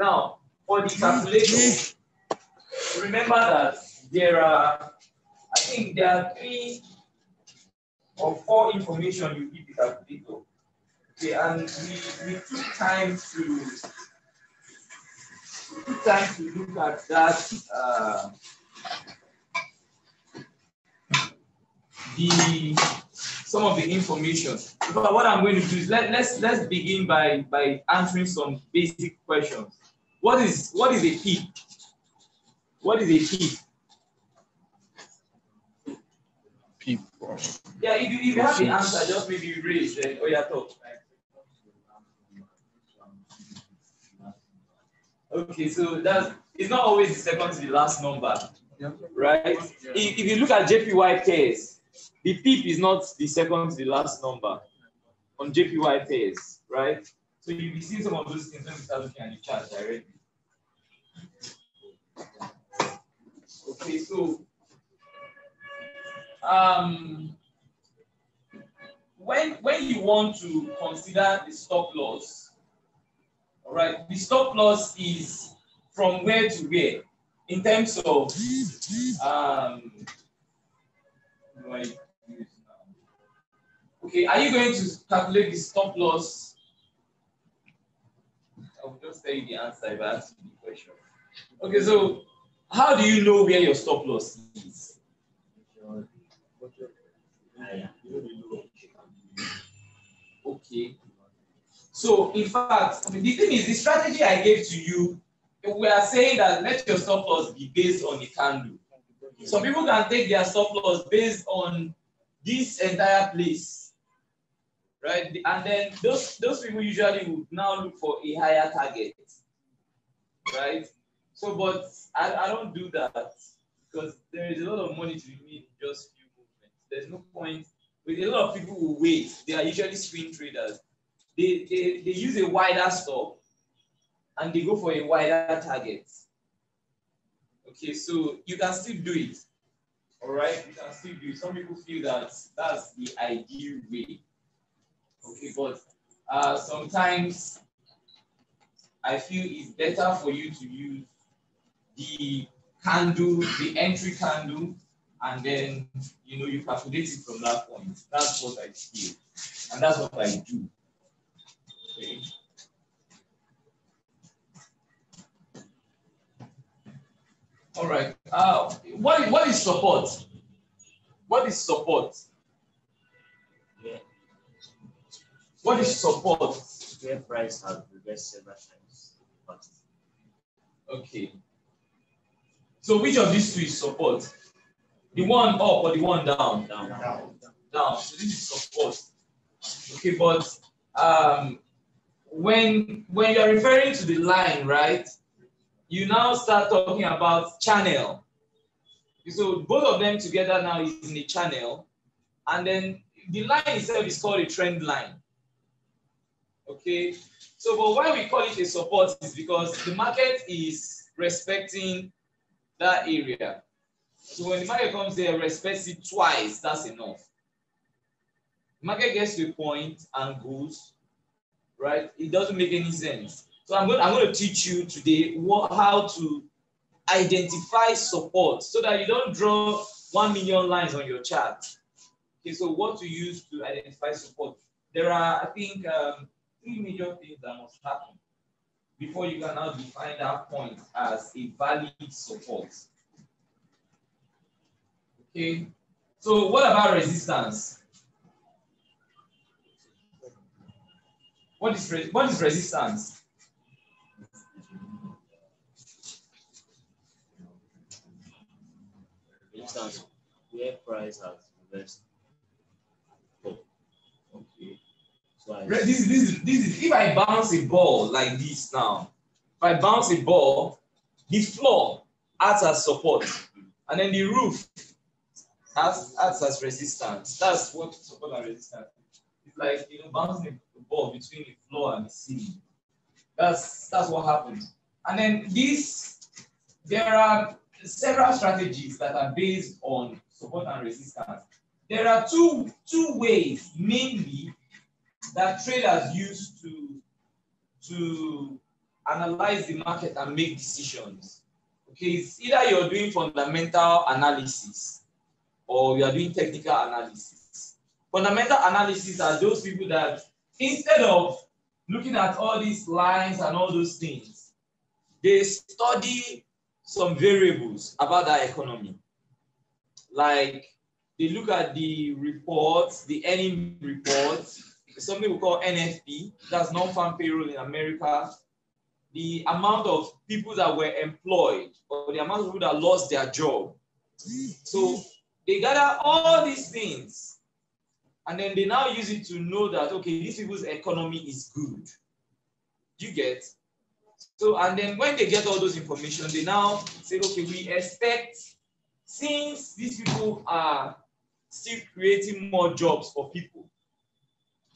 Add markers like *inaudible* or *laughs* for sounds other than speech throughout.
Now, for the calculator, remember that there are, I think there are three or four information you give the calculator. Okay, and we, we took time to took time to look at that uh, the some of the information. But what I'm going to do is let, let's let's begin by by answering some basic questions. What is what is a pip? What is a pip? People. Yeah, if you, if you have the answer, just maybe raise then oh yeah talk. Okay, so that's it's not always the second to the last number, right? If, if you look at JPY pairs, the PIP is not the second to the last number on JPY pairs, right? So you'll be seeing some of those things when we start looking at the chart directly. Okay, so um, when when you want to consider the stop loss, all right, the stop loss is from where to where in terms of um, okay, are you going to calculate the stop loss? I will just tell you the answer if I ask you the question. Okay, so how do you know where your stop loss is? Okay. So, in fact, the thing is, the strategy I gave to you, we are saying that let your stop loss be based on the candle. Some people can take their stop loss based on this entire place, right? And then those those people usually would now look for a higher target, right? So, but I, I don't do that because there is a lot of money to be made in just few movements. There's no point. With a lot of people who wait, they are usually swing traders. They, they, they use a wider stop and they go for a wider target. Okay, so you can still do it. All right, you can still do it. Some people feel that that's the ideal way. Okay, but uh, sometimes I feel it's better for you to use the candle, the entry candle, and then you know you calculate it from that point. That's what I feel, and that's what I do. Okay. All right. Uh, what, what is support? What is support? Yeah. What is support? Share price has reversed several times. But Okay. So which of these two is support? The one up or the one down? down. Down. So this is support. Okay, but um, when when you're referring to the line, right? You now start talking about channel. So both of them together now is in a channel, and then the line itself is called a trend line. Okay, so but why we call it a support is because the market is respecting that area. So when the market comes there, respects it twice, that's enough. Market gets to a point and goes, right? It doesn't make any sense. So I'm going, I'm going to teach you today what, how to identify support so that you don't draw one million lines on your chart. Okay, so what to use to identify support? There are, I think, um, three major things that must happen before you can now define that point as a valid support. Okay, so what about resistance? What is, what is resistance? Instance, where price has reversed. Oh, okay. So I This, this, this is if I bounce a ball like this now, if I bounce a ball, the floor acts as support, and then the roof acts, acts as resistance. That's what support and resistance. It's like you know bouncing a ball between the floor and the ceiling. That's that's what happens. And then this, there are several strategies that are based on support and resistance. There are two two ways mainly that traders use to, to analyze the market and make decisions. Okay, it's either you're doing fundamental analysis or you are doing technical analysis. Fundamental analysis are those people that instead of looking at all these lines and all those things, they study some variables about that economy. Like they look at the reports, the earning reports, something we call NFP, that's non-farm payroll in America, the amount of people that were employed or the amount of people that lost their job. So they gather all these things and then they now use it to know that, okay, these people's economy is good. You get? So, and then when they get all those information, they now say, okay, we expect, since these people are still creating more jobs for people,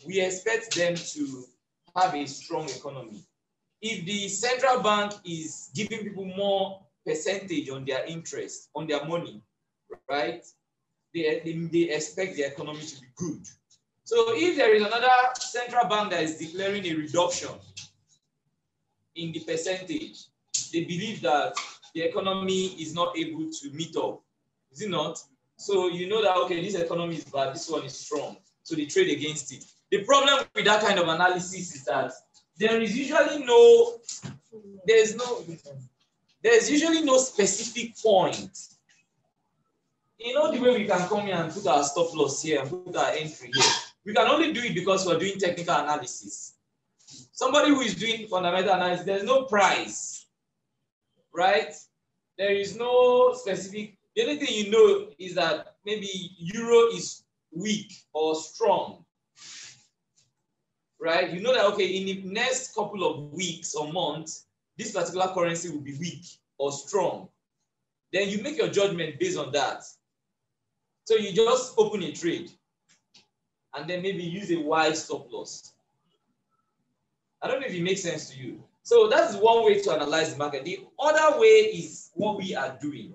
we expect them to have a strong economy. If the central bank is giving people more percentage on their interest, on their money, right? They, they, they expect the economy to be good. So if there is another central bank that is declaring a reduction in the percentage, they believe that the economy is not able to meet up. Is it not? So you know that, okay, this economy is bad, this one is strong. So they trade against it. The problem with that kind of analysis is that there is usually no, there's no, there's usually no specific point. You know the way we can come here and put our stop loss here and put our entry here. We can only do it because we're doing technical analysis. Somebody who is doing fundamental analysis, there's no price, right? There is no specific, the only thing you know is that maybe euro is weak or strong, right? You know that, okay, in the next couple of weeks or months, this particular currency will be weak or strong. Then you make your judgment based on that. So you just open a trade and then maybe use a wide stop loss. I don't know if it makes sense to you. So that's one way to analyze the market. The other way is what we are doing.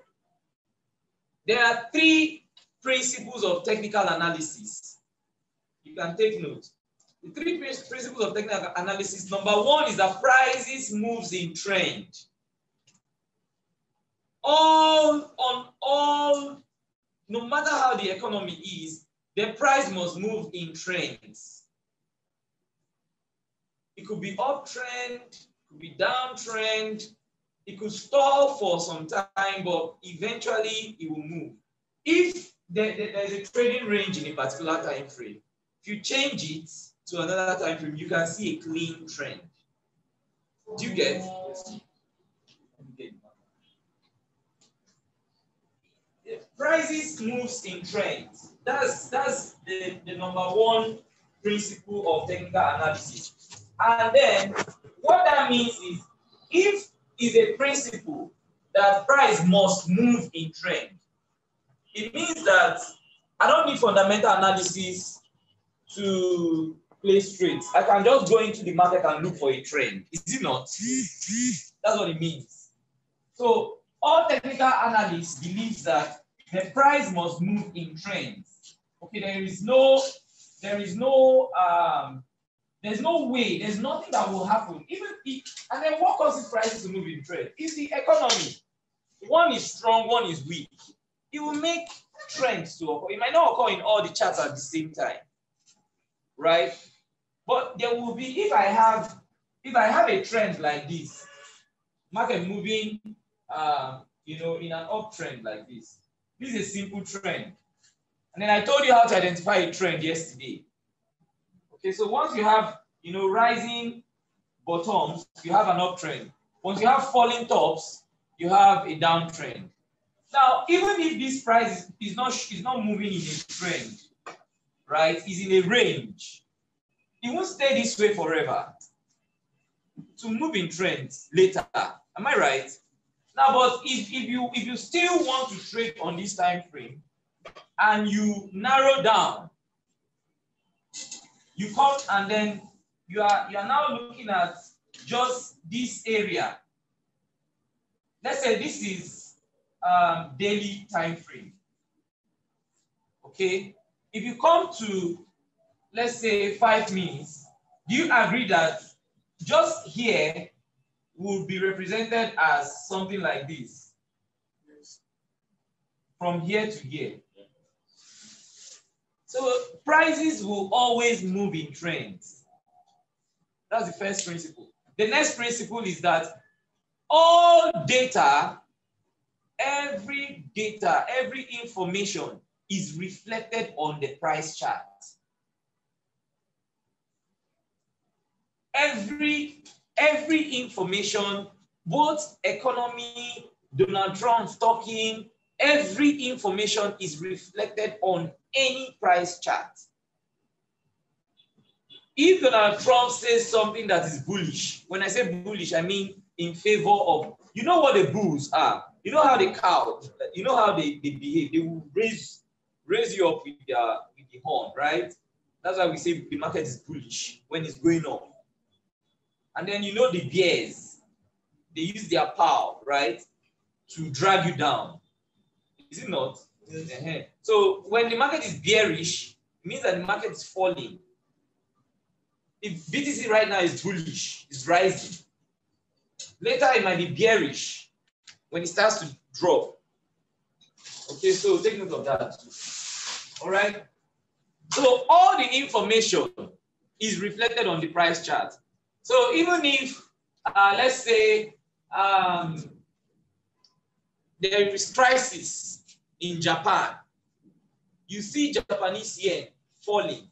There are three principles of technical analysis. You can take note. The three principles of technical analysis. Number one is that prices moves in trend. All on all, no matter how the economy is, the price must move in trends. It could be uptrend, could be downtrend, it could stall for some time, but eventually it will move. If there, there, there's a trading range in a particular time frame, if you change it, to another time frame, you can see a clean trend. Do you get? Prices moves in trends. That's that's the, the number one principle of technical analysis. And then what that means is if is a principle that price must move in trend, it means that I don't need fundamental analysis to play trades. I can just go into the market and look for a trend. Is it not? That's what it means. So all technical analysts believe that the price must move in trends. Okay, there is no, there is no, um, there's no way, there's nothing that will happen. Even if, and then what causes prices to move in trend? Is the economy. One is strong, one is weak. It will make trends to occur. It might not occur in all the charts at the same time, right? But there will be, if I have, if I have a trend like this, market moving, uh, you know, in an uptrend like this. This is a simple trend. And then I told you how to identify a trend yesterday. Okay, so once you have, you know, rising bottoms, you have an uptrend. Once you have falling tops, you have a downtrend. Now, even if this price is, not is not moving in a trend, right, is in a range, it won't stay this way forever. To move in trends later. Am I right? Now, but if, if you if you still want to trade on this time frame and you narrow down, you come and then you are you are now looking at just this area. Let's say this is um, daily time frame. Okay, if you come to let's say five minutes, do you agree that just here would be represented as something like this? From here to here. So prices will always move in trends. That's the first principle. The next principle is that all data, every data, every information is reflected on the price chart. Every, every information, both economy, Donald Trump talking, every information is reflected on any price chart. If Donald Trump says something that is bullish, when I say bullish, I mean in favor of, you know what the bulls are. You know how they cow, you know how they, they behave. They will raise, raise you up with their with the horn, right? That's why we say the market is bullish when it's going up. And then you know the bears, they use their power, right, to drag you down. Is it not? So when the market is bearish, it means that the market is falling. If BTC right now is bullish, it's rising. Later it might be bearish when it starts to drop. Okay, so take note of that. All right. So all the information is reflected on the price chart. So even if, uh, let's say, um, there is crisis in Japan, you see Japanese yen falling.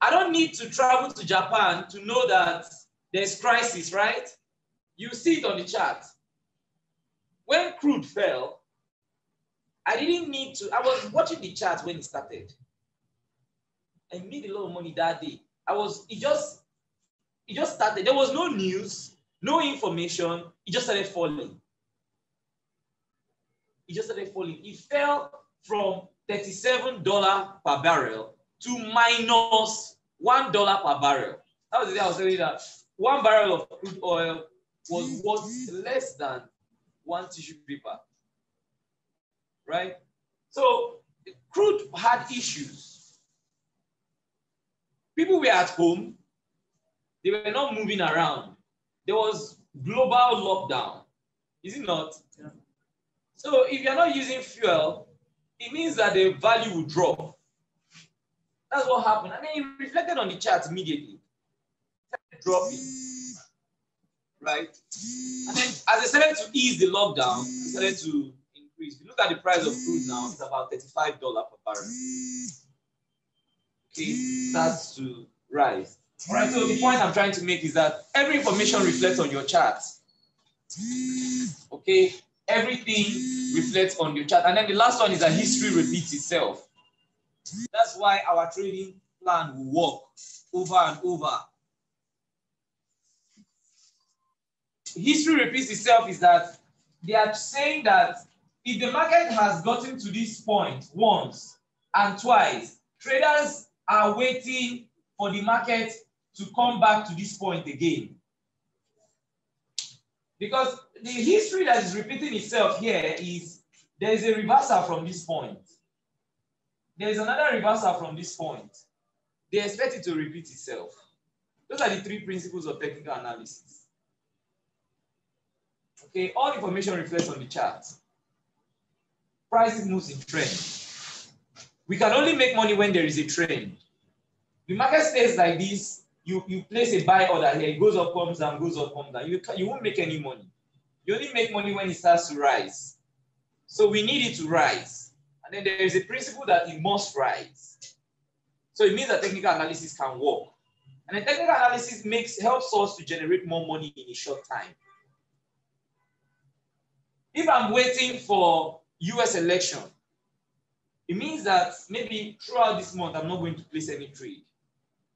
I don't need to travel to Japan to know that there's crisis, right? You see it on the chart. When crude fell, I didn't need to, I was watching the chart when it started. I made a lot of money that day. I was, it just, it just started. There was no news, no information. It just started falling. It just started falling. It fell from $37 per barrel to minus 1 per barrel. That was the day I was telling you that one barrel of crude oil was worth less than one tissue paper. Right? So crude had issues. People were at home, they were not moving around. There was global lockdown. Is it not? So if you're not using fuel, it means that the value will drop. That's what happened. I mean, it reflected on the chart immediately dropping. Right? And then as they started to ease the lockdown, it started to increase. If you look at the price of crude now, it's about $35 per barrel. Okay, starts to rise. All right, so the point I'm trying to make is that every information reflects on your chart. Okay, everything reflects on your chart. And then the last one is that history repeats itself. That's why our trading plan will work over and over history repeats itself is that they are saying that if the market has gotten to this point once and twice, traders are waiting for the market to come back to this point again. Because the history that is repeating itself here is there is a reversal from this point. There is another reversal from this point. They expect it to repeat itself. Those are the three principles of technical analysis. Okay, all information reflects on the chart. Prices moves in trend. We can only make money when there is a trend. The market stays like this. You, you place a buy order here, it goes up, comes down, goes up, comes down. You, you won't make any money. You only make money when it starts to rise. So we need it to rise. And then there is a principle that it must rise. So it means that technical analysis can work. And the technical analysis makes helps us to generate more money in a short time. If I'm waiting for US election, it means that maybe throughout this month, I'm not going to place any trade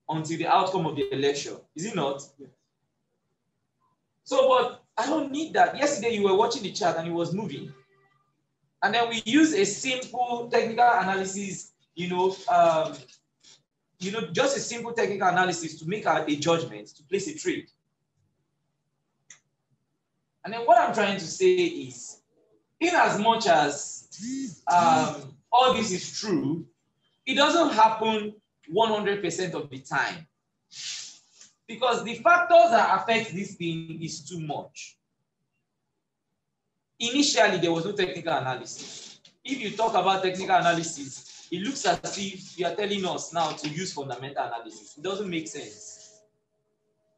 until the outcome of the election. Is it not? So, but I don't need that. Yesterday, you were watching the chart and it was moving. And then we use a simple technical analysis, you know, um, you know, just a simple technical analysis to make a, a judgment to place a trade. And then what I'm trying to say is, in as much as um, all this is true, it doesn't happen 100% of the time. Because the factors that affect this thing is too much. Initially, there was no technical analysis. If you talk about technical analysis, it looks as if you are telling us now to use fundamental analysis. It doesn't make sense.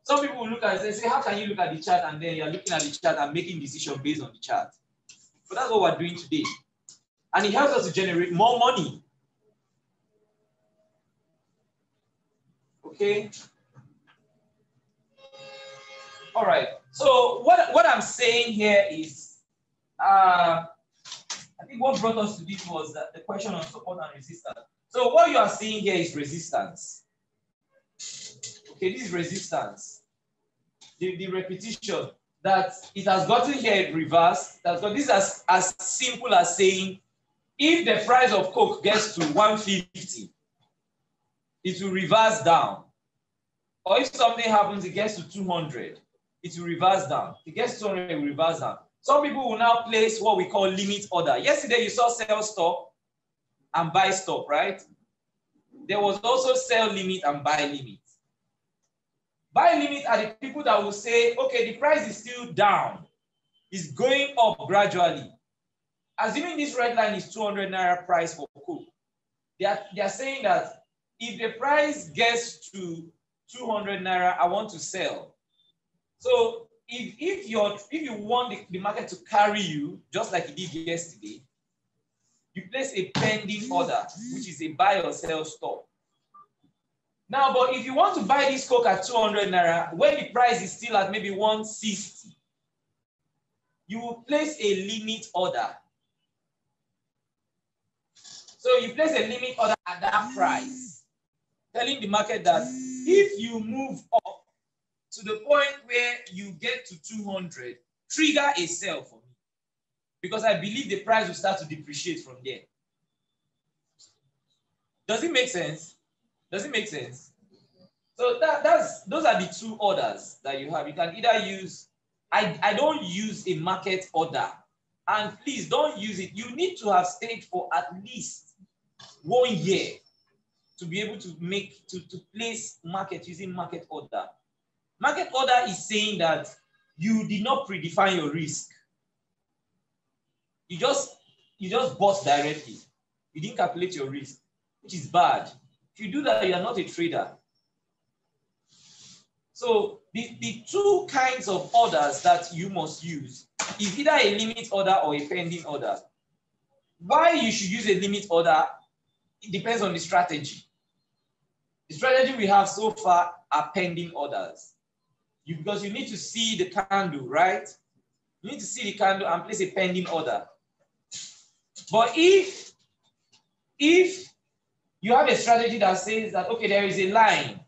Some people look at it and say, how can you look at the chart and then you're looking at the chart and making decision based on the chart? But that's what we're doing today. And it helps us to generate more money. Okay. All right. So what, what I'm saying here is, uh, I think what brought us to this was the question on support and resistance. So what you are seeing here is resistance. Okay, this is resistance. The, the repetition that it has gotten here reversed. That's got this as, as simple as saying if the price of Coke gets to 150, it will reverse down. Or if something happens, it gets to 200, it will reverse down. It gets to 200, it reverse down. Some people will now place what we call limit order. Yesterday, you saw sell stop and buy stop, right? There was also sell limit and buy limit. Buy limit are the people that will say, okay, the price is still down. It's going up gradually. Assuming this red line is 200 naira price for Coke, they are, they are saying that if the price gets to 200 naira, I want to sell. So if, if, you're, if you want the, the market to carry you, just like it did yesterday, you place a pending order, which is a buy or sell stop. Now, but if you want to buy this Coke at 200 naira, when the price is still at maybe 160, you will place a limit order so you place a limit order at that price, telling the market that if you move up to the point where you get to 200, trigger a sell for me. Because I believe the price will start to depreciate from there. Does it make sense? Does it make sense? So that, that's those are the two orders that you have. You can either use, I, I don't use a market order. And please don't use it. You need to have stayed for at least one year to be able to make, to, to place market using market order. Market order is saying that you did not predefine your risk. You just, you just bought directly. You didn't calculate your risk, which is bad. If you do that, you are not a trader. So the, the two kinds of orders that you must use is either a limit order or a pending order. Why you should use a limit order it depends on the strategy. The strategy we have so far are pending orders. You, because you need to see the candle, right? You need to see the candle and place a pending order. But if, if you have a strategy that says that, okay, there is a line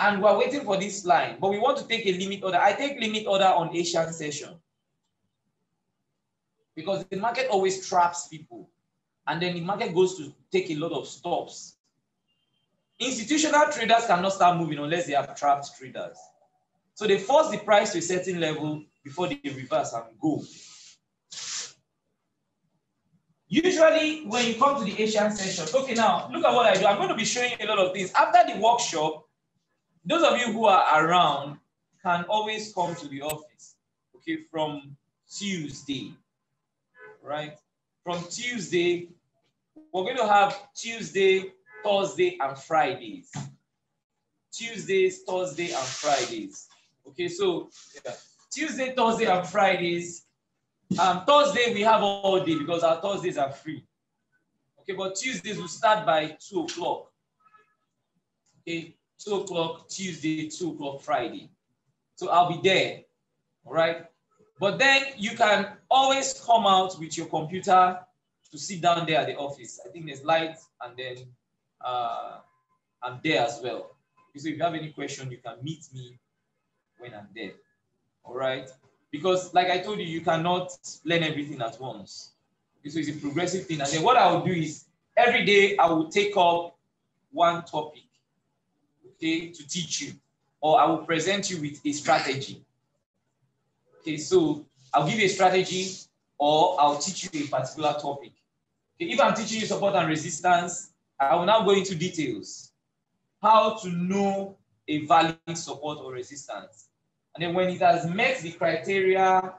and we're waiting for this line, but we want to take a limit order. I take limit order on Asian session because the market always traps people and then the market goes to take a lot of stops. Institutional traders cannot start moving unless they have trapped traders. So they force the price to a certain level before they reverse and go. Usually, when you come to the Asian session, okay, now look at what I do. I'm going to be showing you a lot of things. After the workshop, those of you who are around can always come to the office, okay, from Tuesday, right? From Tuesday we're going to have Tuesday, Thursday, and Fridays. Tuesdays, Thursday, and Fridays. Okay, so yeah. Tuesday, Thursday, and Fridays. Um, Thursday, we have all day because our Thursdays are free. Okay, but Tuesdays will start by 2 o'clock. Okay, 2 o'clock Tuesday, 2 o'clock Friday. So I'll be there. All right. But then you can always come out with your computer to sit down there at the office. I think there's light and then uh, I'm there as well. So if you have any question, you can meet me when I'm there. All right. Because like I told you, you cannot learn everything at once. So it's a progressive thing. And then what I will do is every day I will take up one topic, okay, to teach you, or I will present you with a strategy. Okay, so I'll give you a strategy or I'll teach you a particular topic. If I'm teaching you support and resistance, I will now go into details. How to know a valid support or resistance. And then when it has met the criteria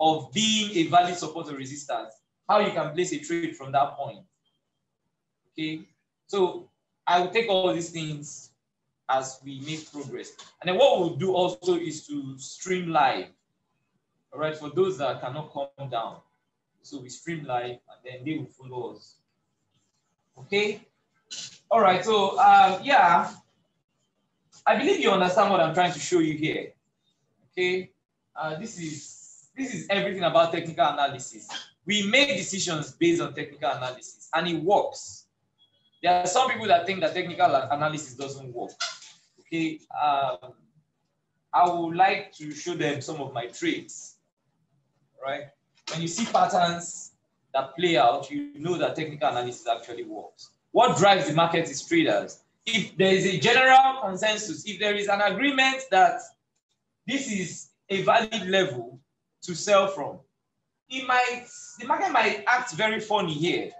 of being a valid support or resistance, how you can place a trade from that point. Okay, so I will take all these things as we make progress. And then what we'll do also is to stream live. All right, for those that cannot come down. So we stream live and then they will follow us. Okay. All right, so um, yeah, I believe you understand what I'm trying to show you here. Okay, uh, this is this is everything about technical analysis. We make decisions based on technical analysis, and it works. There are some people that think that technical analysis doesn't work. Okay, um, I would like to show them some of my traits. Right, when you see patterns that play out, you know that technical analysis actually works. What drives the market is traders if there is a general consensus, if there is an agreement that this is a valid level to sell from, it might, the market might act very funny here.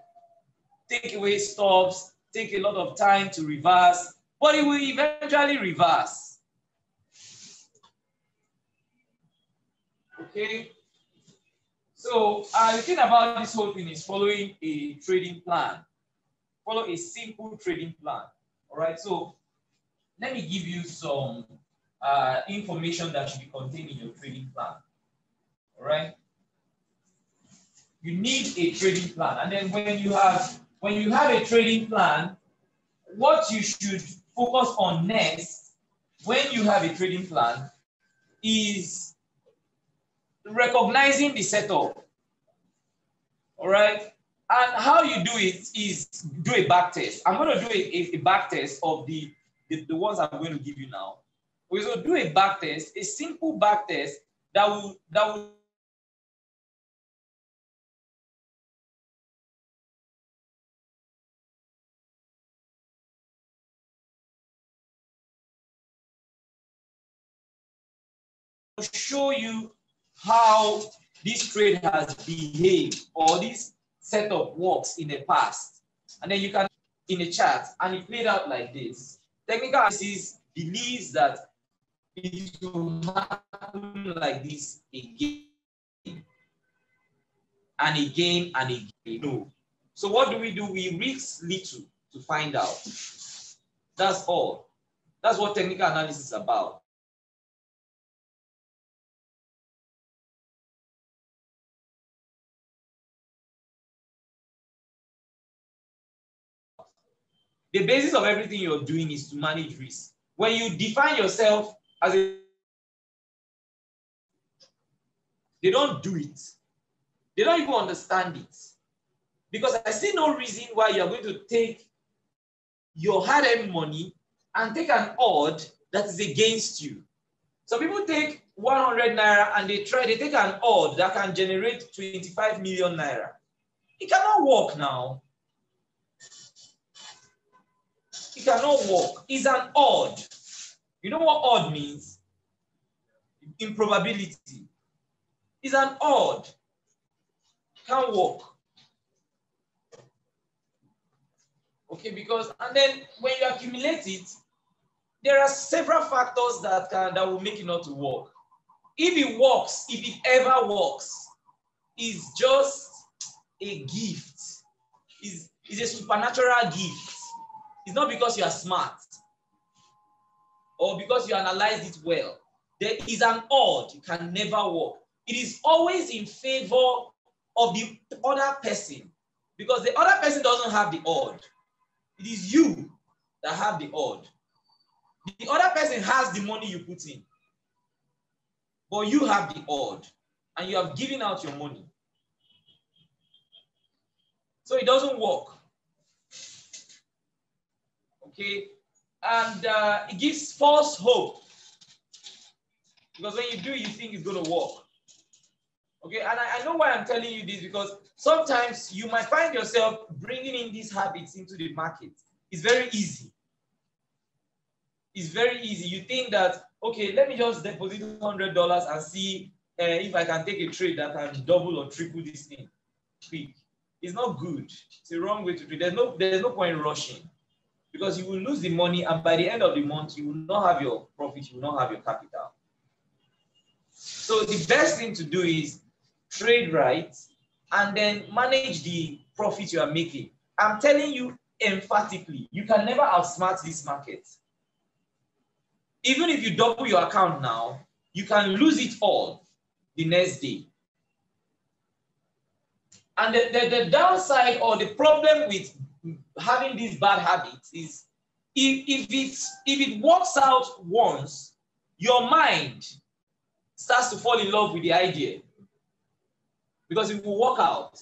Take away stops, take a lot of time to reverse, but it will eventually reverse. Okay. So uh, the thing about this whole thing is following a trading plan. Follow a simple trading plan. All right, so let me give you some uh, information that should be contained in your trading plan. All right. You need a trading plan. And then when you have when you have a trading plan, what you should focus on next when you have a trading plan is recognizing the setup. All right. And how you do it is do a back test. I'm going to do a, a, back test of the, the, the ones I'm going to give you now. We will do a back test, a simple back test that will that will show you how this trade has behaved or this setup works in the past. And then you can in a chart and it played out like this. Technical analysis believes that it will happen like this again and again and again. No. So what do we do? We risk little to find out. That's all. That's what technical analysis is about. The basis of everything you're doing is to manage risk. When you define yourself as a they don't do it. They don't even understand it. Because I see no reason why you're going to take your hard-earned money and take an odd that is against you. So people take 100 naira and they try, they take an odd that can generate 25 million naira. It cannot work now. It cannot work. is an odd. You know what odd means? Improbability. Is an odd. Can't work. Okay, because and then when you accumulate it, there are several factors that can that will make it not to work. If it works, if it ever works, is just a gift. Is it's a supernatural gift. It's not because you are smart or because you analyze it well. There is an odd, you can never work. It is always in favor of the other person because the other person doesn't have the odd. It is you that have the odd. The other person has the money you put in, but you have the odd and you have given out your money. So it doesn't work okay? And uh, it gives false hope. Because when you do, you think it's going to work. Okay, and I, I know why I'm telling you this because sometimes you might find yourself bringing in these habits into the market. It's very easy. It's very easy. You think that, okay, let me just deposit $100 and see uh, if I can take a trade that can double or triple this thing. It's not good. It's the wrong way to do it. There's no, there's no point in rushing because you will lose the money, and by the end of the month, you will not have your profit, you will not have your capital. So the best thing to do is trade right and then manage the profit you are making. I'm telling you emphatically, you can never outsmart this market. Even if you double your account now, you can lose it all the next day. And the, the, the downside or the problem with having these bad habits is if, if, it's, if it works out once, your mind starts to fall in love with the idea because it will work out.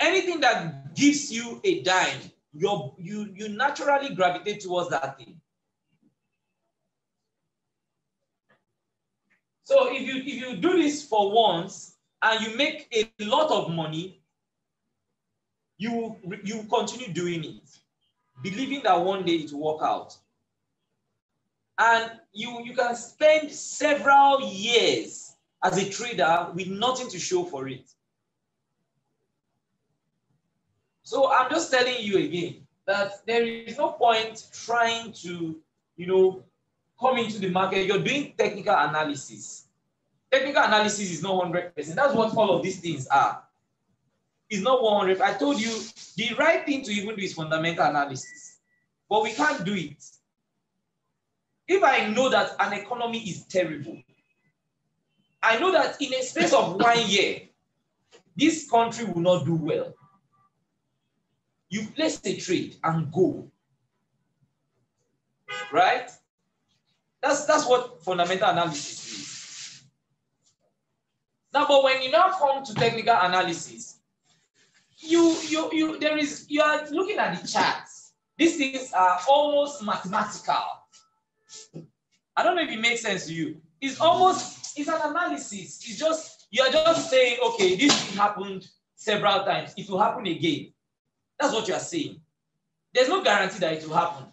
Anything that gives you a dime, you you, you naturally gravitate towards that thing. So if you if you do this for once and you make a lot of money, you you continue doing it, believing that one day it will work out. And you you can spend several years as a trader with nothing to show for it. So I'm just telling you again that there is no point trying to, you know, come into the market. You're doing technical analysis. Technical analysis is not 100%. That's what all of these things are. It's not 100. I told you the right thing to even do is fundamental analysis, but we can't do it. If I know that an economy is terrible, I know that in a space of one year, this country will not do well. You place a trade and go. Right? That's, that's what fundamental analysis is. Now, but when you now come to technical analysis, you you you there is you are looking at the charts. These things are almost mathematical. I don't know if it makes sense to you. It's almost it's an analysis. It's just you are just saying, okay, this thing happened several times. It will happen again. That's what you are saying. There's no guarantee that it will happen.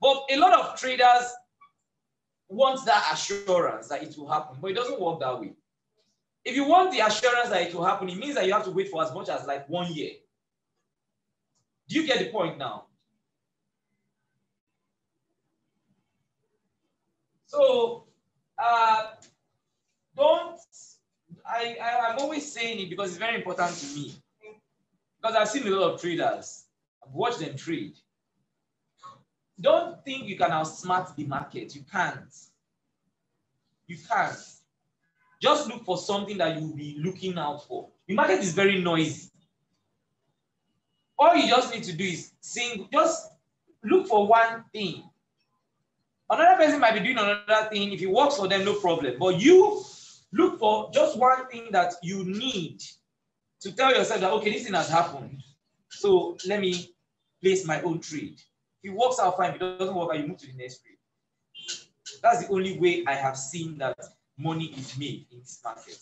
But a lot of traders want that assurance that it will happen, but it doesn't work that way. If you want the assurance that it will happen, it means that you have to wait for as much as like one year. Do you get the point now? So uh, don't, I, I, I'm always saying it because it's very important to me. Because I've seen a lot of traders, I've watched them trade. Don't think you can outsmart the market. You can't. You can't. Just look for something that you'll be looking out for. The market is very noisy. All you just need to do is sing, just look for one thing. Another person might be doing another thing. If it works for them, no problem. But you look for just one thing that you need to tell yourself that, okay, this thing has happened. So let me place my own trade. If it works out fine, if it doesn't work out, you move to the next trade. That's the only way I have seen that money is made in this market.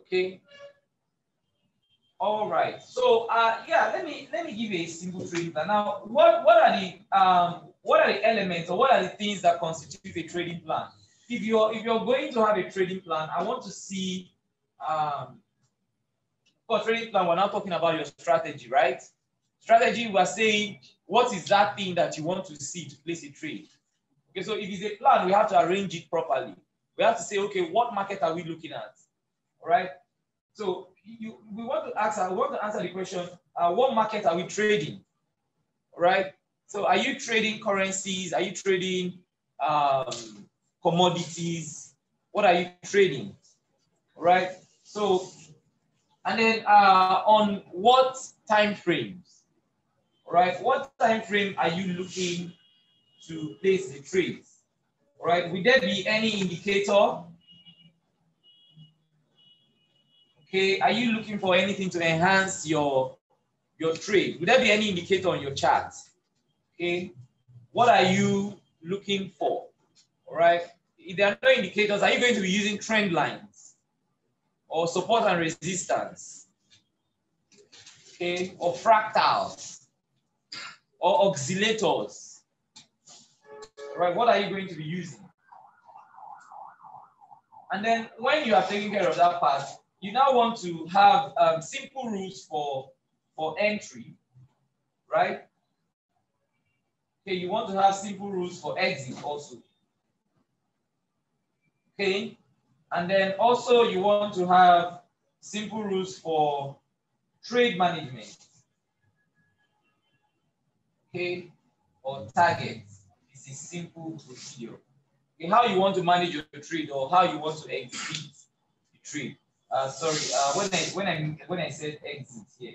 Okay. All right. So uh, yeah, let me let me give you a simple trading plan. Now, what what are the um what are the elements or what are the things that constitute a trading plan? If you're if you're going to have a trading plan, I want to see um for trading plan. We're now talking about your strategy, right? Strategy. We're saying what is that thing that you want to see to place a trade. Okay, so if it's a plan, we have to arrange it properly. We have to say, okay, what market are we looking at? All right. So you, we want to ask, I want to answer the question, uh, what market are we trading? All right. So are you trading currencies? Are you trading um, commodities? What are you trading? All right. So, and then uh, on what time frames? All right. What time frame are you looking to place the trades? All right. would there be any indicator Okay, are you looking for anything to enhance your, your trade? Would there be any indicator on your chart? Okay, what are you looking for? All right, if there are no indicators, are you going to be using trend lines or support and resistance? Okay, or fractals or oscillators? Right, what are you going to be using? And then when you are taking care of that part, you now want to have um, simple rules for, for entry, right? Okay, you want to have simple rules for exit also. Okay, and then also you want to have simple rules for trade management. Okay, or target. It's a simple procedure. Okay, how you want to manage your trade or how you want to exit the trade. Uh, sorry, uh, when I when I when I said exit here,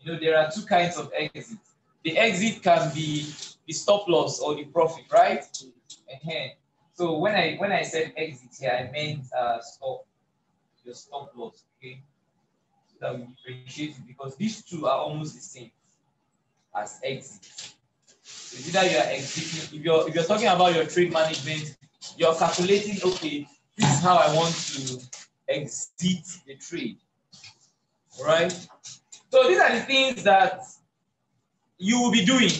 you know there are two kinds of exit. The exit can be the stop loss or the profit, right? Uh-huh. So when I when I said exit here, I meant uh, stop your stop loss. Okay, so that we differentiate it because these two are almost the same as exit. Either you are if you're if you're talking about your trade management, you're calculating. Okay, this is how I want to exit the trade. All right. So these are the things that you will be doing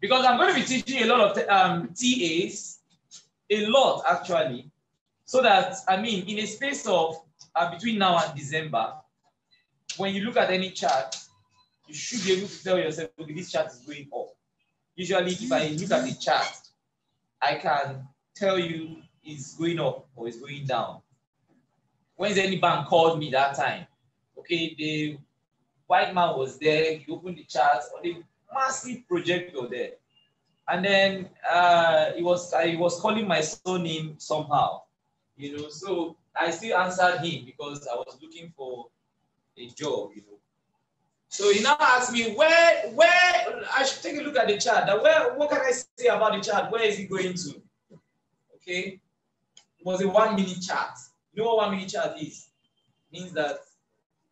because I'm going to be teaching a lot of um, TAs, a lot actually, so that I mean, in a space of uh, between now and December, when you look at any chart, you should be able to tell yourself, okay, this chart is going up. Usually, if I look at the chart, I can tell you it's going up or it's going down. When any bank called me that time, okay, the white man was there, he opened the chart on a massive projector there. And then uh, he was I was calling my son name somehow, you know. So I still answered him because I was looking for a job, you know. So he now asks me where where I should take a look at the chart. Where what can I say about the chart? Where is he going to? Okay, it was a one minute chart. You know what one minute chart is? It means that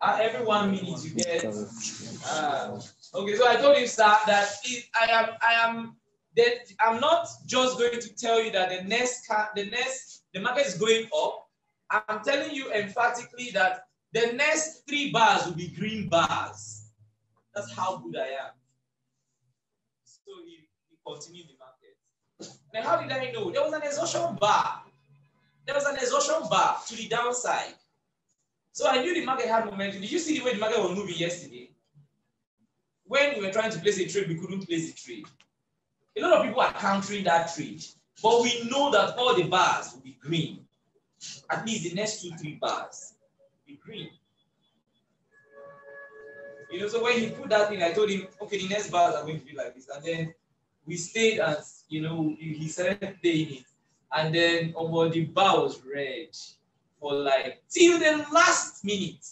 every one minute you get. Uh, okay, so I told him, sir, that it, I am I am that I'm not just going to tell you that the next the next the market is going up. I'm telling you emphatically that the next three bars will be green bars. That's how good I am. So he, he continued the market. Now, how did I know? There was an exhaustion bar. There was an exhaustion bar to the downside. So I knew the market had momentum. Did you see the way the market was moving yesterday? When we were trying to place a trade, we couldn't place a trade. A lot of people are countering that trade, but we know that all the bars will be green. At least the next two, three bars will be green. You know, so when he put that in, I told him, okay, the next bars are going to be like this. And then we stayed and, you know, he started playing it. And then over the bar was red for like till the last minute.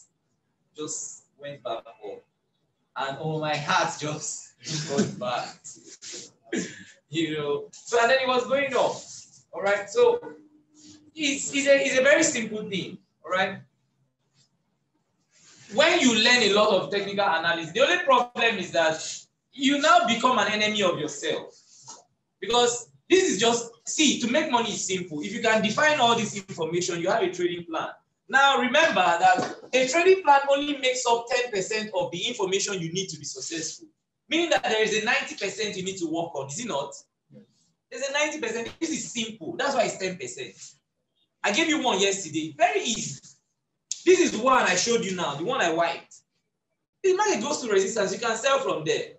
Just went back up. And oh my heart just *laughs* went back. you know. So and then it was going up. All right. So it's, it's, a, it's a very simple thing. All right. When you learn a lot of technical analysis, the only problem is that you now become an enemy of yourself. Because this is just, see, to make money is simple. If you can define all this information, you have a trading plan. Now, remember that a trading plan only makes up 10% of the information you need to be successful. Meaning that there is a 90% you need to work on, is it not? There's a 90%. This is simple. That's why it's 10%. I gave you one yesterday. Very easy. This is one I showed you now, the one I wiped. The market goes to resistance. You can sell from there.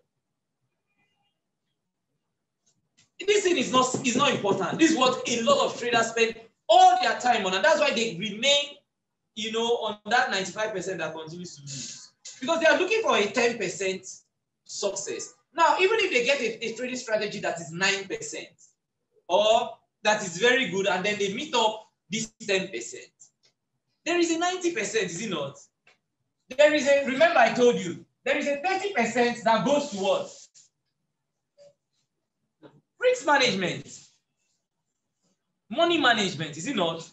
This thing is not, is not important. This is what a lot of traders spend all their time on. And that's why they remain, you know, on that 95% that continues to lose. Because they are looking for a 10% success. Now, even if they get a, a trading strategy that is 9% or that is very good and then they meet up this 10%, there is a 90%, is it not? There is a, remember I told you, there is a 30% that goes to what? Risk management. Money management, is it not?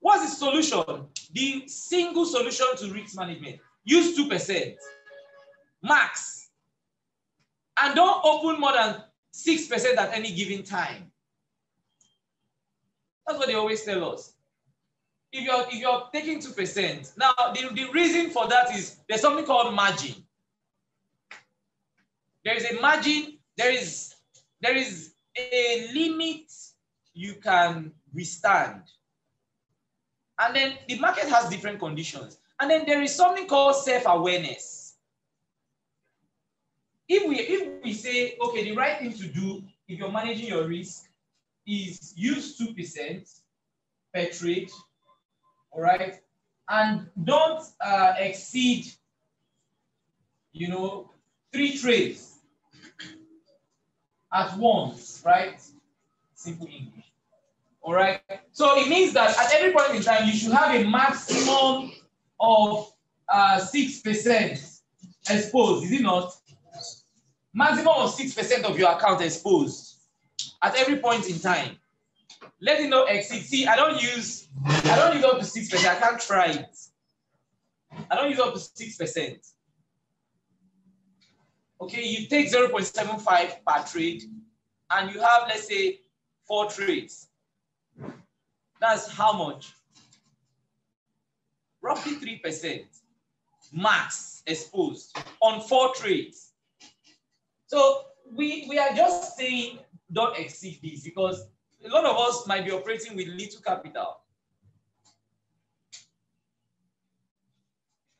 What's the solution? The single solution to risk management. Use 2%. Max. And don't open more than 6% at any given time. That's what they always tell us. If you're if you're taking 2%, now the, the reason for that is there's something called margin. There is a margin, there is there is a limit you can withstand. And then the market has different conditions. And then there is something called self-awareness. If we if we say, okay, the right thing to do if you're managing your risk is use 2% per trade, all right? And don't uh, exceed, you know, three trades at once, right? Simple English. All right. So it means that at every point in time, you should have a maximum of uh, 6% exposed, is it not? Maximum of 6% of your account exposed at every point in time. Let it not exceed. See, I don't use, I don't use up to 6%. I can't try it. I don't use up to 6%. Okay, you take 0.75 per trade and you have, let's say, four trades. That's how much? Roughly 3% max exposed on four trades. So we, we are just saying don't exceed this because a lot of us might be operating with little capital.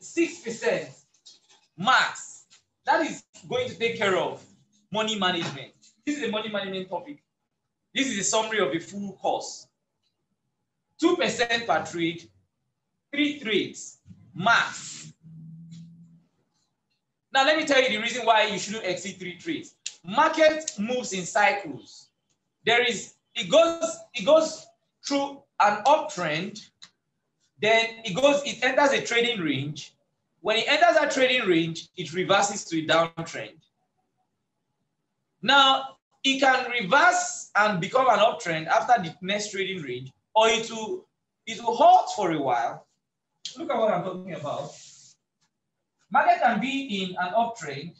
6% max. That is going to take care of money management. This is a money management topic. This is a summary of a full course. 2% per trade, three trades, max. Now, let me tell you the reason why you shouldn't exceed three trades. Market moves in cycles. There is, it goes, it goes through an uptrend, then it goes, it enters a trading range. When it enters a trading range, it reverses to a downtrend. Now, it can reverse and become an uptrend after the next trading range, or it will, it will halt for a while. Look at what I'm talking about. Market can be in an uptrend,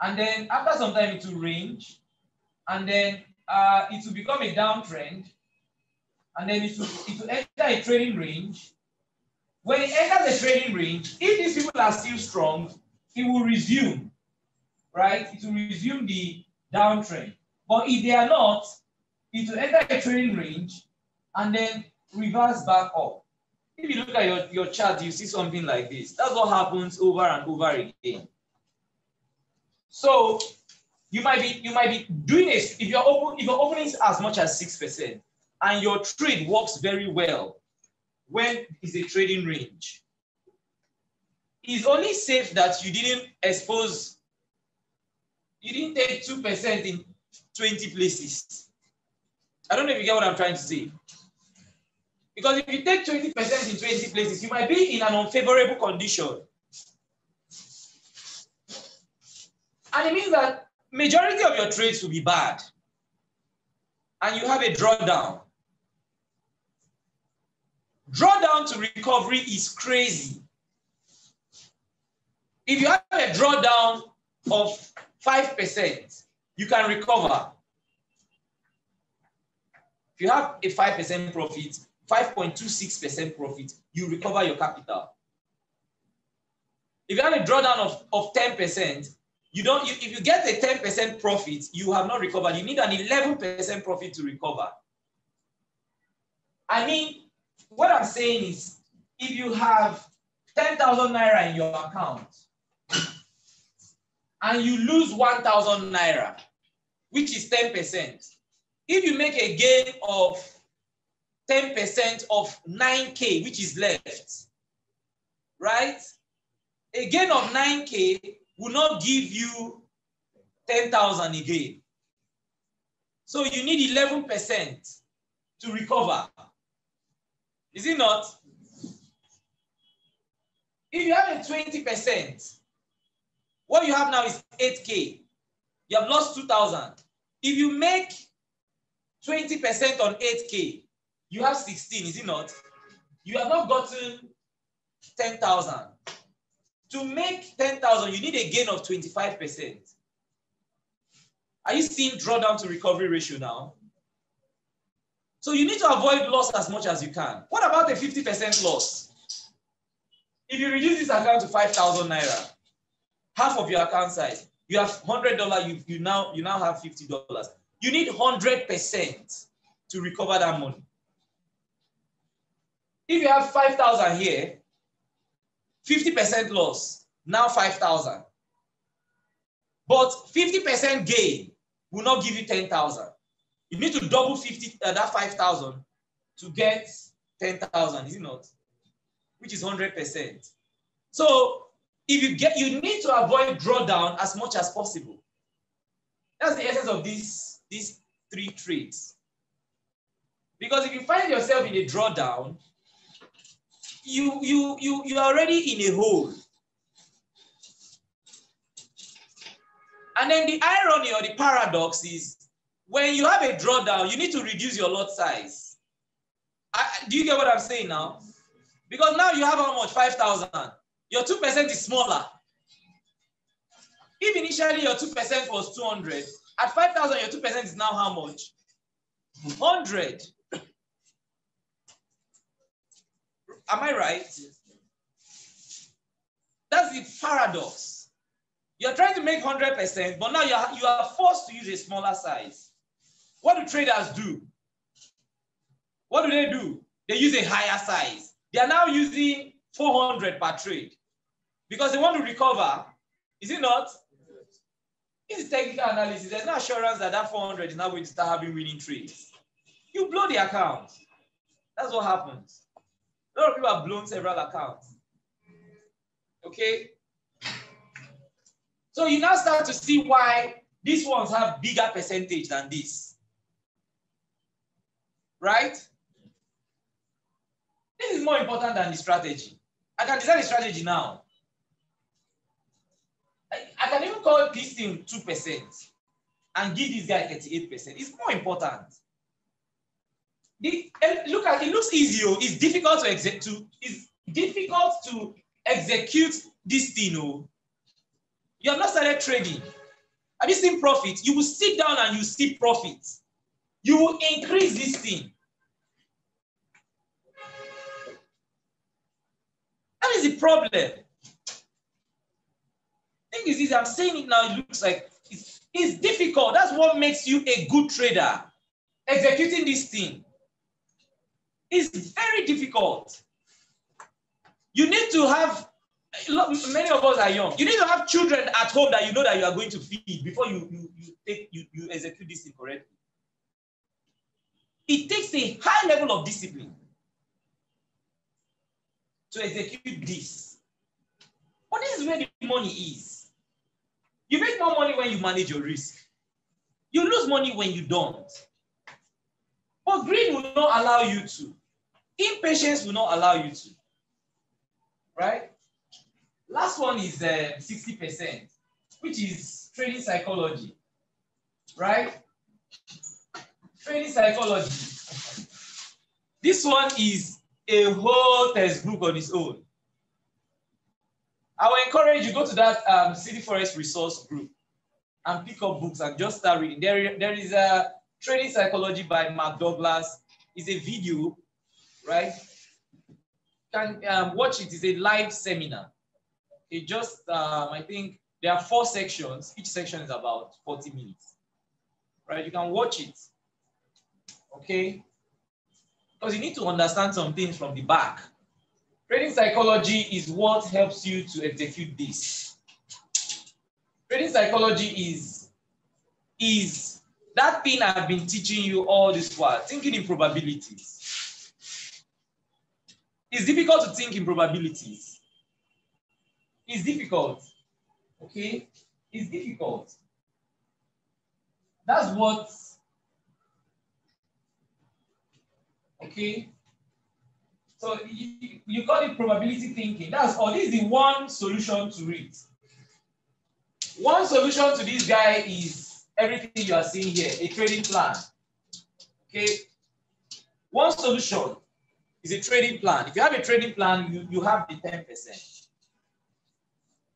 and then after some time it will range, and then uh, it will become a downtrend, and then it will, it will enter a trading range. When it enters the trading range, if these people are still strong, it will resume, right? It will resume the downtrend. But if they are not, it will enter a trading range and then reverse back up. If you look at your, your chart, you see something like this. That's what happens over and over again. So you might be you might be doing this if you're open if you're opening as much as six percent and your trade works very well when is a trading range. It's only safe that you didn't expose you didn't take 2% in 20 places. I don't know if you get what I'm trying to say. Because if you take 20% in 20 places, you might be in an unfavorable condition. And it means that majority of your trades will be bad. And you have a drawdown. Drawdown to recovery is crazy. If you have a drawdown of 5%, you can recover. If you have a 5% profit, 5.26% profit, you recover your capital. If you have a drawdown of, of 10%, you don't, you, if you get a 10% profit, you have not recovered. You need an 11% profit to recover. I mean, what I'm saying is, if you have 10,000 naira in your account, and you lose 1,000 naira, which is 10%. If you make a gain of 10% of 9K, which is left, right? A gain of 9K will not give you 10,000 again. So you need 11% to recover. Is it not? If you have a 20%, what you have now is 8K. You have lost 2,000. If you make 20% on 8K, you have 16, is it not? You have not gotten 10,000. To make 10,000, you need a gain of 25%. Are you seeing drawdown to recovery ratio now? So you need to avoid loss as much as you can. What about the 50% loss? If you reduce this account to 5,000 naira, half of your account size. You have hundred dollar. You you now you now have fifty dollars. You need hundred percent to recover that money. If you have 5,000 here, 50% loss, now 5,000. But 50% gain will not give you 10,000. You need to double 50, uh, that 5,000 to get 10,000, is it not? Which is 100%. So if you get, you need to avoid drawdown as much as possible. That's the essence of these, these three trades. Because if you find yourself in a drawdown, you, you, you, you're already in a hole. And then the irony or the paradox is when you have a drawdown, you need to reduce your lot size. I, do you get what I'm saying now? Because now you have how much? 5,000. Your 2% is smaller. If initially your 2% was 200, at 5,000, your 2% is now how much? 100. Am I right? That's the paradox. You're trying to make 100%, but now you are, you are forced to use a smaller size. What do traders do? What do they do? They use a higher size. They are now using 400 per trade because they want to recover. Is it not? It's technical analysis. There's no assurance that that 400 is now going to start having winning trades. You blow the account. That's what happens. A lot of people have blown several accounts. Okay? So you now start to see why these ones have bigger percentage than this. Right? This is more important than the strategy. I can design a strategy now. I, I can even call this thing 2% and give this guy 38%. It's more important. The, eh, look at it looks easy. Oh. It's difficult to execute. It's difficult to execute this thing. Oh. You have not started trading. Have you seen profit? You will sit down and you see profit. You will increase this thing. That is the problem. Thing is, I'm saying it now, it looks like it's, it's difficult. That's what makes you a good trader. Executing this thing is very difficult. You need to have, many of us are young. You need to have children at home that you know that you are going to feed before you, you, you, take, you, you execute this thing correctly. It takes a high level of discipline to execute this. But this is where the money is. You make more money when you manage your risk. You lose money when you don't. But greed will not allow you to. Impatience will not allow you to. Right? Last one is uh, 60%, which is trading psychology. Right? Trading psychology. This one is a whole textbook on its own. I will encourage you go to that um, Citiforex resource group and pick up books and just start reading. There, there is a trading psychology by Mark Douglas. is a video, right? Can um, watch it. It's a live seminar. It just, um, I think there are four sections. Each section is about 40 minutes, right? You can watch it, okay? Because you need to understand some things from the back. Trading psychology is what helps you to execute this. Trading psychology is, is that thing I've been teaching you all this while, thinking in probabilities. It's difficult to think in probabilities. It's difficult. Okay? It's difficult. That's what Okay. So you, you call it probability thinking. That's all. This is the one solution to it. One solution to this guy is everything you are seeing here, a trading plan. Okay. One solution is a trading plan. If you have a trading plan, you, you have the 10%.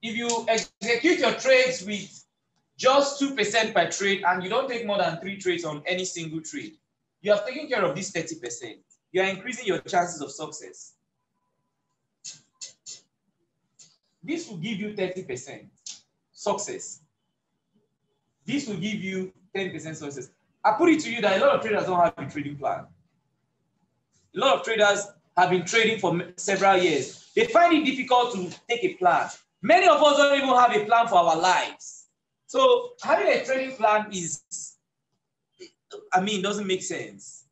If you execute your trades with just 2% per trade and you don't take more than three trades on any single trade, you have taken care of this 30%. You are increasing your chances of success. This will give you 30% success. This will give you 10% success. I put it to you that a lot of traders don't have a trading plan. A lot of traders have been trading for several years, they find it difficult to take a plan. Many of us don't even have a plan for our lives. So having a trading plan is, I mean, doesn't make sense.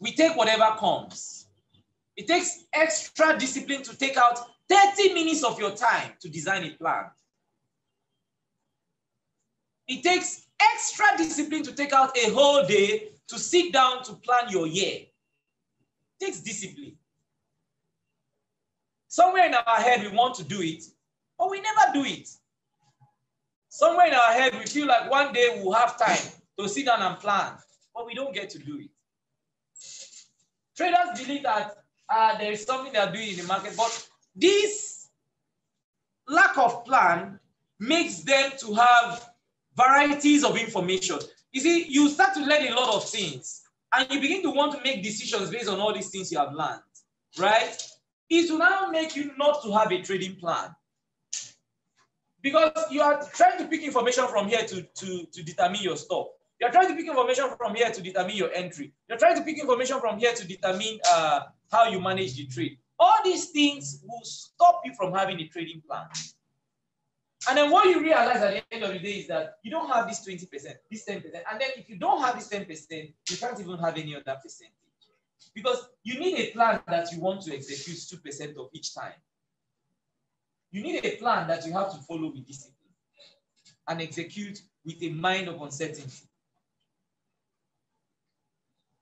We take whatever comes. It takes extra discipline to take out 30 minutes of your time to design a plan. It takes extra discipline to take out a whole day to sit down to plan your year. It takes discipline. Somewhere in our head, we want to do it, but we never do it. Somewhere in our head, we feel like one day we'll have time to sit down and plan, but we don't get to do it. Traders believe that uh, there is something they're doing in the market, but this lack of plan makes them to have varieties of information. You see, you start to learn a lot of things, and you begin to want to make decisions based on all these things you have learned, right? It will now make you not to have a trading plan. Because you are trying to pick information from here to, to, to determine your stop. You're trying to pick information from here to determine your entry. You're trying to pick information from here to determine uh, how you manage the trade. All these things will stop you from having a trading plan. And then what you realize at the end of the day is that you don't have this 20%, this 10%. And then if you don't have this 10%, you can't even have any other percentage. Because you need a plan that you want to execute 2% of each time. You need a plan that you have to follow with discipline and execute with a mind of uncertainty.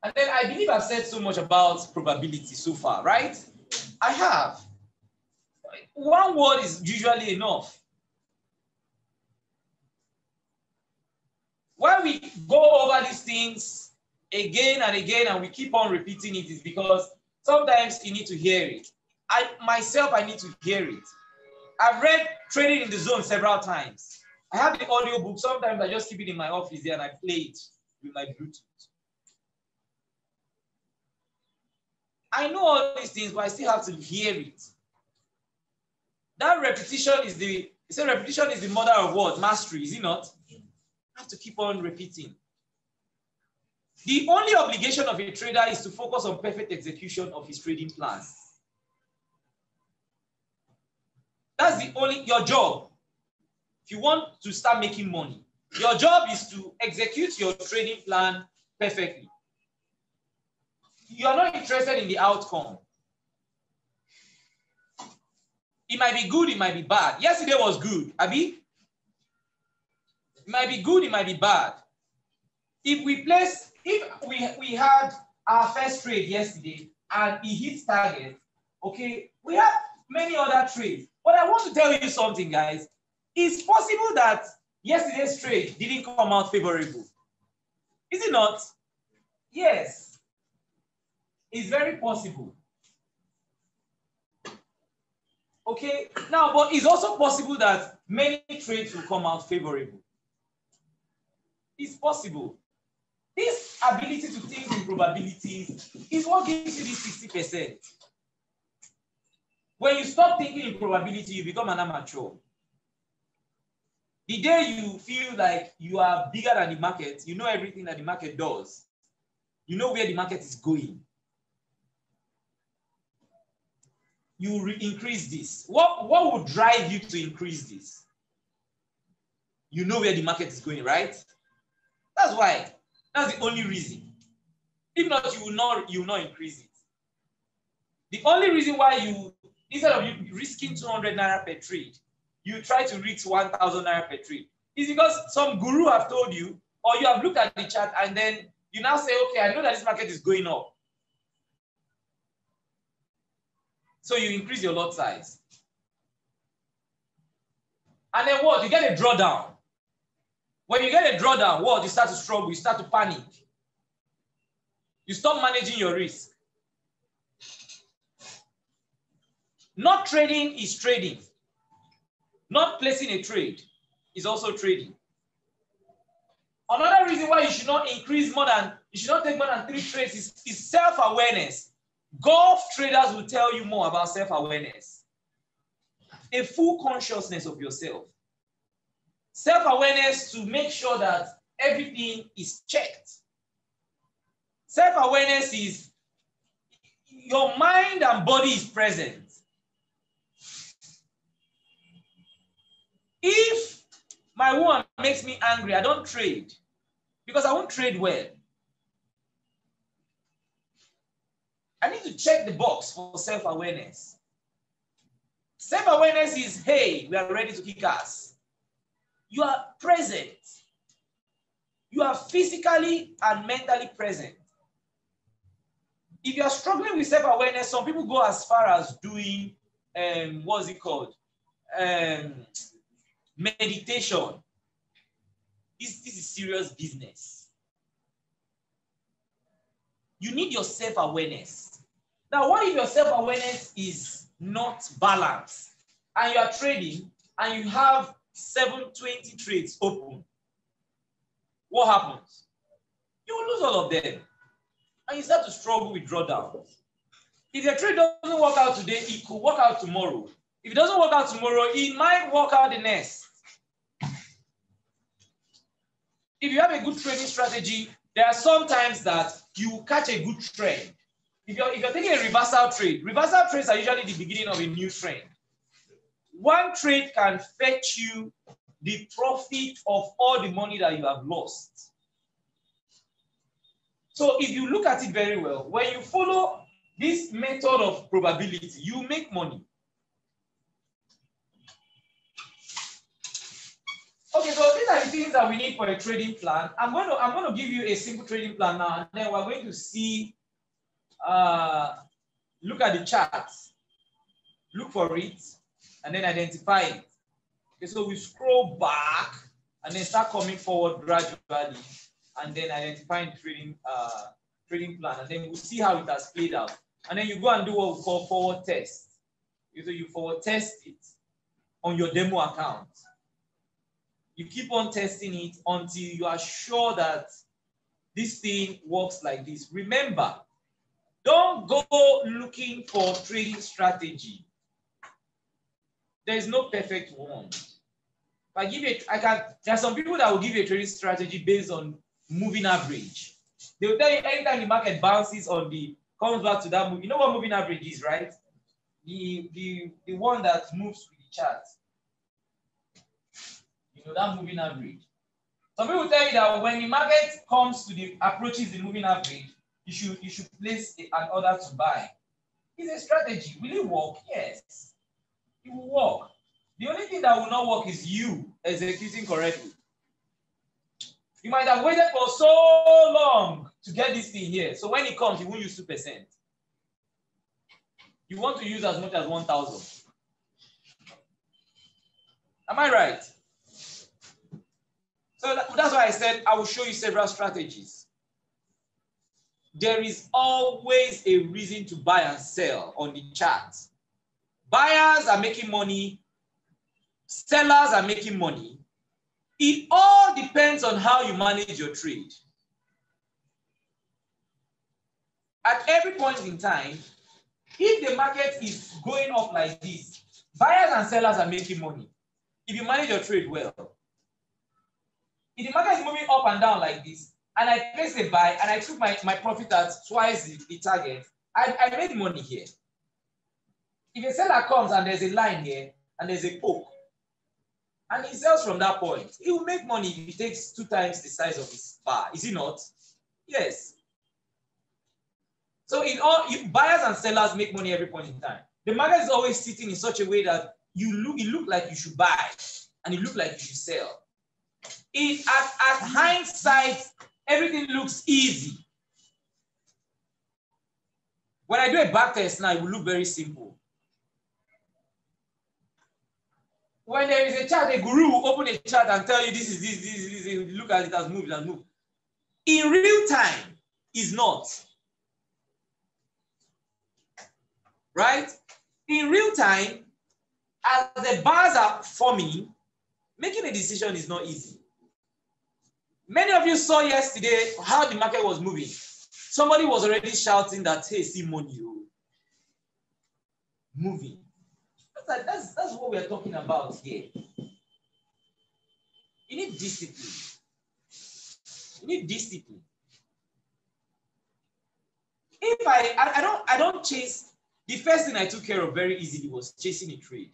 And then I believe I've said so much about probability so far, right? I have. One word is usually enough. Why we go over these things again and again and we keep on repeating it is because sometimes you need to hear it. I myself, I need to hear it. I've read Trading in the Zone several times. I have the audio book. Sometimes I just keep it in my office there and I play it with my Bluetooth. I know all these things, but I still have to hear it. That repetition is the, you say repetition is the mother of what? Mastery, is it not? Have to keep on repeating. The only obligation of a trader is to focus on perfect execution of his trading plan. That's the only, your job. If you want to start making money, your job is to execute your trading plan perfectly you are not interested in the outcome. It might be good, it might be bad. Yesterday was good, Abby. Might be good, it might be bad. If we place, if we, we had our first trade yesterday and it hits target, okay, we have many other trades. But I want to tell you something, guys. It's possible that yesterday's trade didn't come out favorable. Is it not? Yes. It's very possible. Okay, now, but it's also possible that many trades will come out favorable. It's possible. This ability to think in probabilities is what gives you this 60%. When you stop thinking in probability, you become an amateur. The day you feel like you are bigger than the market, you know everything that the market does. You know where the market is going. you increase this? What, what would drive you to increase this? You know where the market is going, right? That's why. That's the only reason. If not, you will not, you will not increase it. The only reason why you, instead of you risking 200 naira per trade, you try to reach 1,000 naira per trade, is because some guru have told you, or you have looked at the chart and then you now say, okay, I know that this market is going up. So you increase your lot size. And then what? You get a drawdown. When you get a drawdown, what? You start to struggle, you start to panic. You stop managing your risk. Not trading is trading. Not placing a trade is also trading. Another reason why you should not increase more than, you should not take more than three trades is, is self-awareness. Golf traders will tell you more about self awareness, a full consciousness of yourself, self awareness to make sure that everything is checked. Self awareness is your mind and body is present. If my woman makes me angry, I don't trade because I won't trade well. I need to check the box for self awareness. Self awareness is hey, we are ready to kick ass. You are present. You are physically and mentally present. If you are struggling with self awareness, some people go as far as doing um, what's it called? Um, meditation. This, this is serious business. You need your self awareness. Now, what if your self awareness is not balanced and you are trading and you have 720 trades open? What happens? You lose all of them and you start to struggle with drawdowns. If your trade doesn't work out today, it could work out tomorrow. If it doesn't work out tomorrow, it might work out the next. If you have a good trading strategy, there are some times that you catch a good trend. If you're, if you're taking a reversal trade, reversal trades are usually the beginning of a new trend. One trade can fetch you the profit of all the money that you have lost. So if you look at it very well, when you follow this method of probability, you make money. Okay, so these are the things that we need for a trading plan. I'm going to I'm going to give you a simple trading plan now, and then we're going to see. Uh, look at the charts, look for it, and then identify it. Okay, so we scroll back and then start coming forward gradually, and then identifying trading uh, trading plan, and then we'll see how it has played out. And then you go and do what we call forward test. So you forward test it on your demo account. You keep on testing it until you are sure that this thing works like this. Remember, don't go looking for trading strategy. There is no perfect one. I give it, I can. There are some people that will give you a trading strategy based on moving average. They will tell you anytime the market bounces on the comes back to that move. You know what moving average is, right? The the the one that moves with the chart. You know, that moving average. Some people tell you that when the market comes to the approaches the moving average, you should you should place an order to buy. It's a strategy. Will it work? Yes. It will work. The only thing that will not work is you executing correctly. You might have waited for so long to get this thing here. So when it comes, you won't use 2%. You want to use as much as 1,000. Am I right? So that's why I said I will show you several strategies. There is always a reason to buy and sell on the chart. Buyers are making money, sellers are making money. It all depends on how you manage your trade. At every point in time, if the market is going up like this, buyers and sellers are making money. If you manage your trade well, if the market is moving up and down like this, and I place a buy and I took my, my profit at twice the, the target, I, I made money here. If a seller comes and there's a line here and there's a poke, and he sells from that point, he will make money if he takes two times the size of his bar. Is he not? Yes. So in all, buyers and sellers make money every point in time. The market is always sitting in such a way that you look, it look like you should buy and it look like you should sell. It at, at hindsight, everything looks easy. When I do a back test now, it will look very simple. When there is a chart, a guru will open a chart and tell you this is this, this, this, look at it has moved, has moved. In real time, is not. Right? In real time, as the bars are forming, making a decision is not easy. Many of you saw yesterday how the market was moving. Somebody was already shouting that, hey, see money, oh. moving. That's, that's, that's what we're talking about here. You need discipline. You need discipline. if I, I I don't I don't chase the first thing I took care of very easily was chasing a trade.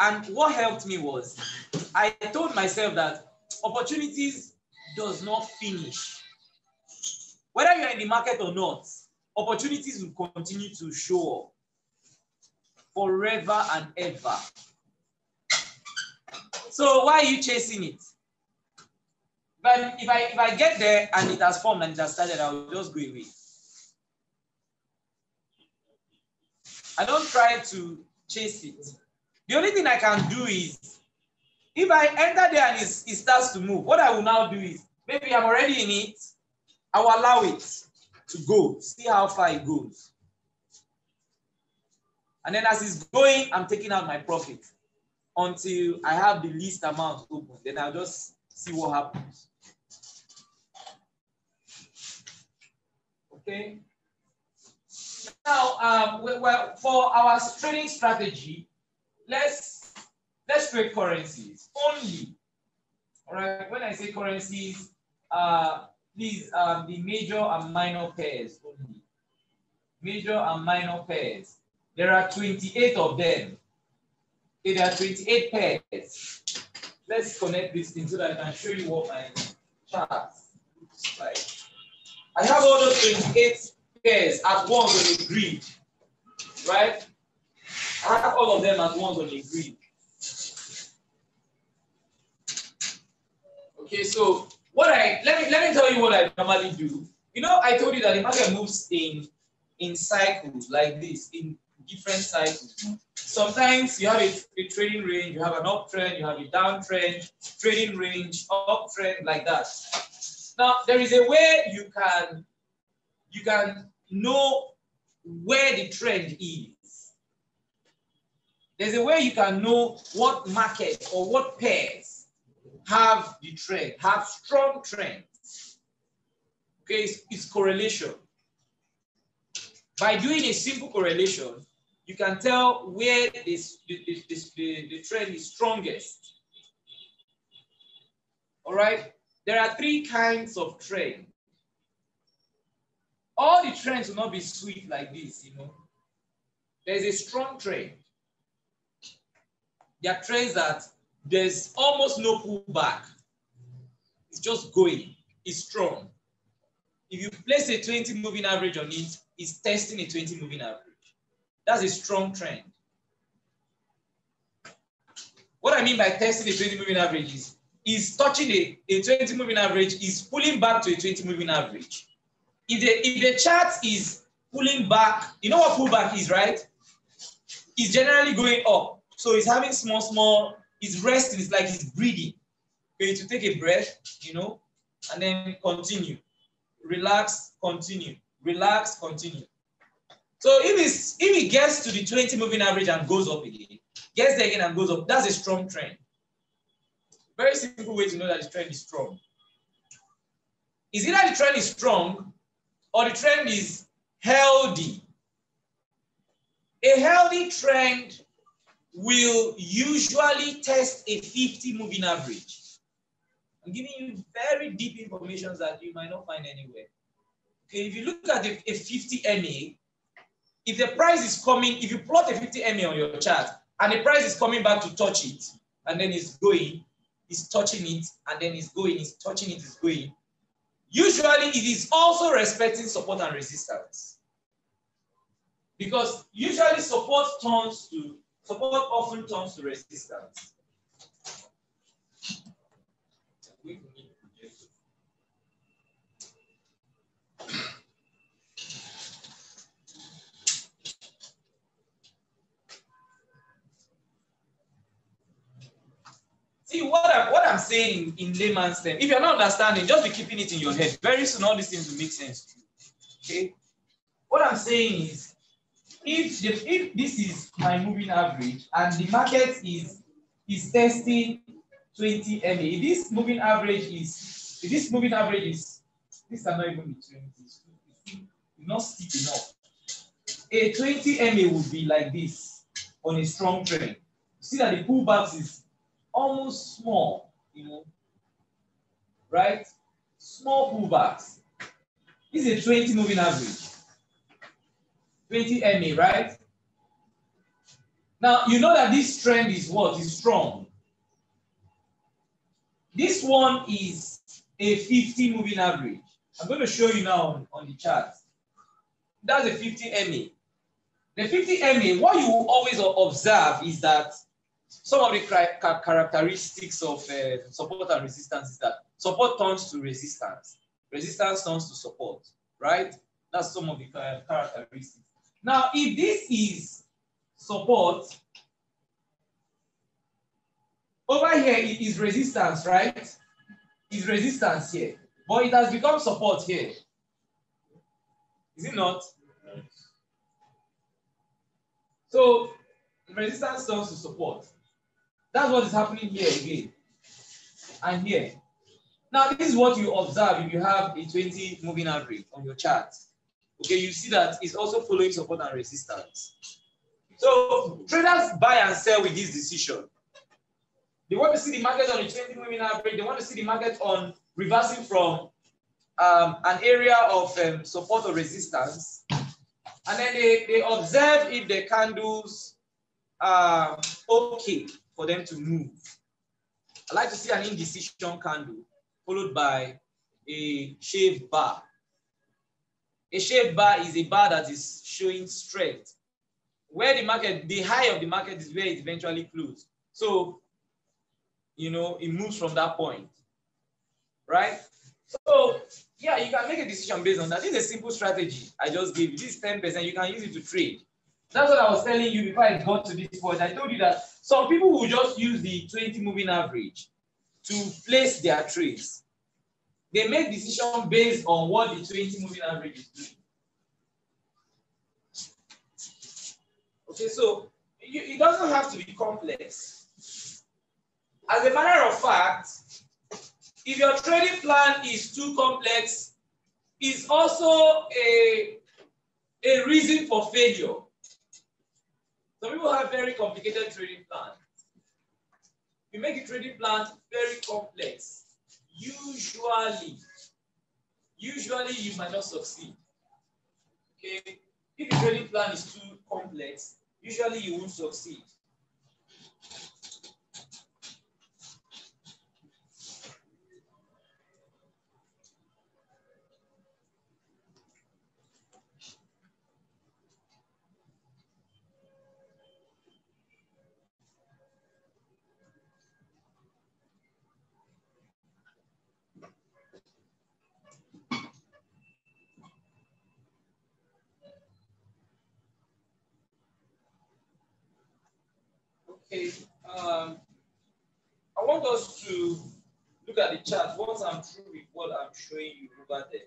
And what helped me was I told myself that opportunities does not finish. Whether you're in the market or not, opportunities will continue to show up forever and ever. So why are you chasing it? But if I, if I get there and it has formed and it has started, I will just go away. I don't try to chase it. The only thing I can do is, if I enter there and it, it starts to move, what I will now do is, maybe I'm already in it, I will allow it to go, see how far it goes. And then as it's going, I'm taking out my profit until I have the least amount open. Then I'll just see what happens. Okay. Now, um, well, for our trading strategy, let's let's trade currencies only. All right. When I say currencies, uh, please um, the major and minor pairs only. Major and minor pairs. There are 28 of them. Okay, there are 28 pairs. Let's connect this thing so that I can show you what my chart looks like. I have all those 28 pairs at once on a grid, right? I have all of them at once on a grid. Okay, so what I let me let me tell you what I normally do. You know, I told you that the market moves in in cycles like this, in different cycles. Sometimes you have a, a trading range, you have an uptrend, you have a downtrend, trading range, uptrend, like that. Now there is a way you can you can know where the trend is. There's a way you can know what market or what pairs have the trend, have strong trends. Okay, it's, it's correlation. By doing a simple correlation, you can tell where this, this, the, the trend is strongest. All right, there are three kinds of trend all the trends will not be sweet like this, you know. There's a strong trend. There are trends that there's almost no pullback. It's just going. It's strong. If you place a 20 moving average on it, it's testing a 20 moving average. That's a strong trend. What I mean by testing a 20 moving average is, is touching a, a 20 moving average, is pulling back to a 20 moving average if the if the chart is pulling back, you know what pullback is, right? It's generally going up. So it's having small, small, it's resting, it's like it's breathing. Okay, to take a breath, you know, and then continue. Relax, continue. Relax, continue. So if it's if it gets to the 20 moving average and goes up again, gets there again and goes up, that's a strong trend. Very simple way to know that the trend is strong. Is either the trend is strong or the trend is healthy. A healthy trend will usually test a 50 moving average. I'm giving you very deep information that you might not find anywhere. Okay, if you look at a 50 MA, if the price is coming, if you plot a 50 MA on your chart and the price is coming back to touch it, and then it's going, it's touching it, and then it's going, it's touching it, it's going, Usually it is also respecting support and resistance. Because usually support turns to, support often turns to resistance. See what I'm what I'm saying in, in layman's terms. If you're not understanding, just be keeping it in your head. Very soon, all these things will make sense to you. Okay. What I'm saying is, if the, if this is my moving average and the market is is testing 20 MA, if this moving average is if this moving average is this cannot even be 20, not steep enough. A 20 MA would be like this on a strong trend. See that the pullbacks is almost small, you know, right? Small pullbacks. This is a 20 moving average. 20 MA, right? Now, you know that this trend is what? Is strong. This one is a 50 moving average. I'm going to show you now on, on the chart. That's a 50 MA. The 50 MA, what you always observe is that some of the characteristics of uh, support and resistance is that support turns to resistance, resistance turns to support, right? That's some of the characteristics. Now, if this is support, over here it is resistance, right? Is resistance here, but it has become support here. Is it not? So resistance turns to support. That's what is happening here again. And here. Now, this is what you observe if you have a 20 moving average on your chart. Okay, you see that it's also following support and resistance. So traders buy and sell with this decision. They want to see the market on the 20 moving average. They want to see the market on reversing from um, an area of um, support or resistance. And then they, they observe if the candles are okay for them to move. I like to see an indecision candle followed by a shaved bar. A shaved bar is a bar that is showing strength. Where the market, the high of the market is where it eventually closes. So, you know, it moves from that point, right? So, yeah, you can make a decision based on that. This is a simple strategy I just gave you. This 10%, you can use it to trade. That's what I was telling you before I got to this point. I told you that some people will just use the 20 moving average to place their trades. They make decision based on what the 20 moving average is doing. Okay, so it doesn't have to be complex. As a matter of fact, if your trading plan is too complex, it's also a, a reason for failure. Some people have very complicated trading plans. You make a trading plan very complex. Usually, usually you might not succeed. Okay? If the trading plan is too complex, usually you won't succeed. At the chart once I'm through with what I'm showing you over there.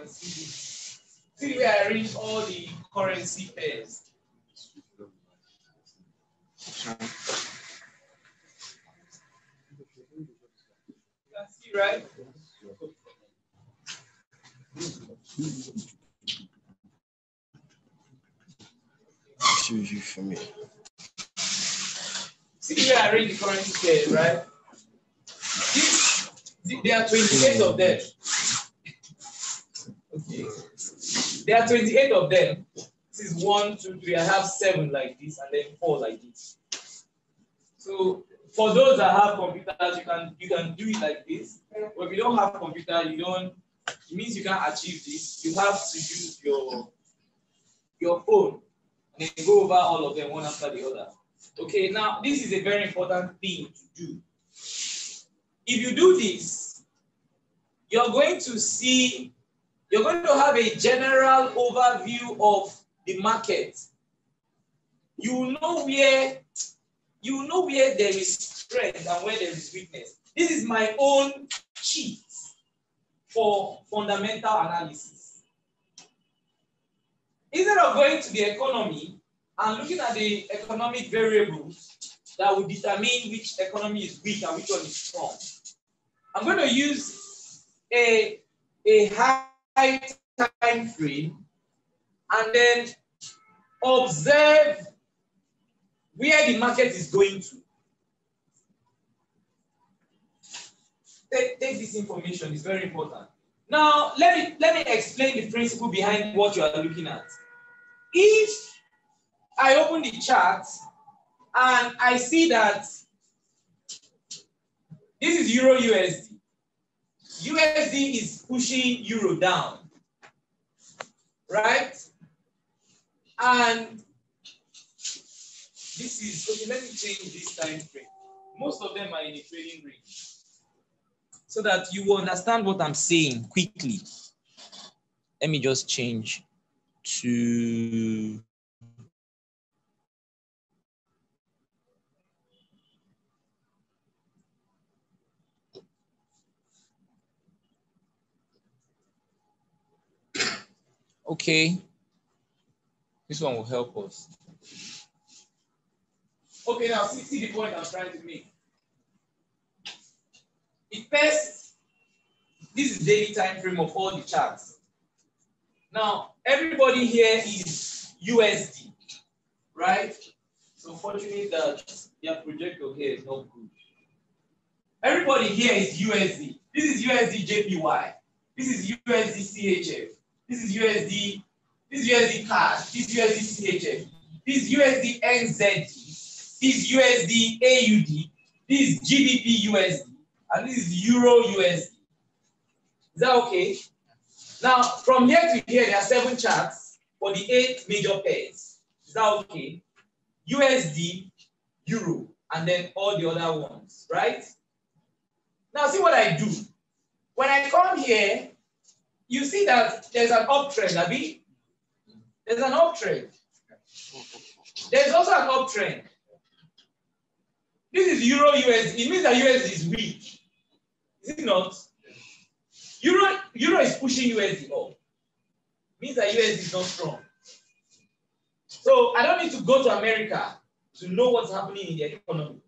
Can see this. See where I arrange all the currency pairs. You can see, right? Choose you for me. See where I arrange the currency pairs, right? This, there are 28 of them. There are 28 of them. This is one, two, three. I have seven like this, and then four like this. So for those that have computers, you can you can do it like this. But if you don't have computer, you don't. It means you can't achieve this. You have to use your your phone and then go over all of them one after the other. Okay, now this is a very important thing to do. If you do this, you're going to see, you're going to have a general overview of the market. You know where you know where there is strength and where there is weakness. This is my own cheat for fundamental analysis. Instead of going to the economy and looking at the economic variables that will determine which economy is weak and which one is strong, I'm going to use a, a high time frame and then observe where the market is going to. Take, take this information, it's very important. Now, let me, let me explain the principle behind what you are looking at. If I open the chart and I see that this is Euro USD. USD is pushing Euro down, right? And this is, okay, let me change this time frame. Most of them are in a trading range. So that you will understand what I'm saying quickly. Let me just change to Okay. This one will help us. Okay, now see, see the point I'm trying to make. It first, this is daily time frame of all the charts. Now, everybody here is USD, right? So fortunately that your projector here is not good. Everybody here is USD. This is USD JPY. This is USD CHF. This is USD. This is USD cash. This is USD CHF. This is USD NZD. This is USD AUD. This is GBP USD. And this is Euro USD. Is that okay? Now, from here to here, there are seven charts for the eight major pairs. Is that okay? USD, Euro, and then all the other ones, right? Now, see what I do. When I come here, you see that there's an uptrend, Abi. There's an uptrend. There's also an uptrend. This is Euro USD. It means that USD is weak. Is it not? Euro, Euro is pushing USD up. Means that USD is not strong. So I don't need to go to America to know what's happening in the economy.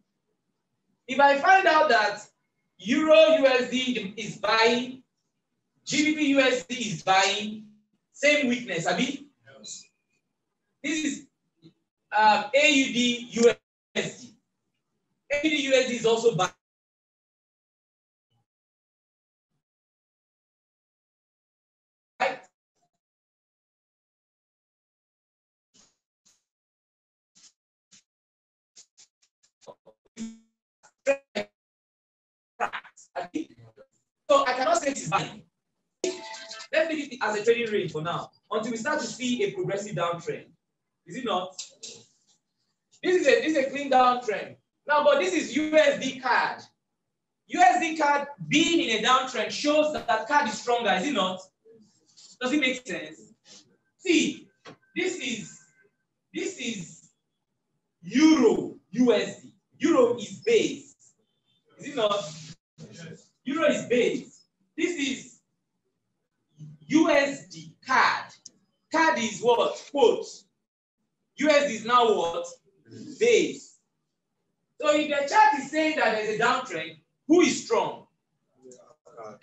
If I find out that Euro USD is buying, GBP USD is buying, same weakness, I mean, yes. this is um, AUD USD. AUD USD is also buying. So I cannot say it is buying. As a trading range for now until we start to see a progressive downtrend. Is it not? This is a this is a clean downtrend. Now, but this is USD CAD. USD CAD being in a downtrend shows that that CAD is stronger, is it not? Does it make sense? See, this is this is Euro USD. Euro is base. Is it not? Euro is base. This is USD CAD. CAD is what? Quote. USD is now what? Base. So if the chart is saying that there's a downtrend, who is strong?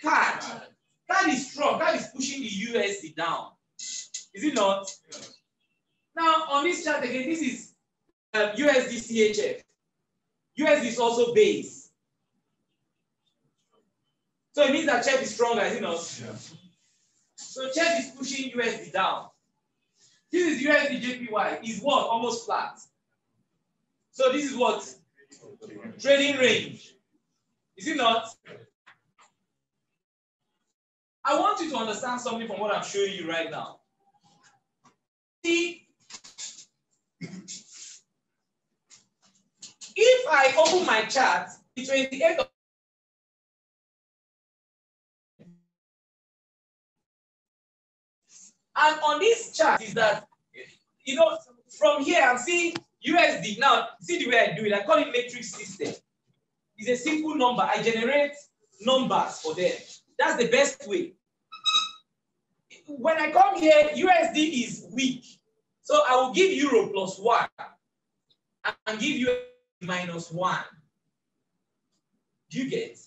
CAD. CAD is strong. CAD is pushing the USD down. Is it not? Now on this chart again, this is um, USD CHF. USD is also base. So it means that CHF is stronger, is it not? Yeah. So CHF is pushing USD down. This is USD JPY. Is what? Almost flat. So this is what? Trading range. Is it not? I want you to understand something from what I'm showing you right now. See, if I open my chart, the 28th And on this chart is that, you know, from here I'm seeing USD. Now, see the way I do it. I call it matrix system. It's a simple number. I generate numbers for them. That's the best way. When I come here, USD is weak. So I will give euro plus one and give you minus one. Do you get?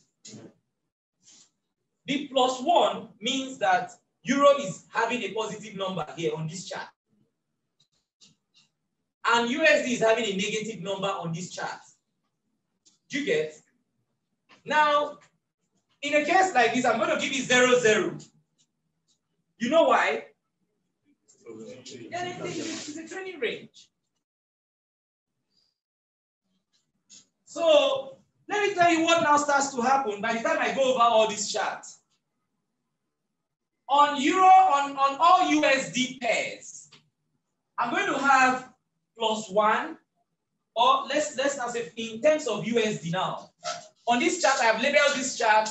The plus one means that euro is having a positive number here on this chart. And USD is having a negative number on this chart. Do you get? Now, in a case like this, I'm going to give you zero, zero. You know why? It's a training range. So let me tell you what now starts to happen by the time I go over all these charts. On Euro, on, on all USD pairs, I'm going to have plus one, or let's let's now say in terms of USD now. On this chart, I have labeled this chart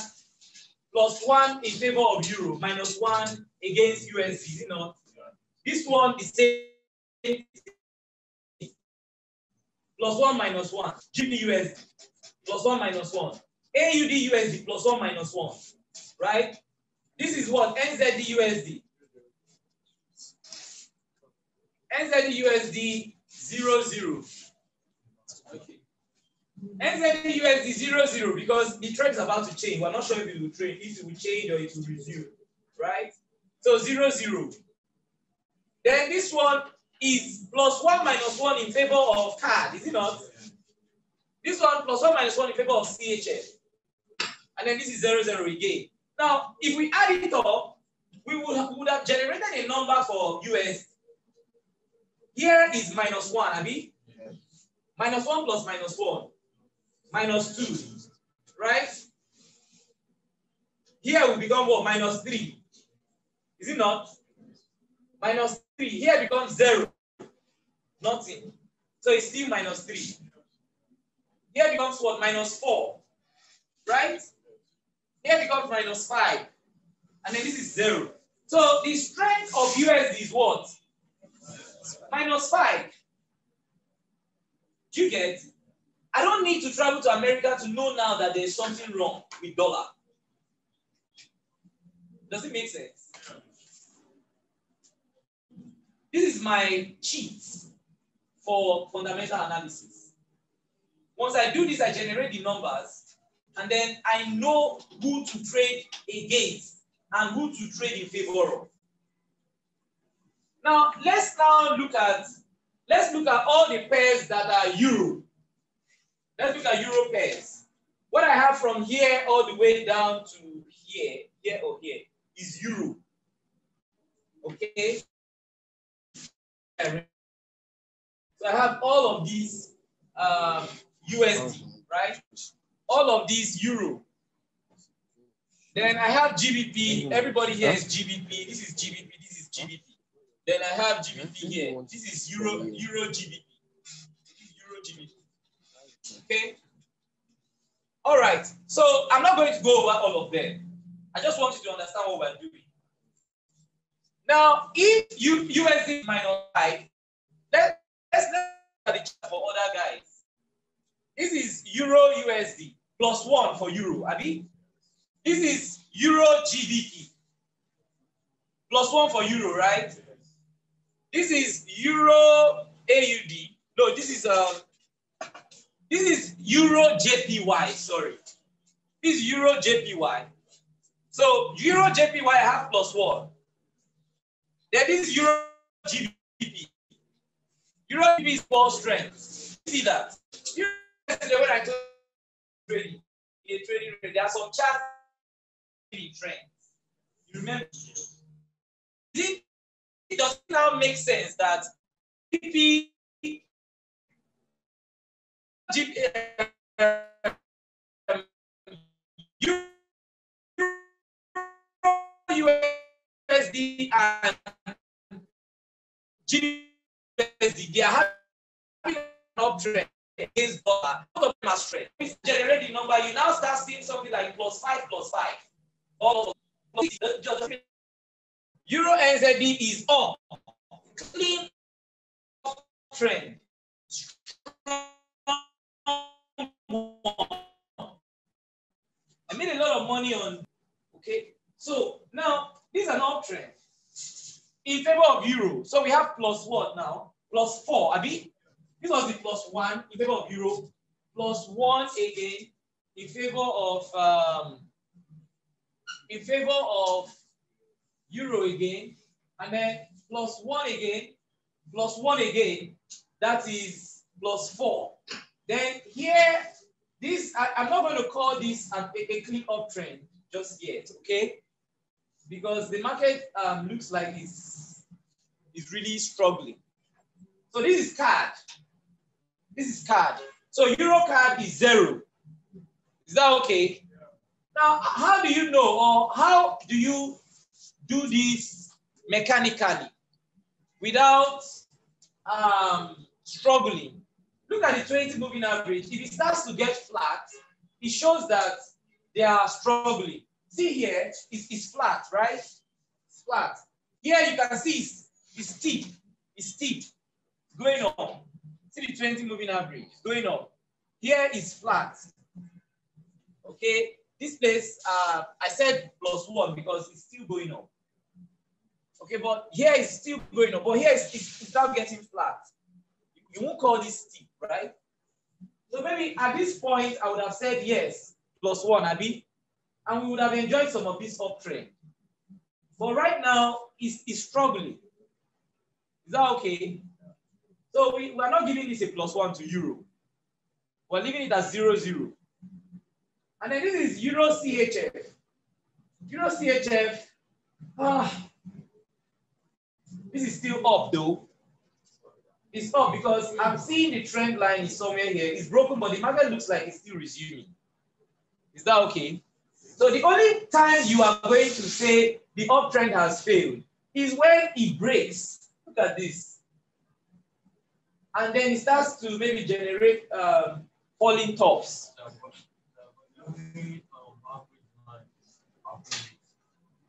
plus one in favor of Euro, minus one against USD, not? This one is same plus one minus one, GBUSD plus one minus one, AUD USD plus one minus one, right? This is what NZD USD. NZD USD zero zero. Okay. NZD USD zero zero because the trend is about to change. We're not sure if it will trade, if it will change or it will resume, right? So zero zero. Then this one is plus one minus one in favor of CAD, is it not? This one plus one minus one in favor of CHF. And then this is zero zero again. Now, if we add it up, we would have, we would have generated a number for US. Here is minus one, Abi. Minus one plus minus one. Minus two. Right? Here will become what? Minus three. Is it not? Minus three. Here becomes zero. Nothing. So it's still minus three. Here becomes what? Minus four. Right? Here becomes minus five. And then this is zero. So the strength of USD is what? Minus five. Do you get? I don't need to travel to America to know now that there's something wrong with dollar. Does it make sense? This is my cheat for fundamental analysis. Once I do this, I generate the numbers, and then I know who to trade against and who to trade in favor of. Now, let's now look at let's look at all the pairs that are euro. Let's look at euro pairs. What I have from here all the way down to here, here or here, is euro. Okay. So I have all of these um, USD, right? All of these euro. Then I have GBP. Everybody here is GBP. This is GBP. This is GBP. Then I have GBP here. This is Euro Euro GBP. Euro GBP. Okay. All right. So I'm not going to go over all of them. I just want you to understand what we're doing. Now, if you USD minus five, let, let's look at the chart for other guys. This is Euro USD plus one for Euro, Abi. This is Euro GBP plus one for Euro, right? This is Euro AUD. No, this is um, this is Euro JPY. Sorry, this is Euro JPY. So Euro JPY I have plus one. Then this is Euro GBP. Euro GBP is four strength. See that? Euro when I told trading, in a trading rate, there are some charts. In trends. You remember? See, does now make sense that GBP USD and GBP they are having an uptrend against dollar. Both of them are. If you generate the number, you now start seeing something like plus five, plus five. All Euro NZD is up. Clean trend. I made a lot of money on. Okay, so now this is an uptrend in favor of euro. So we have plus what now? Plus four. Abi, this was the plus one in favor of euro, plus one again in favor of um, in favor of euro again, and then plus one again, plus one again. That is plus four. Then here, this I, am not going to call this a, a clean uptrend just yet, okay? Because the market um, looks like it's, it's really struggling. So this is CAD. This is CAD. So Euro CAD is zero. Is that okay? Now, how do you know or how do you do this mechanically without um, struggling? Look at the 20 moving average. If it starts to get flat, it shows that they are struggling. See here, it's, it's flat, right? It's flat. Here you can see it's, it's steep. It's steep. Going up. See the 20 moving average going up. Here is flat. Okay, this place, uh, I said plus one because it's still going up. Okay, but here is still going up, but here is it's, it's now getting flat. You won't call this steep, right? So maybe at this point, I would have said yes, plus one, Abi, and we would have enjoyed some of this uptrend. But right now, it's, it's struggling. Is that okay? So we, we're not giving this a plus one to euro. We're leaving it as zero, zero. And then this is euro CHF. Euro CHF, ah, this is still up though. It's up because I'm seeing the trend line is somewhere here. It's broken, but the market looks like it's still resuming. Is that okay? So the only time you are going to say the uptrend has failed is when it breaks. Look at this. And then it starts to maybe generate um, falling tops.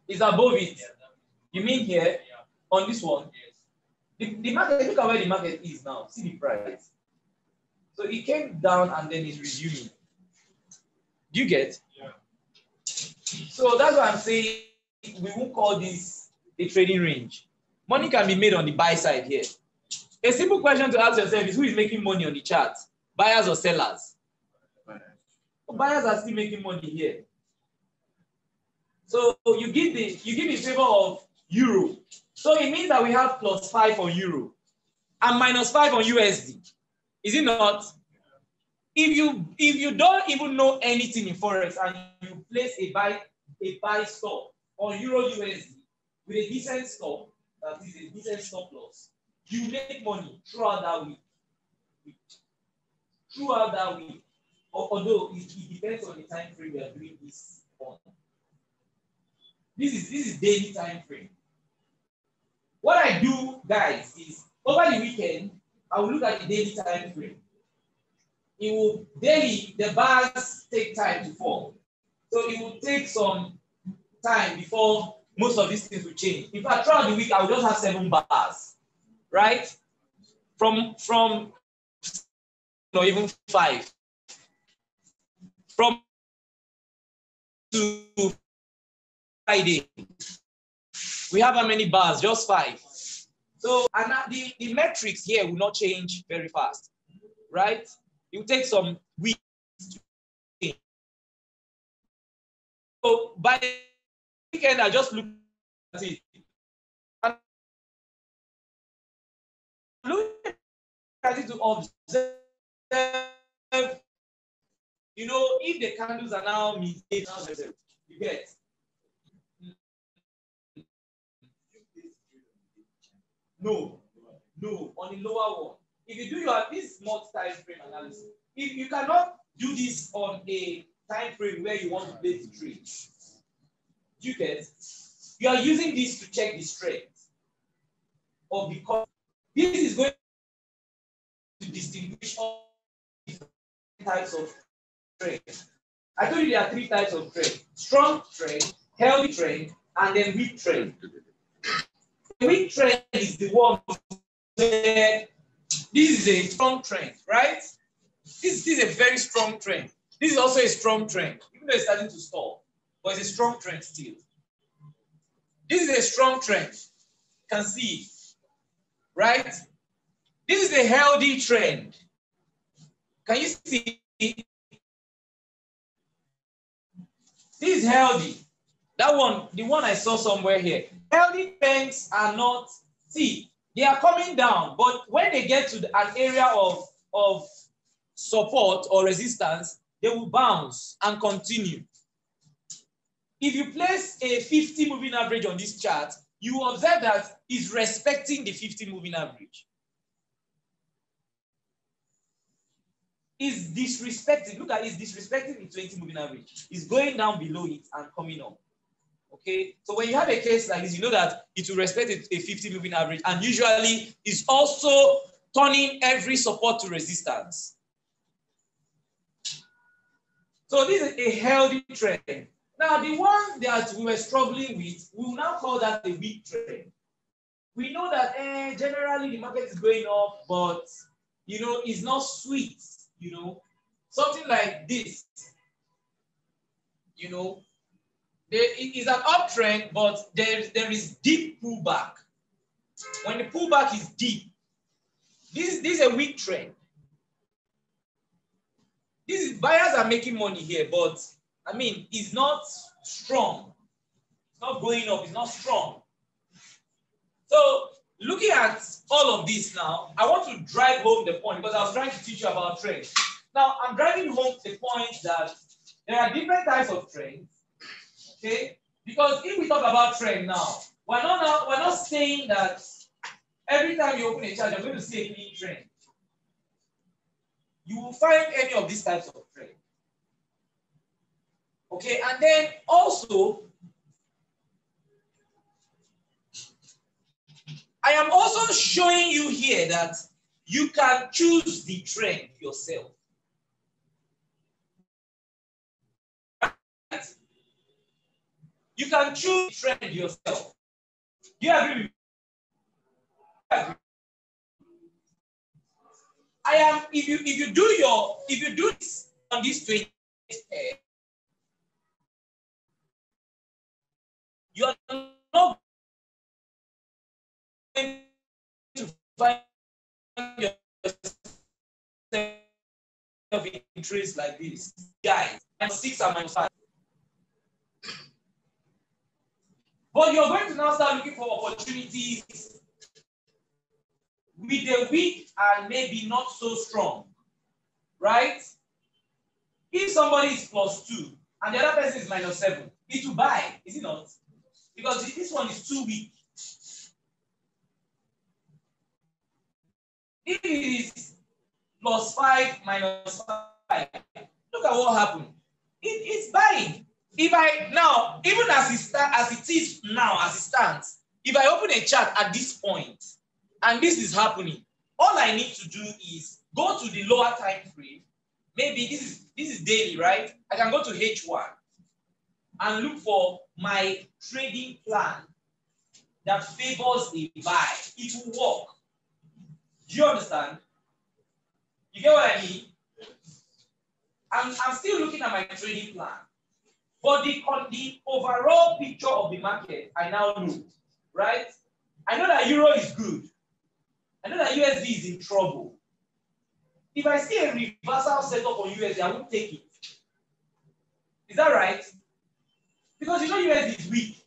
It's above it. You mean here on this one? The, the market, look at where the market is now. See the price. So it came down and then it's resuming. Do you get? Yeah. So that's why I'm saying we won't call this a trading range. Money can be made on the buy side here. A simple question to ask yourself is who is making money on the chart? Buyers or sellers? Buyers are still making money here. So you give the you give in favor of euro. So it means that we have plus five on euro and minus five on USD. Is it not? If you if you don't even know anything in forex and you place a buy a buy stop on euro USD with a decent stop, that is a decent stop loss, you make money throughout that week. Throughout that week. Although it, it depends on the time frame we are doing this on. This is this is daily time frame. What I do, guys, is over the weekend, I will look at the daily time frame. It will daily, the bars take time to fall. So it will take some time before most of these things will change. In fact, throughout the week, I will just have seven bars, right? From from or even five. From to Friday. We have how many bars? Just five. So and the, the metrics here will not change very fast, right? It will take some weeks to change. So by the weekend, I just look at it. Look at it to observe, you know, if the candles are now misbehaving, you get No, no, on the lower one. If you do your this multi-time frame analysis, if you cannot do this on a time frame where you want to place the trade, you get? You are using this to check the strength of the. This is going to distinguish all types of trade. I told you there are three types of trade: strong trade, healthy trade, and then weak trade. The weak trade is the one this is a strong trend, right? This, this is a very strong trend. This is also a strong trend, even though it's starting to stall, but it's a strong trend still. This is a strong trend. You can see, right? This is a healthy trend. Can you see? This is healthy. That one, the one I saw somewhere here. Healthy trends are not, see, they are coming down, but when they get to an area of, of support or resistance, they will bounce and continue. If you place a 50 moving average on this chart, you observe that it's respecting the 50 moving average. Is disrespecting, look at it, it's disrespecting the 20 moving average. It's going down below it and coming up. Okay, so when you have a case like this, you know that it will respect a 50 moving average, and usually it's also turning every support to resistance. So this is a healthy trend. Now, the one that we were struggling with, we will now call that a weak trend. We know that eh, generally the market is going up, but you know, it's not sweet, you know, something like this, you know, there is an uptrend, but there, there is deep pullback. When the pullback is deep, this, this is a weak trend. This is buyers are making money here, but I mean, it's not strong. It's not going up, it's not strong. So looking at all of this now, I want to drive home the point because I was trying to teach you about trends. Now I'm driving home the point that there are different types of trends. Okay? Because if we talk about trend now, we're not now, we're not saying that every time you open a chart, you're going to see a clean trend. You will find any of these types of trend. Okay, and then also, I am also showing you here that you can choose the trend yourself. You can choose the trend yourself. Do you agree with me? I am if you if you do your if you do this on this 20 you are not going to find yourself interest like this. Guys, and six and minus five. But you're going to now start looking for opportunities with a weak and maybe not so strong, right? If somebody is plus two and the other person is minus seven, it will buy, is it not? Because this one is too weak. If it is plus five minus five, look at what happened. It, it's buying. If I now, even as it start, as it is now, as it stands, if I open a chart at this point, and this is happening, all I need to do is go to the lower time frame. Maybe this is this is daily, right? I can go to H1 and look for my trading plan that favors a buy. It will work. Do you understand? You get what I mean? I'm, I'm still looking at my trading plan. But the, the overall picture of the market, I now know, right? I know that euro is good. I know that USD is in trouble. If I see a reversal setup on USD, I won't take it. Is that right? Because you know USD is weak.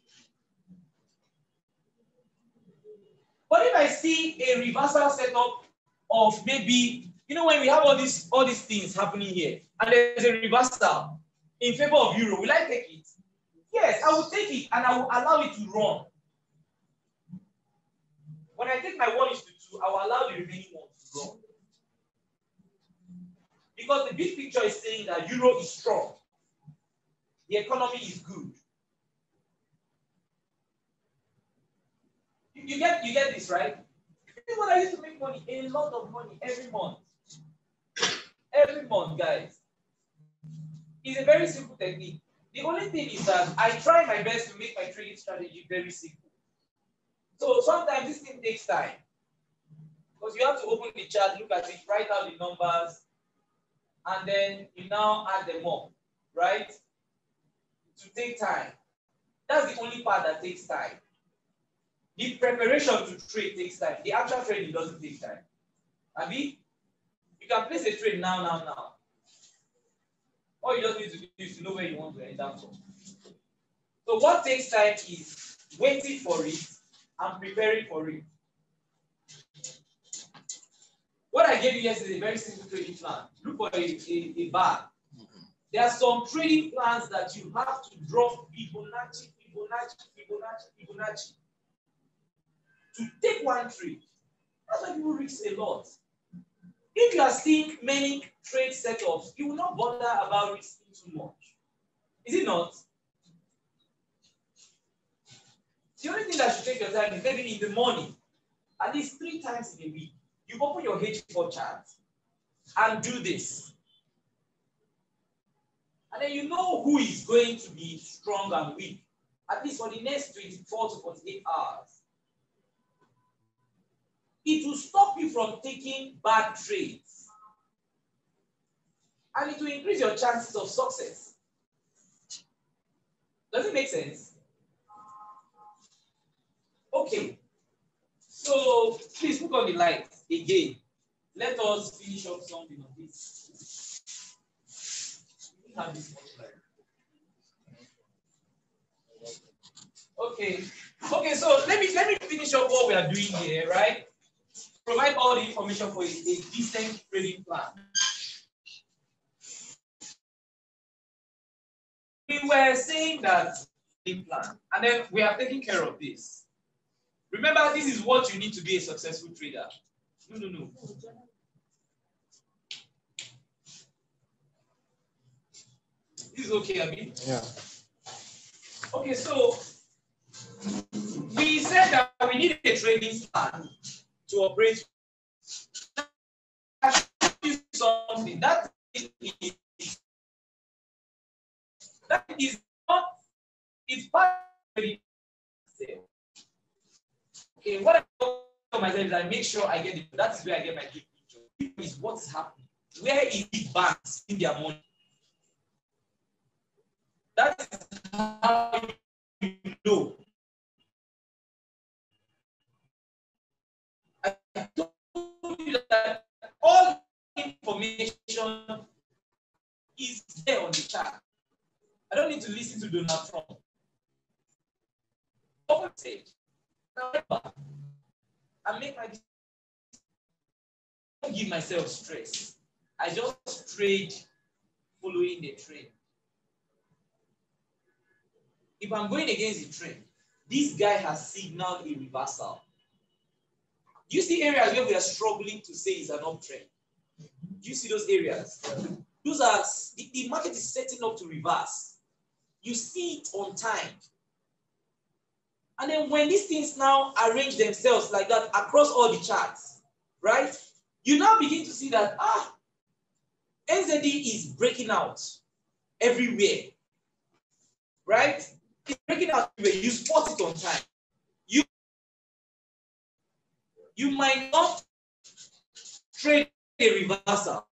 But if I see a reversal setup of maybe, you know, when we have all these all these things happening here, and there's a reversal in favor of euro, will I take it? Yes, I will take it and I will allow it to run. When I take my one is to two, I will allow the remaining one to run. Because the big picture is saying that euro is strong. The economy is good. You, you get you get this, right? What I used to make money, a lot of money every month. Every month, guys. It's a very simple technique. The only thing is that I try my best to make my trading strategy very simple. So sometimes this thing takes time. Because you have to open the chart, look at it, write out the numbers, and then you now add them up, right? To take time. That's the only part that takes time. The preparation to trade takes time. The actual trading doesn't take time. Abi, you can place a trade now, now, now. All you just need to do is to know where you want to up from. So what takes time is waiting for it and preparing for it. What I gave you yesterday is a very simple trading plan. Look for a, a, a bar. There are some trading plans that you have to draw Fibonacci, Fibonacci, Fibonacci, Fibonacci to take one trade. That's why people risk a lot. If you are seeing many trade setups, you will not bother about risking too much. Is it not? The only thing that should take your time is maybe in the morning, at least three times in a week, you open your H4 chart and do this. And then you know who is going to be strong and weak, at least for the next 24 to 48 hours it will stop you from taking bad trades. And it will increase your chances of success. Does it make sense? Okay. So please put on the light again. Let us finish up something on this. Okay. Okay, so let me let me finish up what we are doing here, right? provide all the information for a, a decent trading plan. We were saying that in plan, and then we are taking care of this. Remember, this is what you need to be a successful trader. No, no, no. This is okay, Abi? Yeah. Okay, so we said that we need a training plan to operate. Something that is that is not it's part of the okay what I do myself is I make sure I get it. That's where I get my big picture is what's happening. Where is the banks in their money that's how you know that all information is there on the chart. I don't need to listen to Donald Trump. Open stage. Remember, I make my don't give myself stress. I just trade following the trend. If I'm going against the trend, this guy has signaled a reversal. You see areas where we are struggling to say is an uptrend? You see those areas? Those are the, the market is setting up to reverse. You see it on time. And then when these things now arrange themselves like that across all the charts, right? You now begin to see that ah, NZD is breaking out everywhere, right? It's breaking out. You spot it on time. You you might not trade a reversal,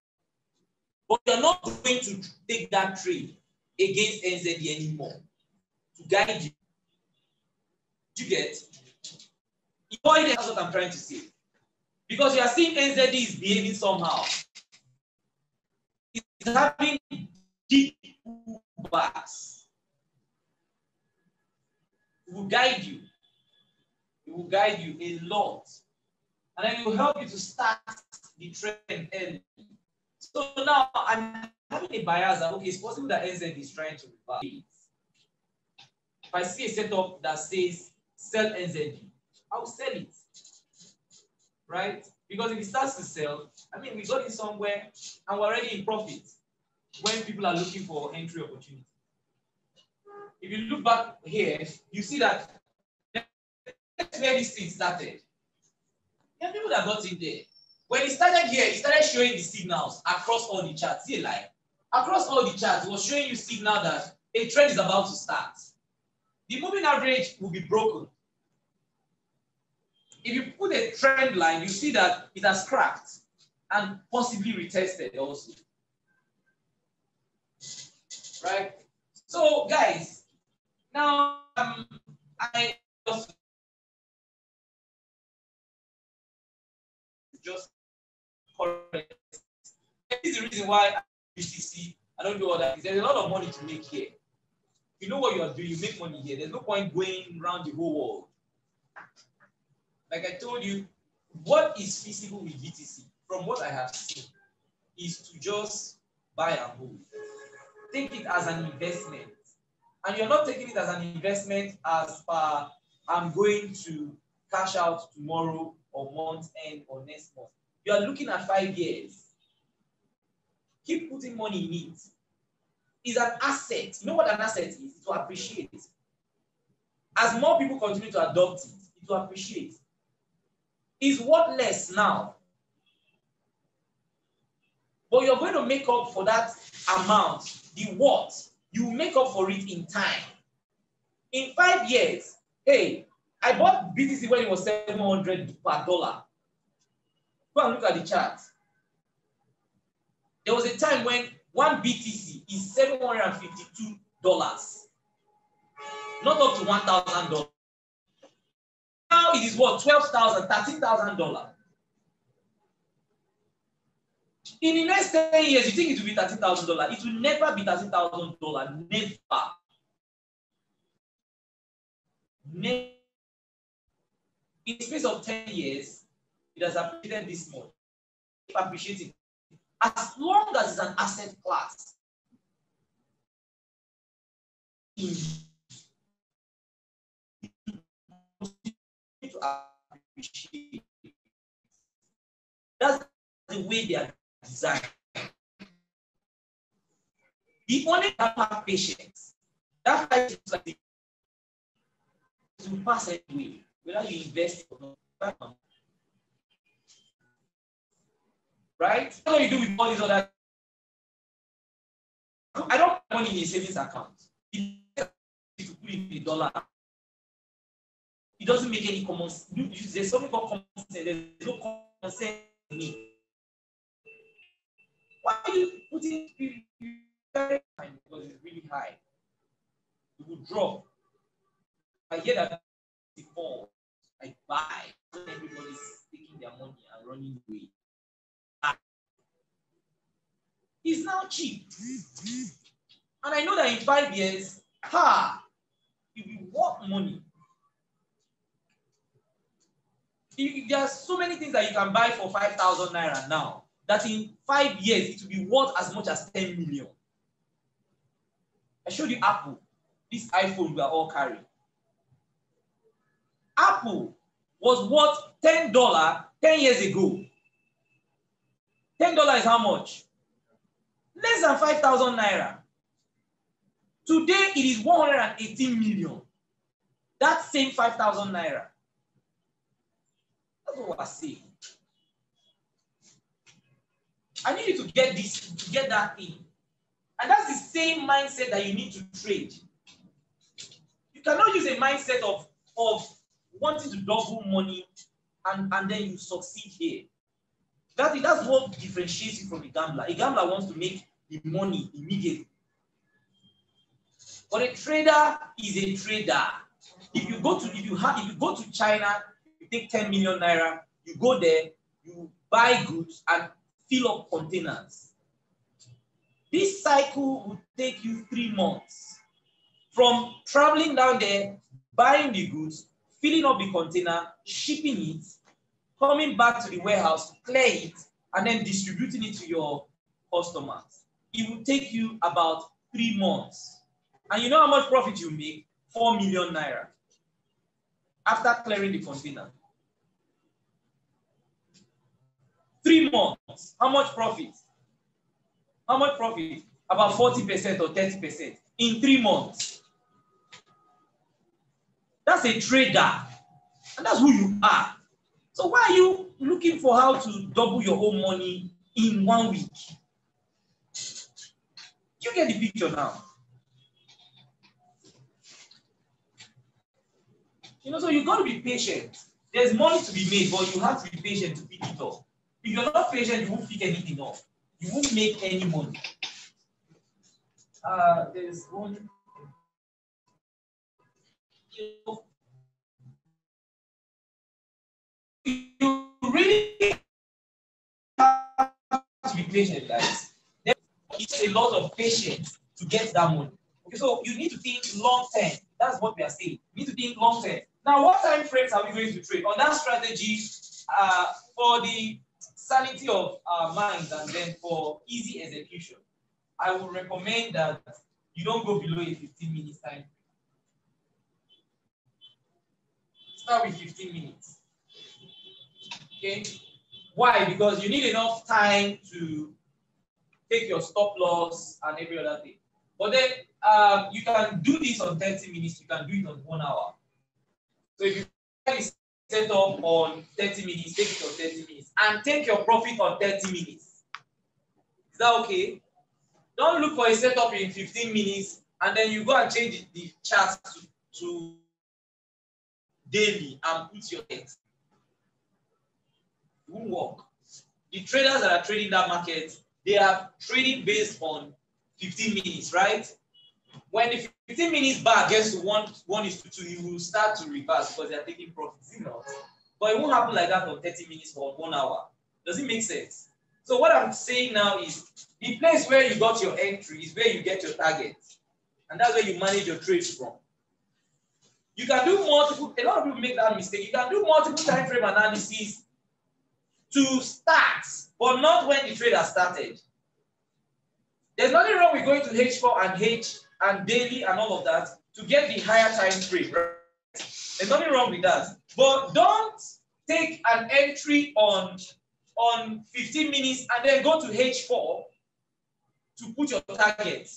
but you're not going to take that trade against NZD anymore to guide you. You get? You that's what I'm trying to say. Because you are seeing NZD is behaving somehow. It's having deep backs. Will guide you. It will guide you a lot and then it will help you to start the trend early. So now I'm having a bias that okay, it's possible that NZ is trying to reverse. If I see a setup that says sell NZD, I'll sell it. right? Because if it starts to sell, I mean, we got it somewhere and we're already in profit when people are looking for entry opportunity. If you look back here, you see that that's where this thing started. There are people that got in there. When it started here, it started showing the signals across all the charts. See, like across all the charts, it was showing you signal that a trend is about to start. The moving average will be broken. If you put a trend line, you see that it has cracked and possibly retested also. Right? So, guys, now um, I just just correct. This is the reason why UCC, I don't do all that. There's a lot of money to make here. You know what you are doing, you make money here. There's no point going around the whole world. Like I told you, what is feasible with BTC, from what I have seen, is to just buy and hold. Take it as an investment. And you're not taking it as an investment as per I'm going to cash out tomorrow or month end or next month. You are looking at five years. Keep putting money in it. It's an asset. You know what an asset is? To appreciate. As more people continue to adopt it, it will appreciate. It's worthless now. But you're going to make up for that amount, the what, you make up for it in time. In five years, hey, I bought BTC when it was 700 per dollar. Go and look at the chart. There was a time when one BTC is $752, not up to $1,000. Now it is what? $12,000, $13,000. In the next 10 years, you think it will be $13,000. It will never be $13,000. Never. Never. In the space of 10 years, it has appreciated this much. Keep appreciating. As long as it's an asset class. That's the way they are designed. The only have patience. That patience like to pass anyway, whether you invest or not. Right? What do you do with all these other? I don't have money in a savings account. If you put in a dollar, it doesn't make any common sense. There's something called common sense. There's no common sense in me. Why are you putting high? Because it's really high. It will drop. I hear that before I buy, everybody's taking their money and running away. Ah. It's now cheap. And I know that in five years, ha, it will worth money. There are so many things that you can buy for 5,000 naira now that in five years it will be worth as much as 10 million. I showed you Apple, this iPhone we are all carrying. Apple was worth $10 10 years ago. $10 is how much? Less than 5,000 naira. Today it is 118 million. That same 5,000 naira. That's what we're saying. I need you to get this, to get that thing. And that's the same mindset that you need to trade. You cannot use a mindset of, of wanting to double money and, and then you succeed here. That, that's what differentiates you from a gambler. A gambler wants to make the money immediately. But a trader is a trader. If you go to if you have if you go to China, you take 10 million naira, you go there, you buy goods and fill up containers. This cycle will take you three months from traveling down there, buying the goods, filling up the container, shipping it, coming back to the warehouse clear it, and then distributing it to your customers. It will take you about three months. And you know how much profit you make? Four million naira after clearing the container. Three months. How much profit? How much profit? About 40% or 30% in three months. That's a trader. And that's who you are. So why are you looking for how to double your own money in one week? You get the picture now. You know, so you got to be patient. There's money to be made, but you have to be patient to pick it up. If you're not patient, you won't pick anything up. You won't make any money. Uh, there's one. You really have to be patient, guys. It's a lot of patience to get that money. Okay, so you need to think long term. That's what we are saying. You need to think long term. Now, what time frames are we going to trade? On that strategy, uh, for the sanity of our minds and then for easy execution, I would recommend that you don't go below a 15 minutes time. Start with 15 minutes. Okay? Why? Because you need enough time to take your stop loss and every other thing. But then um, you can do this on 30 minutes, you can do it on one hour. So if you set up on 30 minutes, take it on 30 minutes, and take your profit on 30 minutes. Is that okay? Don't look for a setup in 15 minutes and then you go and change the chart to, to daily and put your text. It won't work. The traders that are trading that market, they are trading based on 15 minutes, right? When the 15 minutes back to one, one is to two, you will start to reverse because they are taking profits. You know? But it won't happen like that for 30 minutes or one hour. Does it make sense? So what I'm saying now is the place where you got your entry is where you get your target. And that's where you manage your trades from. You can do multiple, a lot of people make that mistake. You can do multiple time frame analysis to start, but not when the trade has started. There's nothing wrong with going to H4 and H and daily and all of that to get the higher time frame. Right? There's nothing wrong with that. But don't take an entry on, on 15 minutes and then go to H4 to put your target.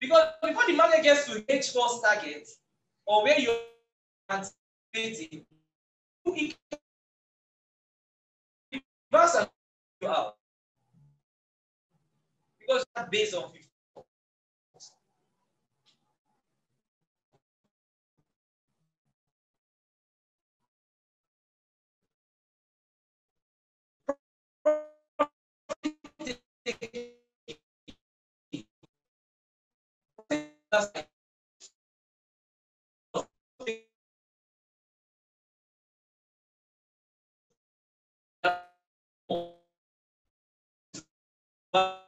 Because before the market gets to H4's target, or where you're anticipating, you out. Because that's based on 50.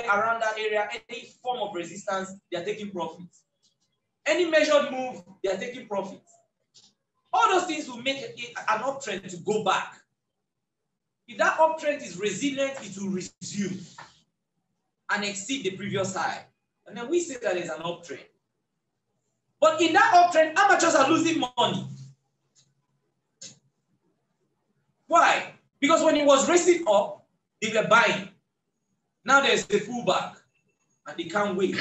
Around that area, any form of resistance, they are taking profits. Any measured move, they are taking profits. All those things will make an uptrend to go back. If that uptrend is resilient, it will resume and exceed the previous high. And then we say that is an uptrend. But in that uptrend, amateurs are losing money. Why? Because when it was racing up, they were buying. Now there's the pullback, and they can't wait.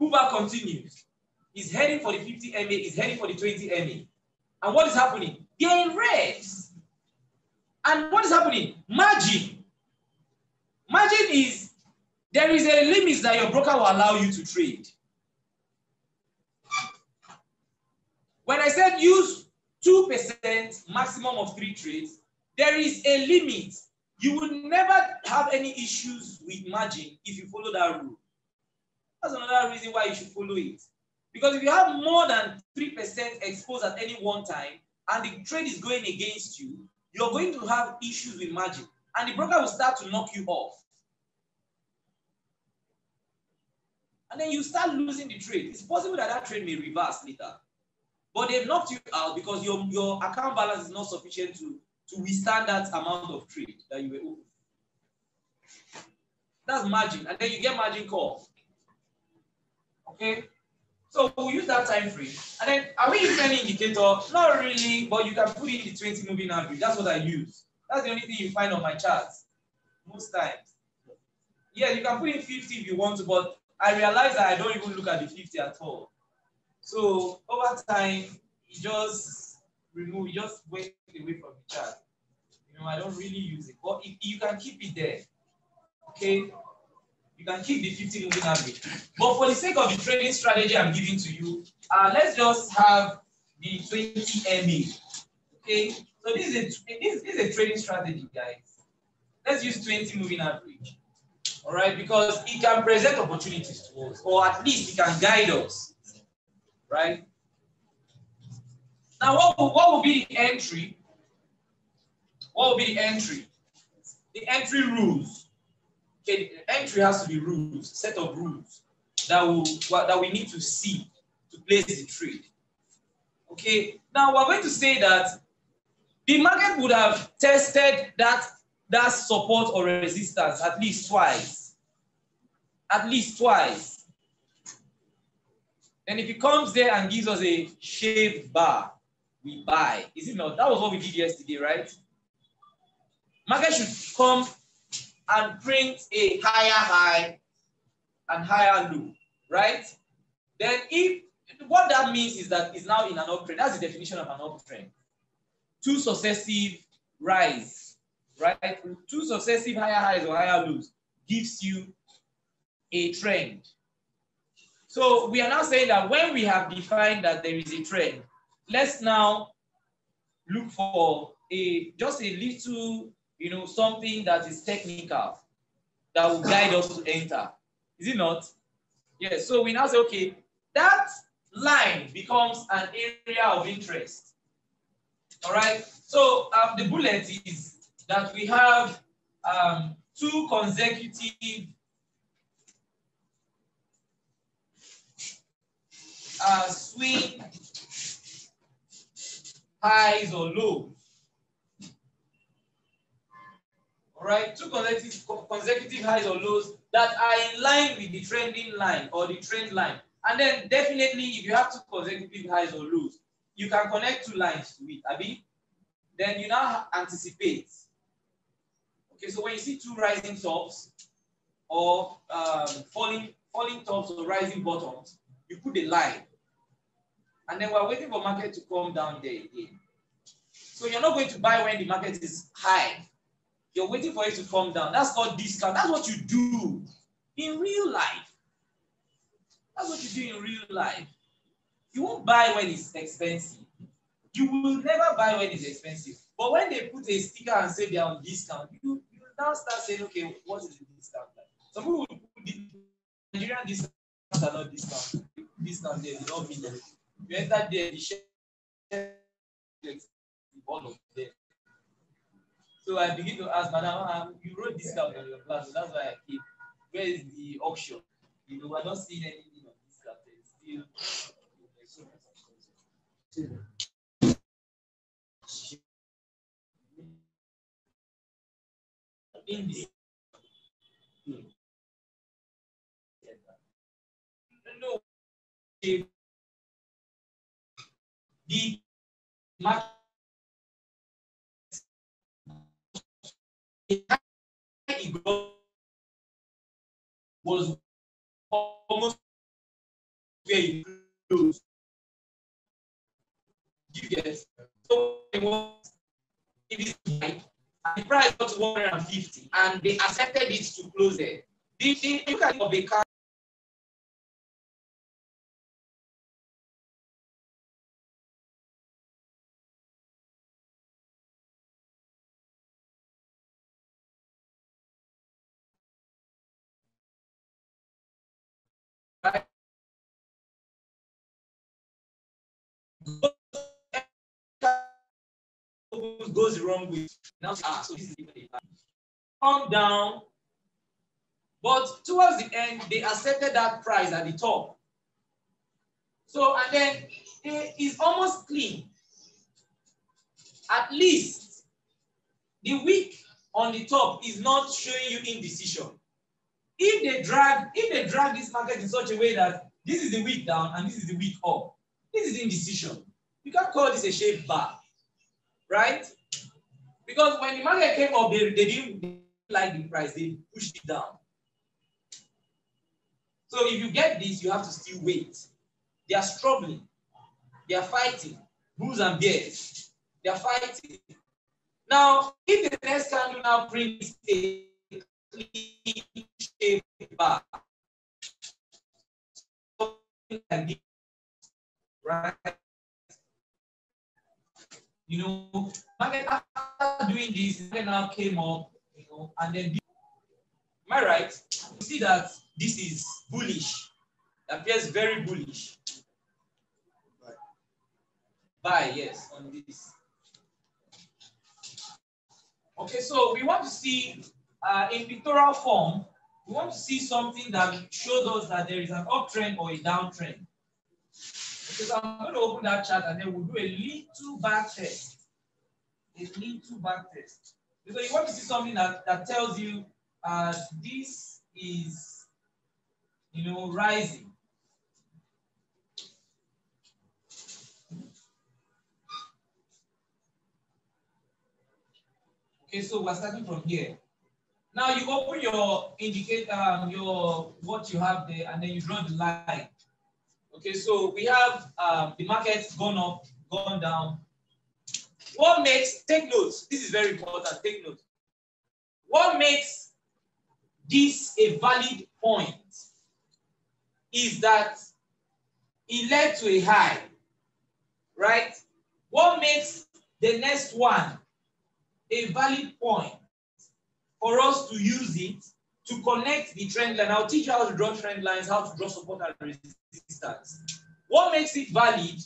Pullback continues. He's heading for the 50 MA, he's heading for the 20 MA. And what is happening? They're in reds. And what is happening? Margin. Margin is there is a limit that your broker will allow you to trade. When I said use 2% maximum of three trades, there is a limit you will never have any issues with margin if you follow that rule. That's another reason why you should follow it. Because if you have more than 3% exposed at any one time and the trade is going against you, you're going to have issues with margin. And the broker will start to knock you off. And then you start losing the trade. It's possible that that trade may reverse later. but they've knocked you out because your, your account balance is not sufficient to, to withstand that amount of trade that you were open. That's margin, and then you get margin call. Okay, so we'll use that time frame. And then are we using any indicator? Not really, but you can put in the 20 moving average. That's what I use. That's the only thing you find on my charts most times. Yeah, you can put in 50 if you want to, but I realize that I don't even look at the 50 at all. So over time, you just remove, just wait away from the chart. You know, I don't really use it, but if you can keep it there, okay? You can keep the 50 moving average. But for the sake of the trading strategy I'm giving to you, uh, let's just have the 20 MA. Okay, so this is a this, this is a trading strategy, guys. Let's use 20 moving average. All right, because it can present opportunities to us, or at least it can guide us. Right? Now, what will, what will be the entry? What will be the entry? The entry rules. Okay, the entry has to be rules, set of rules that will that we need to see to place the trade. Okay, now we're going to say that the market would have tested that that support or resistance at least twice. At least twice. And if it comes there and gives us a shaved bar, we buy. Is it not? That was what we did yesterday, right? Market should come and print a higher high and higher low, right? Then if what that means is that it's now in an uptrend. That's the definition of an uptrend. Two successive rise, right? Two successive higher highs or higher lows gives you a trend. So we are now saying that when we have defined that there is a trend, let's now look for a just a little, you know, something that is technical that will guide us to enter. Is it not? Yes. So we now say, okay, that line becomes an area of interest. All right. So um, the bullet is that we have um, two consecutive uh, swing highs or lows. All right, two consecutive, consecutive highs or lows that are in line with the trending line or the trend line. And then definitely, if you have two consecutive highs or lows, you can connect two lines to it, Abi. Then you now anticipate. Okay, so when you see two rising tops or um, falling falling tops or rising bottoms, you put a line. And then we're waiting for market to come down there again. So you're not going to buy when the market is high. You're waiting for it to come down. That's called discount. That's what you do in real life. That's what you do in real life. You won't buy when it's expensive. You will never buy when it's expensive. But when they put a sticker and say they're on discount, you, you now start saying, okay, what is the discount? Some people will put the Nigerian discounts are not discount. Discount they don't mean that. You enter there, of. So I begin to ask, Madam, um, you wrote discount on your plan, so that's why I came. Where is the auction? You know, we're not seeing anything on discount. It's still in the no the market was almost where it closed. You get so it was it is. And the price to 150 and they accepted it to close it. The, look at of the car goes wrong with now ah, so this is even a down but towards the end they accepted that price at the top so and then it is almost clean. At least the wick on the top is not showing you indecision. If they drag, if they drag this market in such a way that this is the wick down and this is the wick up, this is indecision. You can't call this a shaved bar, right? Because when the market came up, they, they didn't like the price, they pushed it down. So if you get this, you have to still wait. They are struggling. They are fighting. Bulls and bears. They are fighting. Now, if the next candle now prints a clean shaved bar, right? You know, after doing this, market now came up, you know, and then, am I right? You see that this is bullish. It appears very bullish. Buy, yes, on this. Okay, so we want to see uh, in pictorial form, we want to see something that shows us that there is an uptrend or a downtrend. So I'm going to open that chart and then we'll do a little back test. A little back test. Because you want to see something that, that tells you uh, this is, you know, rising. Okay, so we're starting from here. Now you open your indicator, um, your what you have there, and then you draw the line. Okay, so we have um, the market gone up, gone down. What makes, take notes, this is very important, take notes. What makes this a valid point is that it led to a high, right? What makes the next one a valid point for us to use it to connect the trend line. I'll teach you how to draw trend lines, how to draw support and resistance. What makes it valid?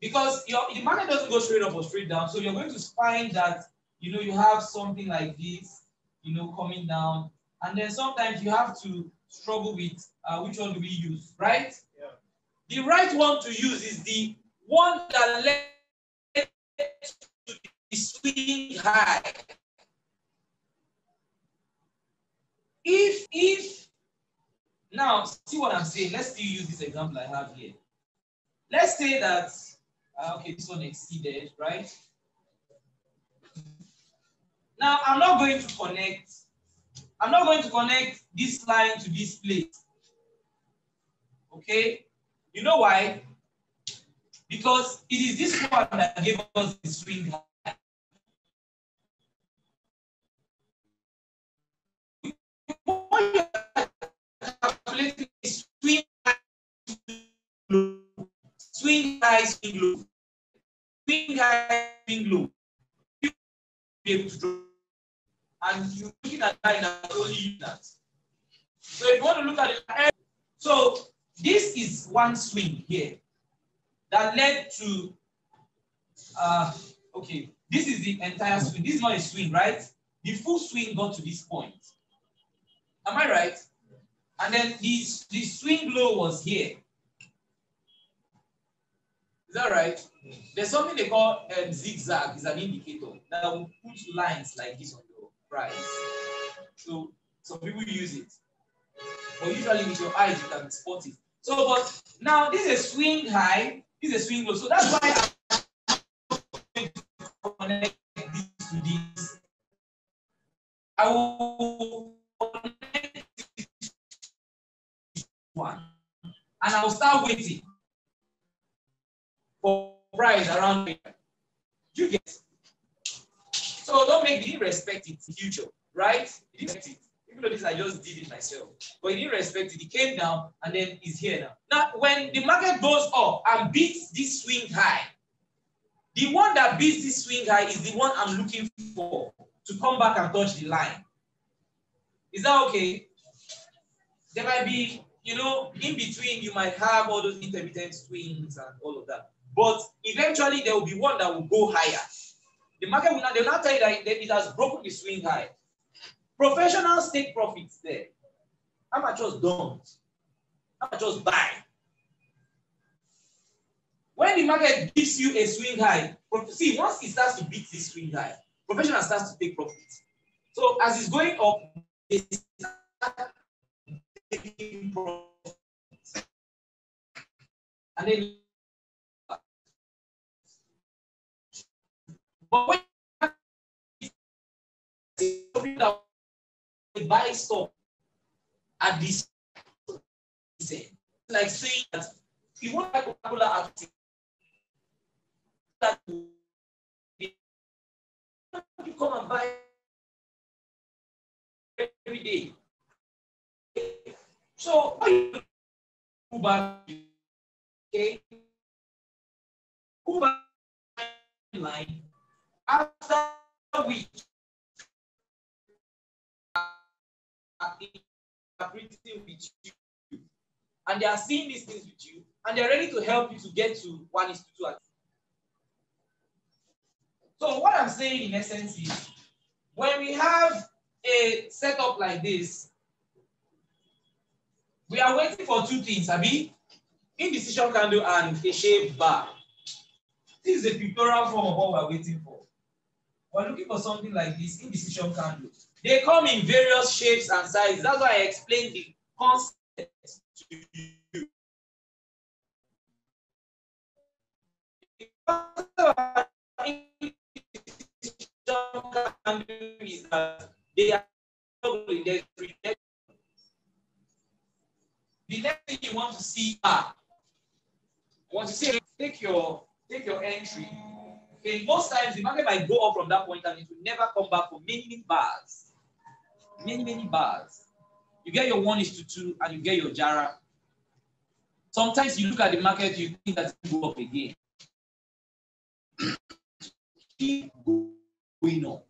Because your, the market doesn't go straight up or straight down. So you're going to find that, you know, you have something like this, you know, coming down. And then sometimes you have to struggle with uh, which one do we use, right? Yeah. The right one to use is the one that led to the swing high. If, if, now see what I'm saying. Let's still use this example I have here. Let's say that, uh, okay, this one exceeded, right? Now I'm not going to connect, I'm not going to connect this line to this plate. Okay? You know why? Because it is this one that gave us the swing swing high, swing swing high, swing. You be able to draw. And you looking at that in only that. So if you want to look at it, so this is one swing here that led to, uh, okay, this is the entire swing. This is not a swing, right? The full swing got to this point. Am I right? And then this the swing low was here. Is that right? There's something they call um, zigzag, is an indicator that will put lines like this on your price. So some people use it. But usually with your eyes, you can spot it. So, but now this is a swing high, this is a swing low. So that's why I'm connect this to this. I will I'll start waiting for price around here. You get So don't make me respect it in future, right? Didn't it. Even though this I just did it myself. But he didn't respect it. He came down and then he's here now. Now, when the market goes up and beats this swing high, the one that beats this swing high is the one I'm looking for to come back and touch the line. Is that okay? There might be you know, in between you might have all those intermittent swings and all of that. But eventually there will be one that will go higher. The market will not, they'll not tell you that it has broken the swing high. Professionals take profits there. Amateurs don't. Amateurs buy. When the market gives you a swing high, see, once it starts to beat this swing high, professional starts to take profits. So as it's going up, taking profit. And then but when you buy stock at this like saying that you want a Coca-Cola that you come and buy every day. So Uber, okay, Uber line after which interpreting with you, and they are seeing these things with you, and they're ready to help you to get to one is to two. So what I'm saying in essence is, when we have a setup like this, we are waiting for two things, Abi. Indecision candle and a shaved bar. This is a pictorial form of what we're waiting for. We're looking for something like this, indecision candle. They come in various shapes and sizes. That's why I explained the concept to you. Is that they are. The next thing you want to see are, want to say, take your take your entry. Okay, most times the market might go up from that point and it will never come back for many, many bars. Many, many bars. You get your one is to two and you get your Jara. Sometimes you look at the market, you think that it will go up again. *clears throat* Keep going up.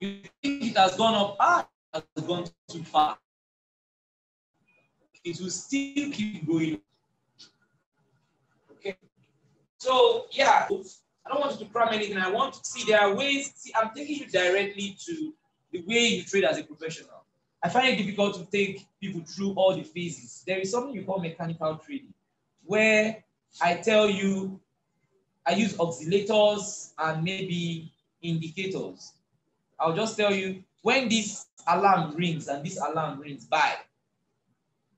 You think it has gone up, ah, it has gone too far. It will still keep going. Okay. So yeah, I don't want you to cram anything. I want to see there are ways. See, I'm taking you directly to the way you trade as a professional. I find it difficult to take people through all the phases. There is something you call mechanical trading, where I tell you, I use oscillators and maybe indicators. I'll just tell you when this alarm rings and this alarm rings, buy.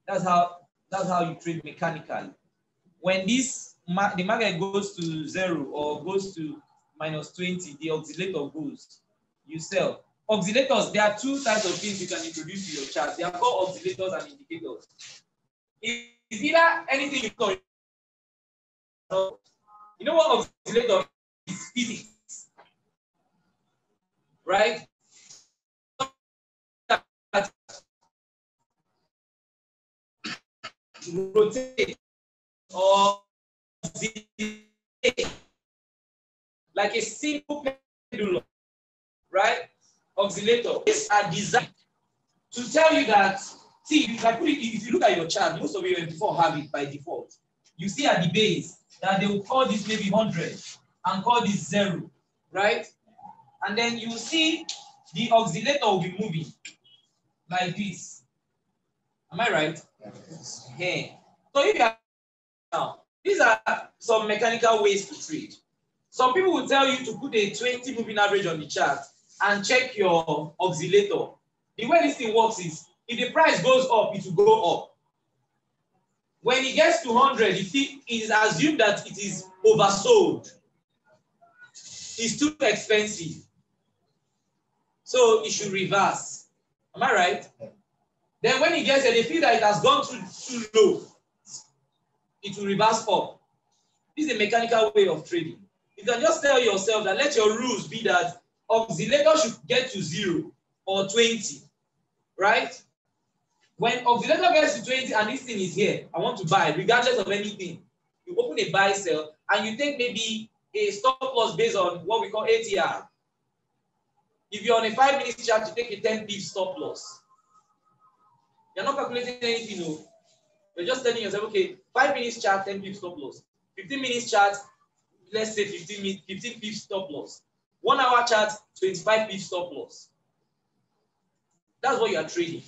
That's how that's how you trade mechanically. When this the market goes to zero or goes to minus 20, the oscillator goes, you sell. Oscillators, there are two types of things you can introduce to your chart. They are called oscillators and indicators. It's either anything you call you know what oscillator is physics, right? Rotate or like a simple pendulum, right? Oscillator. These are designed to tell you that, see, put it, if you look at your chart, most of your before have it by default. You see at the base that they will call this maybe 100 and call this zero, right? And then you see the oscillator will be moving like this. Am I right? Yeah. So you now, these are some mechanical ways to trade. Some people will tell you to put a 20 moving average on the chart and check your oscillator. The way this thing works is if the price goes up, it will go up. When it gets to 100, it is assumed that it is oversold. It's too expensive. So it should reverse. Am I right? Then when it gets there, they feel that it has gone too, too low it will reverse up. This is a mechanical way of trading. You can just tell yourself that let your rules be that oscillator should get to zero or 20, right? When oscillator gets to 20 and this thing is here, I want to buy regardless of anything. You open a buy sell and you take maybe a stop loss based on what we call ATR. If you're on a five minute chart, you take a 10 pip stop loss. You're not calculating anything, no. You're just telling yourself, okay, five minutes chart, 10 pips stop loss. 15 minutes chart, let's say 15 minutes, 15 pips stop loss. One hour chart, 25 pips stop loss. That's what you are trading.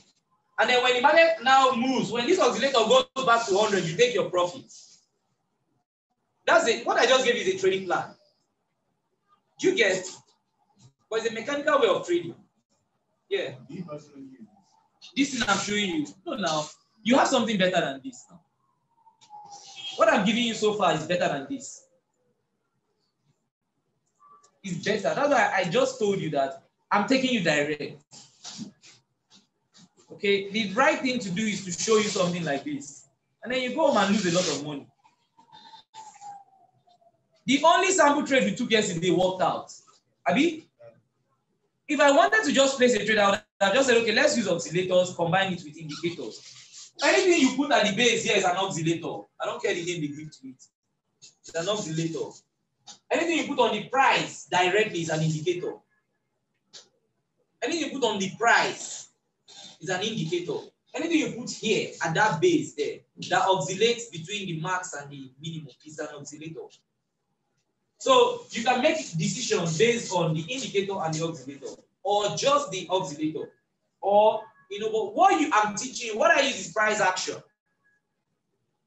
And then when the market now moves, when this oscillator goes back to 100, you take your profits. That's it. What I just gave is a trading plan. You get? But it's a mechanical way of trading. Yeah. This thing I'm showing you. No, now you have something better than this. What I'm giving you so far is better than this. It's better. That's why I just told you that I'm taking you direct. Okay, the right thing to do is to show you something like this. And then you go home and lose a lot of money. The only sample trade we took yesterday worked out. Abi, if I wanted to just place a trade, I would have just said, okay, let's use oscillators, combine it with indicators. Anything you put at the base here is an oscillator. I don't care the name they give to it. It's an oscillator. Anything you put on the price directly is an indicator. Anything you put on the price is an indicator. Anything you put here at that base there that oscillates between the max and the minimum is an oscillator. So you can make decisions based on the indicator and the oscillator, or just the oscillator, or you know, but what you I'm teaching, what I use is price action.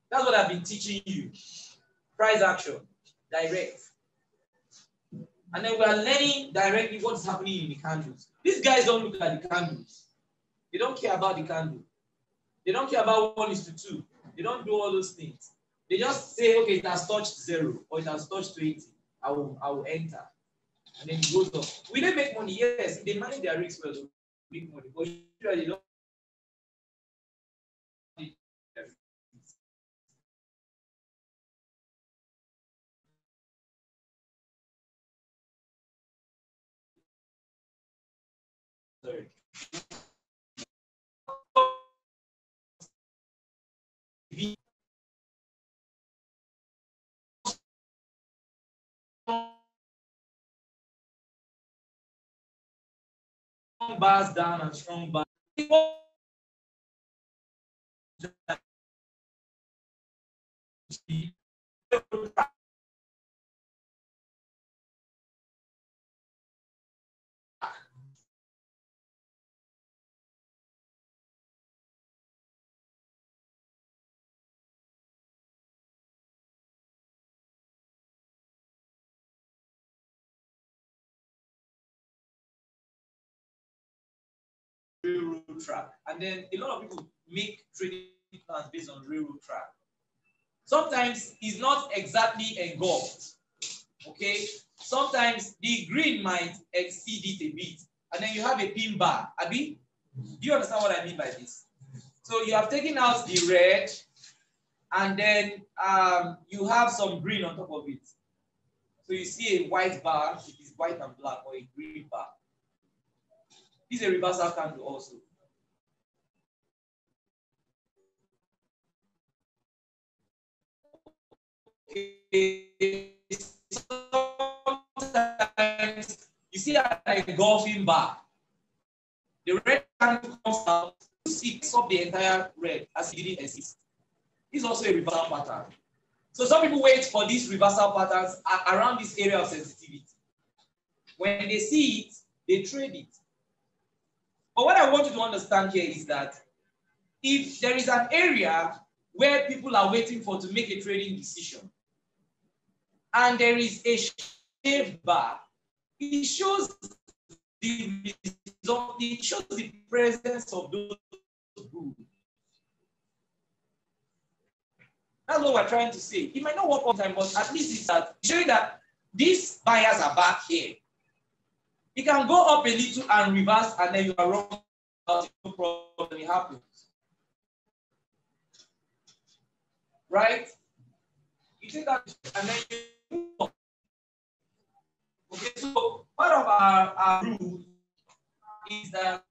That's what I've been teaching you. Price action, direct. And then we are learning directly what's happening in the candles. These guys don't look at the candles. They don't care about the candle. They don't care about one is to two. They don't do all those things. They just say, okay, it has touched zero or it has touched 20. I will, I will enter. And then it goes up. Will they make money? Yes. They manage their risks well, they make money. But usually they don't. Sorry. Strong bars down and railroad track. And then a lot of people make trading plans based on railroad track. Sometimes it's not exactly engulfed. Okay. Sometimes the green might exceed it a bit. And then you have a pin bar. Abi, do you understand what I mean by this? So you have taken out the red, and then um, you have some green on top of it. So you see a white bar, it is white and black, or a green bar. This is a reversal candle also. Sometimes you see a engulfing bar. The red candle comes out, picks up the entire red as it didn't exist. Is also a reversal pattern. So some people wait for these reversal patterns around this area of sensitivity. When they see it, they trade it. But what I want you to understand here is that if there is an area where people are waiting for to make a trading decision, and there is a shaved bar, it shows the result, it shows the presence of those rules. That's what we're trying to say. It might not work all the time, but at least it's showing that these buyers are back here. It can go up a little and reverse, and then you are wrong. No problem, it happens. Right? You take that and then you move on. Okay, so part of our, our rule is that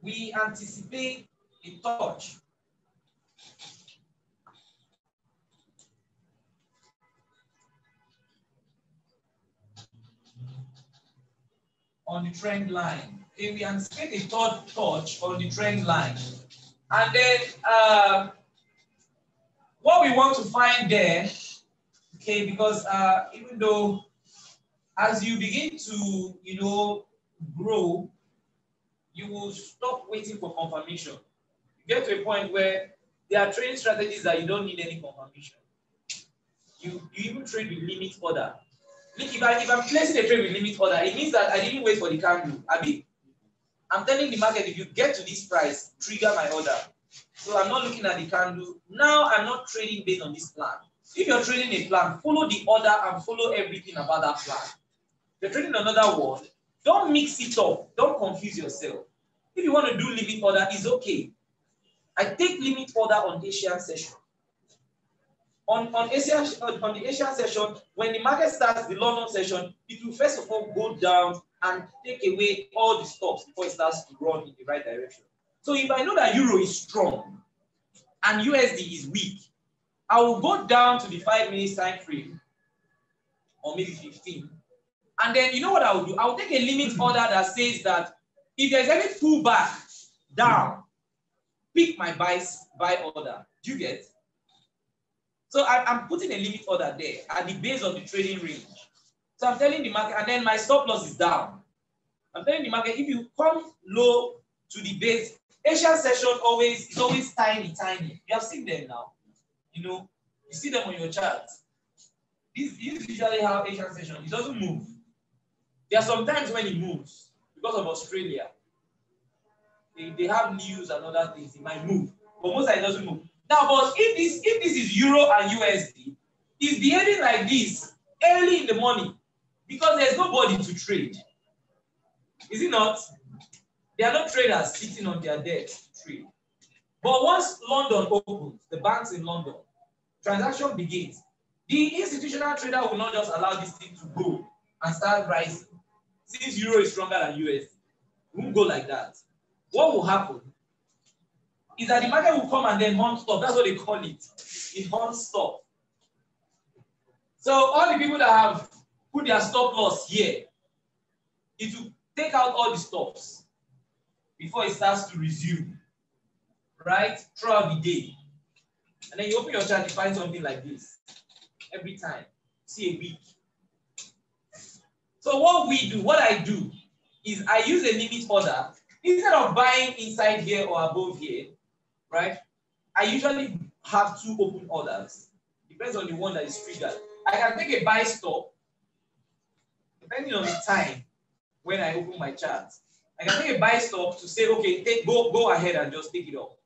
we anticipate a touch on the trend line. Okay, we anticipate a third touch on the trend line. And then uh, what we want to find there, okay, because uh, even though as you begin to, you know, grow, you will stop waiting for confirmation. You get to a point where there are trading strategies that you don't need any confirmation. You, you even trade with limit order. If, I, if I'm placing a trade with limit order, it means that I didn't wait for the candle. Abi, I'm telling the market if you get to this price, trigger my order. So I'm not looking at the candle. Now I'm not trading based on this plan. If you're trading a plan, follow the order and follow everything about that plan. If you're trading another one, don't mix it up. Don't confuse yourself. If you want to do limit order, it's okay. I take limit order on Asian session. On, on, Asian, on the Asian session, when the market starts the London session, it will first of all go down and take away all the stops before it starts to run in the right direction. So if I know that euro is strong and USD is weak, I will go down to the five minutes time frame or maybe 15. And then you know what I will do? I will take a limit order that says that if there's any pullback down, pick my buy, buy order. Do you get? So I, am putting a limit order there at the base of the trading range. So I'm telling the market, and then my stop loss is down. I'm telling the market, if you come low to the base, Asian session always is always tiny, tiny. You have seen them now. You know, you see them on your chart. This, is usually how Asian session, it doesn't move. There are some times when it moves because of Australia. They, they have news and other things, it might move. But most of it doesn't move. Now, but if this if this is euro and USD, it's behaving like this early in the morning because there's nobody to trade. Is it not? They are not traders sitting on their desk to trade. But once London opens, the banks in London, transaction begins. The institutional trader will not just allow this thing to go and start rising. Since euro is stronger than USD, it won't go like that. What will happen is that the market will come and then hunt stop. That's what they call it. It hunts stop. So all the people that have put their stop loss here, it will take out all the stops before it starts to resume, right? Throughout the day. And then you open your chart, you find something like this every time. See a week. So what we do, what I do, is I use a limit order. Instead of buying inside here or above here, right? I usually have two open orders. Depends on the one that is triggered. I can take a buy stop, depending on the time when I open my chart. I can take a buy stop to say, okay, take go go ahead and just take it off.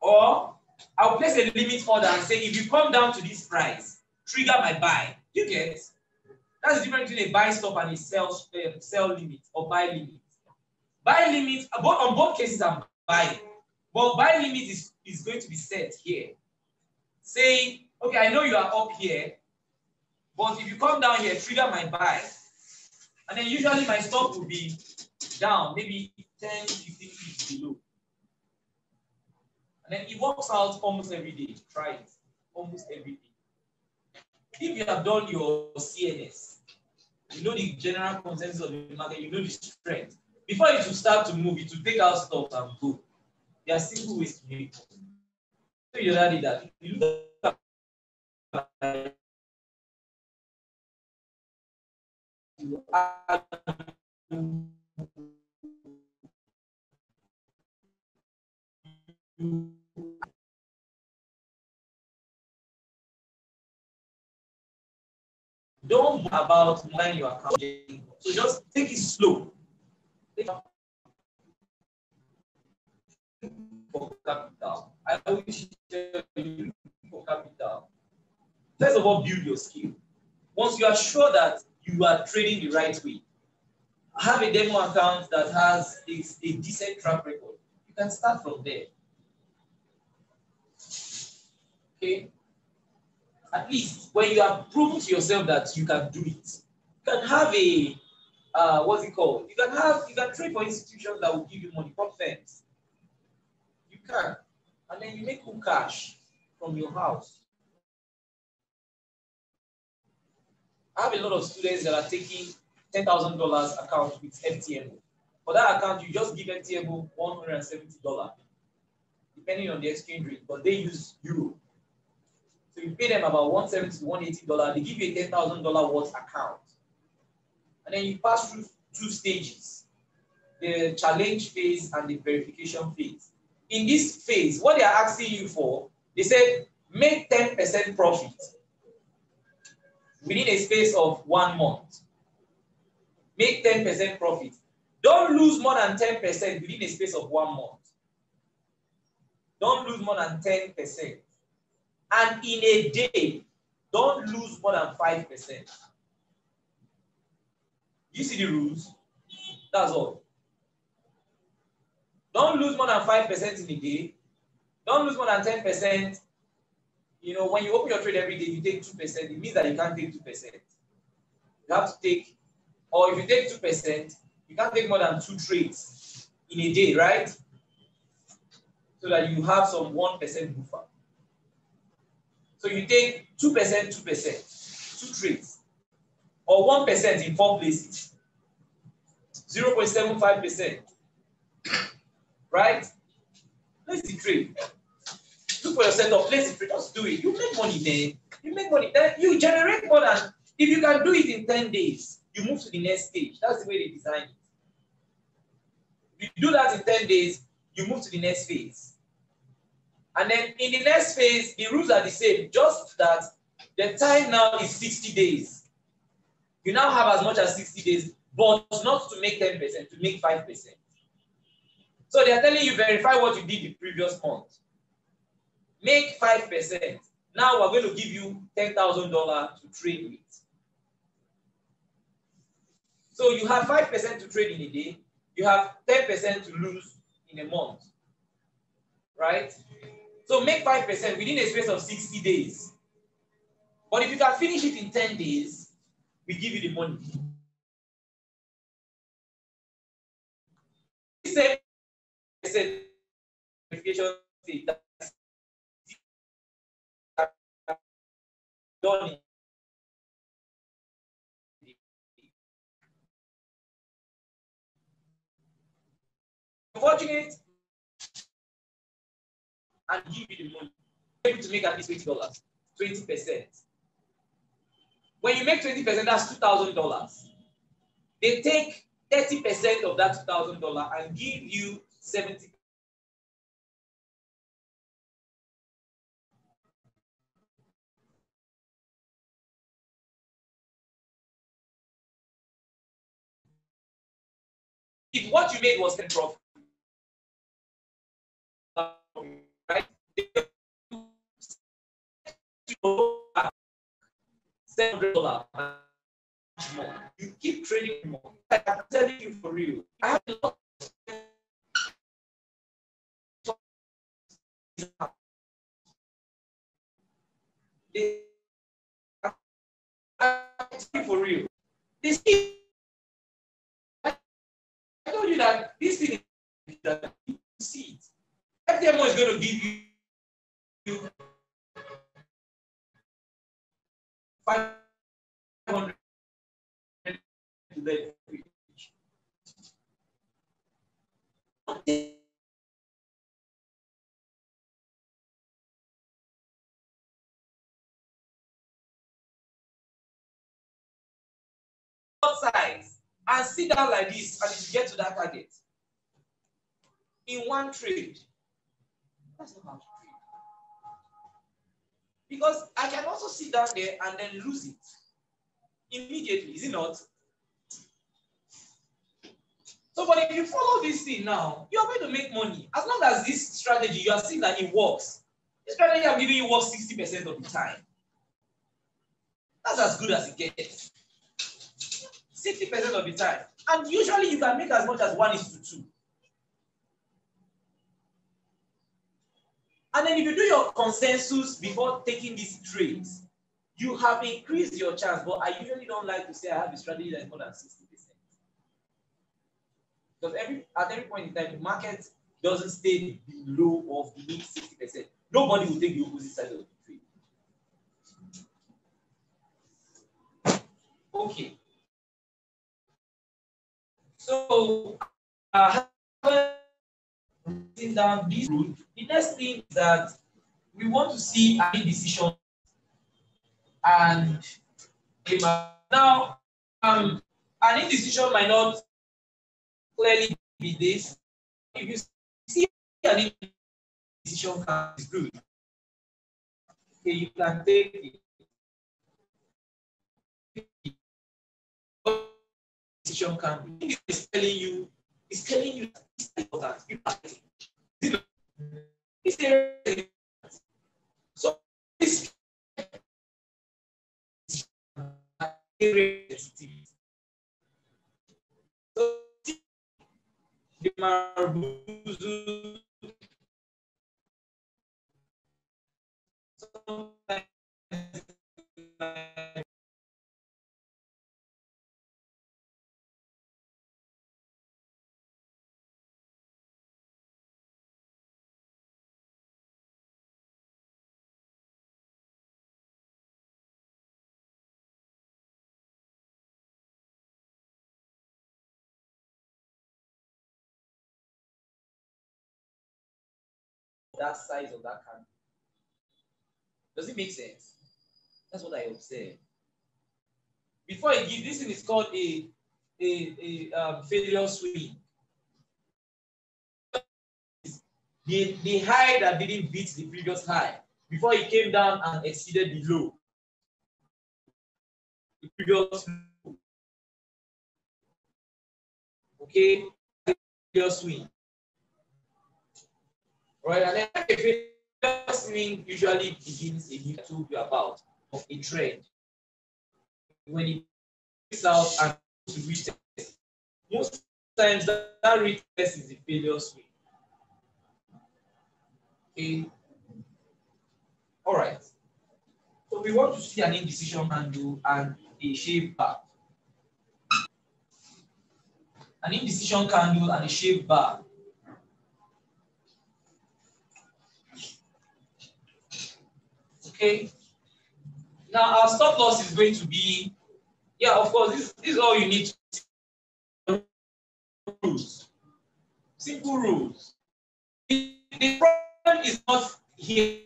Or I'll place a limit order and say, if you come down to this price, trigger my buy. You get that's the difference between a buy stop and a sell uh, sell limit or buy limit. Buy limit, both on both cases, I'm buying. But buy limit is, is going to be set here. Saying, okay, I know you are up here, but if you come down here, trigger my buy. And then usually my stop will be down, maybe 10, 15 feet below. And then it works out almost every day. Try it. Almost every day. If you have done your CNS, you know the general consensus of the market, you know the strength. Before it will start to move, it will take out stops and go. There are simple ways to it. So you already that. You look at don't about when you are coming. So just take it slow. Take for capital. I always tell you for capital. First of all, build your skill. Once you are sure that you are trading the right way, have a demo account that has a, a decent track record. You can start from there. Okay? At least when you have proven to yourself that you can do it, you can have a uh, what's it called? You can have you can trade for institutions that will give you money, prop firms can. And then you make cash from your house. I have a lot of students that are taking $10,000 account with FTMO. For that account, you just give FTMO $170, depending on the exchange rate, but they use euro. So you pay them about 170 to $180, they give you a $10,000 worth account. And then you pass through two stages, the challenge phase and the verification phase. In this phase, what they are asking you for, they said make 10% profit within a space of one month. Make 10% profit. Don't lose more than 10% within a space of one month. Don't lose more than 10%. And in a day, don't lose more than 5%. You see the rules? That's all. Don't lose more than 5% in a day. Don't lose more than 10%. You know, when you open your trade every day, you take 2%. It means that you can't take 2%. You have to take, or if you take 2%, you can't take more than two trades in a day, right? So that you have some 1% buffer. So you take 2%, 2%, two trades, or 1% in four places, 0.75%, right? Place the trade. Look for your setup, place the trade, just do it. You make money then. You make money. Then you generate more than, if you can do it in 10 days, you move to the next stage. That's the way they design it. You do that in 10 days, you move to the next phase. And then in the next phase, the rules are the same, just that the time now is 60 days. You now have as much as 60 days, but not to make 10%, to make 5%. So they are telling you verify what you did the previous month. Make 5%. Now we're going to give you $10,000 to trade with. So you have 5% to trade in a day. You have 10% to lose in a month. Right? So make 5% within a space of 60 days. But if you can finish it in 10 days, we give you the money. Same verification done Unfortunate and give you the money. Able to make at least twenty dollars, twenty percent. When you make twenty percent, that's two thousand dollars. They take thirty percent of that two thousand dollar and give you seventy. If what you made was ten profit, right? Seven hundred dollars more. You keep trading more. I'm telling you for real. I have a lot. For real. This thing, I told you that this thing is that you see it. FTMO is going to give you, you 500 to the size and sit down like this and you get to that target in one trade. That's not how to trade. Because I can also sit down there and then lose it immediately, is it not? So, but if you follow this thing now, you're going to make money. As long as this strategy, you are seeing that it works. This strategy I'm giving you works 60% of the time. That's as good as it gets. 60% of the time. And usually you can make as much as one is to two. And then if you do your consensus before taking these trades, you have increased your chance. But I usually don't like to say I have a strategy that's more than 60%. Because every at every point in time, the market doesn't stay below or beneath 60%. Nobody will take the opposite side of the trade. Okay. So, uh, writing down this route, the next thing is that we want to see any decision and now um, an indecision might not clearly be this. If you see an indecision is good. Okay, you can take it. Decision is telling you, it's telling you it's important. You are it's so this so the marubozu that size of that candle. Does it make sense? That's what I observe. Before I give this thing is called a a, a um, failure swing. The, the high that didn't beat the previous high before it came down and exceeded the low. The previous low. Okay, failure swing. Right, and then a swing usually begins a new told you about of a trend. When it breaks out and to retest, most times that, that retest is the failure swing. Okay. All right. So we want to see an indecision candle and a shaved bar. An indecision candle and a shaved bar. Okay. Now our stop loss is going to be, yeah, of course, this, this is all you need rules. Simple rules. The, problem is not here.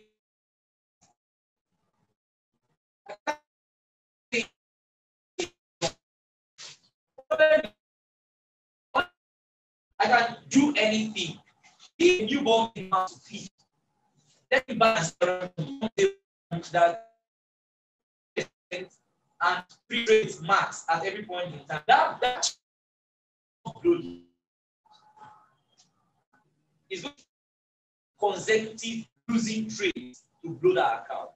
I can do anything. If you newborn to feed, let me balance that and trade max at every point in time. That that is consecutive losing trades to blow that account.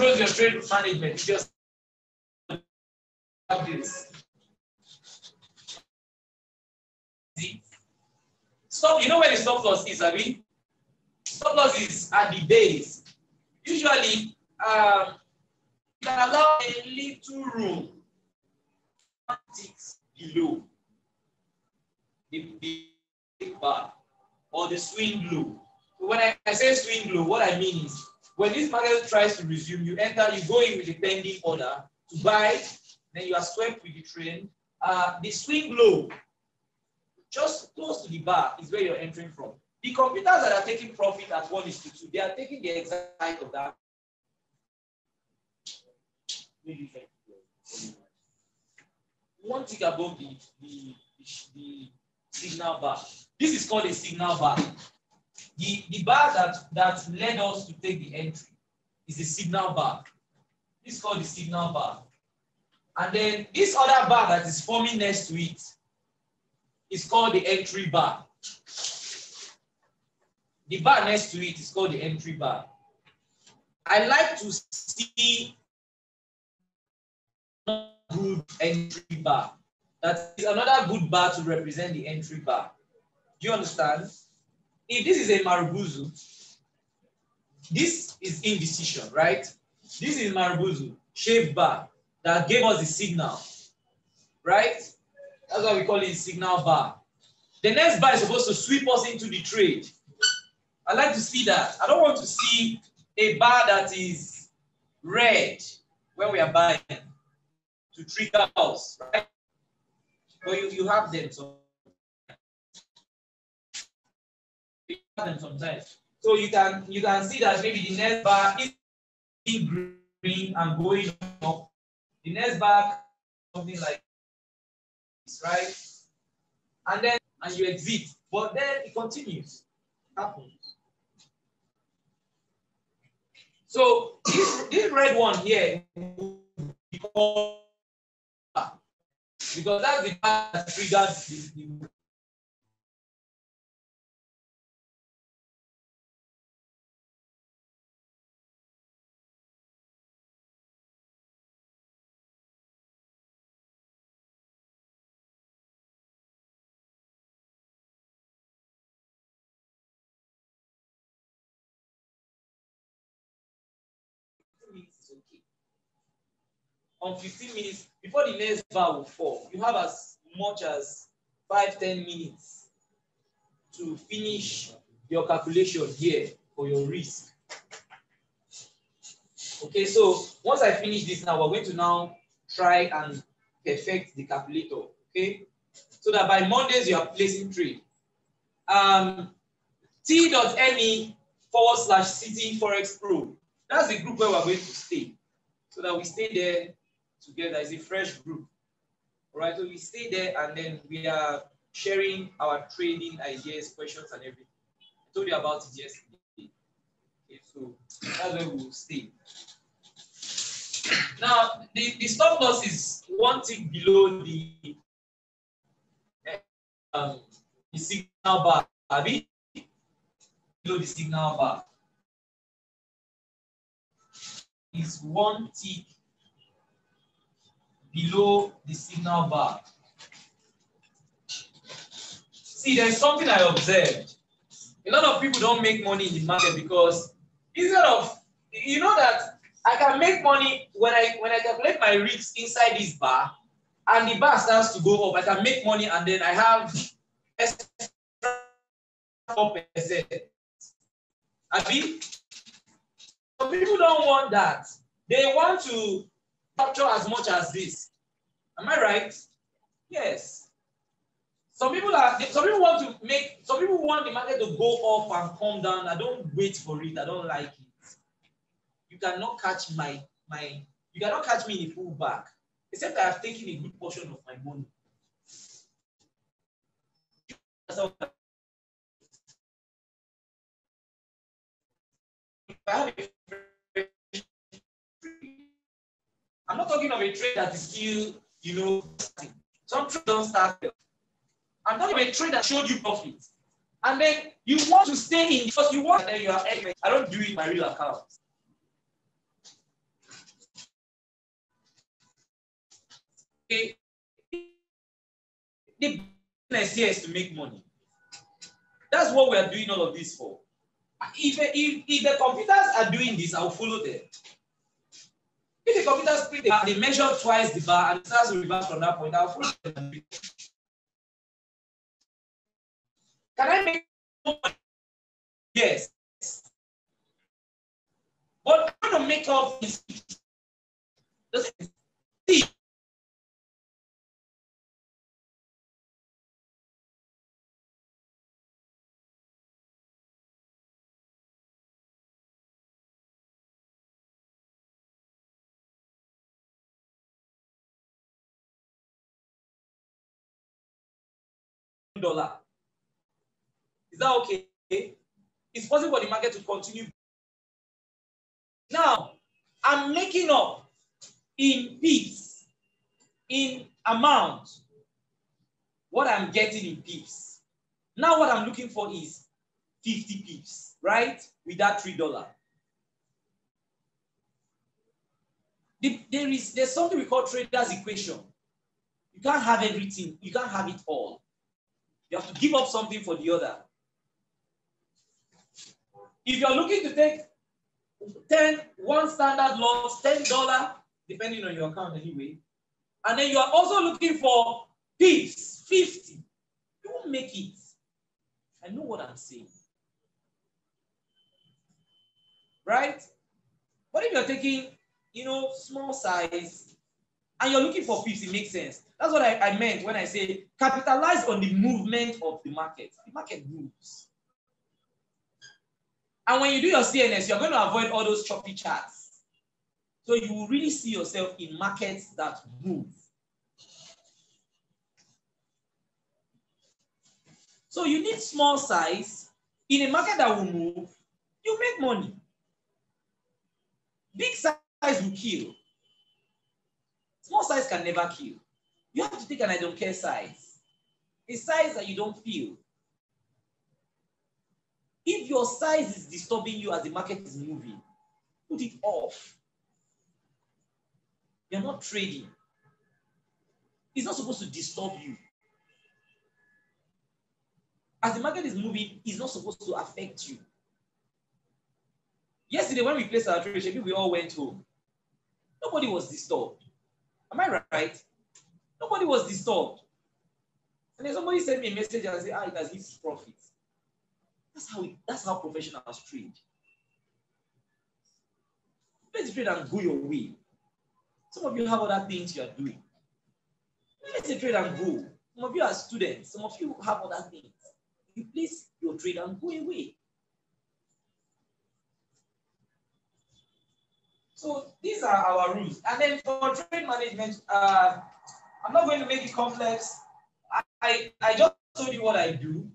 Controls your trade management. Just have this. Stop. You know where the stop loss is, Abi? Stop loss is at the base. Usually, um, you can allow a little room below the big bar or the swing low. When I, I say swing low, what I mean is when this market tries to resume, you enter, you go in with a pending order to buy, then you are swept with the trend. Uh, the swing low, just close to the bar, is where you're entering from. The computers that are taking profit at one is to two, they are taking the exact height of that. One tick above the, the, the signal bar. This is called a signal bar. The, the bar that, that led us to take the entry is the signal bar. This is called the signal bar. And then this other bar that is forming next to it is called the entry bar. The bar next to it is called the entry bar. I like to see good entry bar. That is another good bar to represent the entry bar. Do you understand? If this is a Marubozu, this is indecision, right? This is Marubozu, shaved bar that gave us the signal, right? That's why we call it signal bar. The next bar is supposed to sweep us into the trade. I like to see that. I don't want to see a bar that is red when we are buying to trigger us, right? But you, you have them. So them sometimes. So you can you can see that maybe the next bar is green and going up. The next bar something like this, right? And then and you exit, but then it continues. Happens. So this, *coughs* this red one here because that's the part that triggered the, the On 15 minutes, before the next bar will fall, you have as much as 5 10 minutes to finish your calculation here for your risk. Okay, so once I finish this now, we're going to now try and perfect the calculator. Okay, so that by Mondays you are placing trade. Um, T.me forward slash Citiforex Pro. That's the group where we're going to stay. So that we stay there together. It's a fresh group. All right, so we stay there and then we are sharing our trading ideas, questions, and everything. I told you about it yesterday. Okay, so that's where we will stay. Now, the, the stop loss is one tick below the, um, the signal bar. Below the signal bar is one tick below the signal bar. See, there's something I observed. A lot of people don't make money in the market because instead of, you know that I can make money when I when I calculate my risks inside this bar and the bar starts to go up. I can make money and then I have four percent. I mean, people don't want that. They want to capture as much as this. Am I right? Yes. Some people are some people want to make some people want the market to go up and come down. I don't wait for it. I don't like it. You cannot catch my my you cannot catch me in a pullback, except I have taken a good portion of my money. I have a I'm not talking of a trade that is still, you know, some trade don't start. I'm talking about a trade that showed you profit. And then you want to stay in because you want, and then you are I don't do it in my real account. Okay. The business here is to make money. That's what we are doing all of this for. If, if, if the computers are doing this, I'll follow them. If the computer speed the bar, they measure twice the bar and starts to reverse from that point. I'll. Can I make? Yes. But going to make up this. See, Is that okay? It's possible for the market to continue. Now, I'm making up in pips, in amount, what I'm getting in pips. Now, what I'm looking for is 50 pips, right? With that $3. There is there's something we call trader's equation. You can't have everything, you can't have it all. You have to give up something for the other. If you're looking to take 10, one standard loss, $10, depending on your account anyway, and then you are also looking for pips, 50, you won't make it. I know what I'm saying. Right? But if you're taking, you know, small size, and you're looking for pips, it makes sense. That's what I, I meant when I say capitalize on the movement of the market. The market moves. And when you do your CNS, you're going to avoid all those choppy charts. So you will really see yourself in markets that move. So you need small size in a market that will move, you make money. Big size will kill. Small size can never kill. You have to take an I don't care size. A size that you don't feel. If your size is disturbing you as the market is moving, put it off. You're not trading. It's not supposed to disturb you. As the market is moving, it's not supposed to affect you. Yesterday, when we placed our trade, we all went home. Nobody was disturbed. Am I right? Nobody was disturbed. And then somebody sent me a message and said, ah, it has hit profit. That's how it, that's how professionals trade. Let's trade and go your way. Some of you have other things you are doing. Let's trade and go. Some of you are students. Some of you have other things. You place your trade and go away. So these are our rules. And then for trade management, uh, I'm not going to make it complex. I, I, I just told you what I do.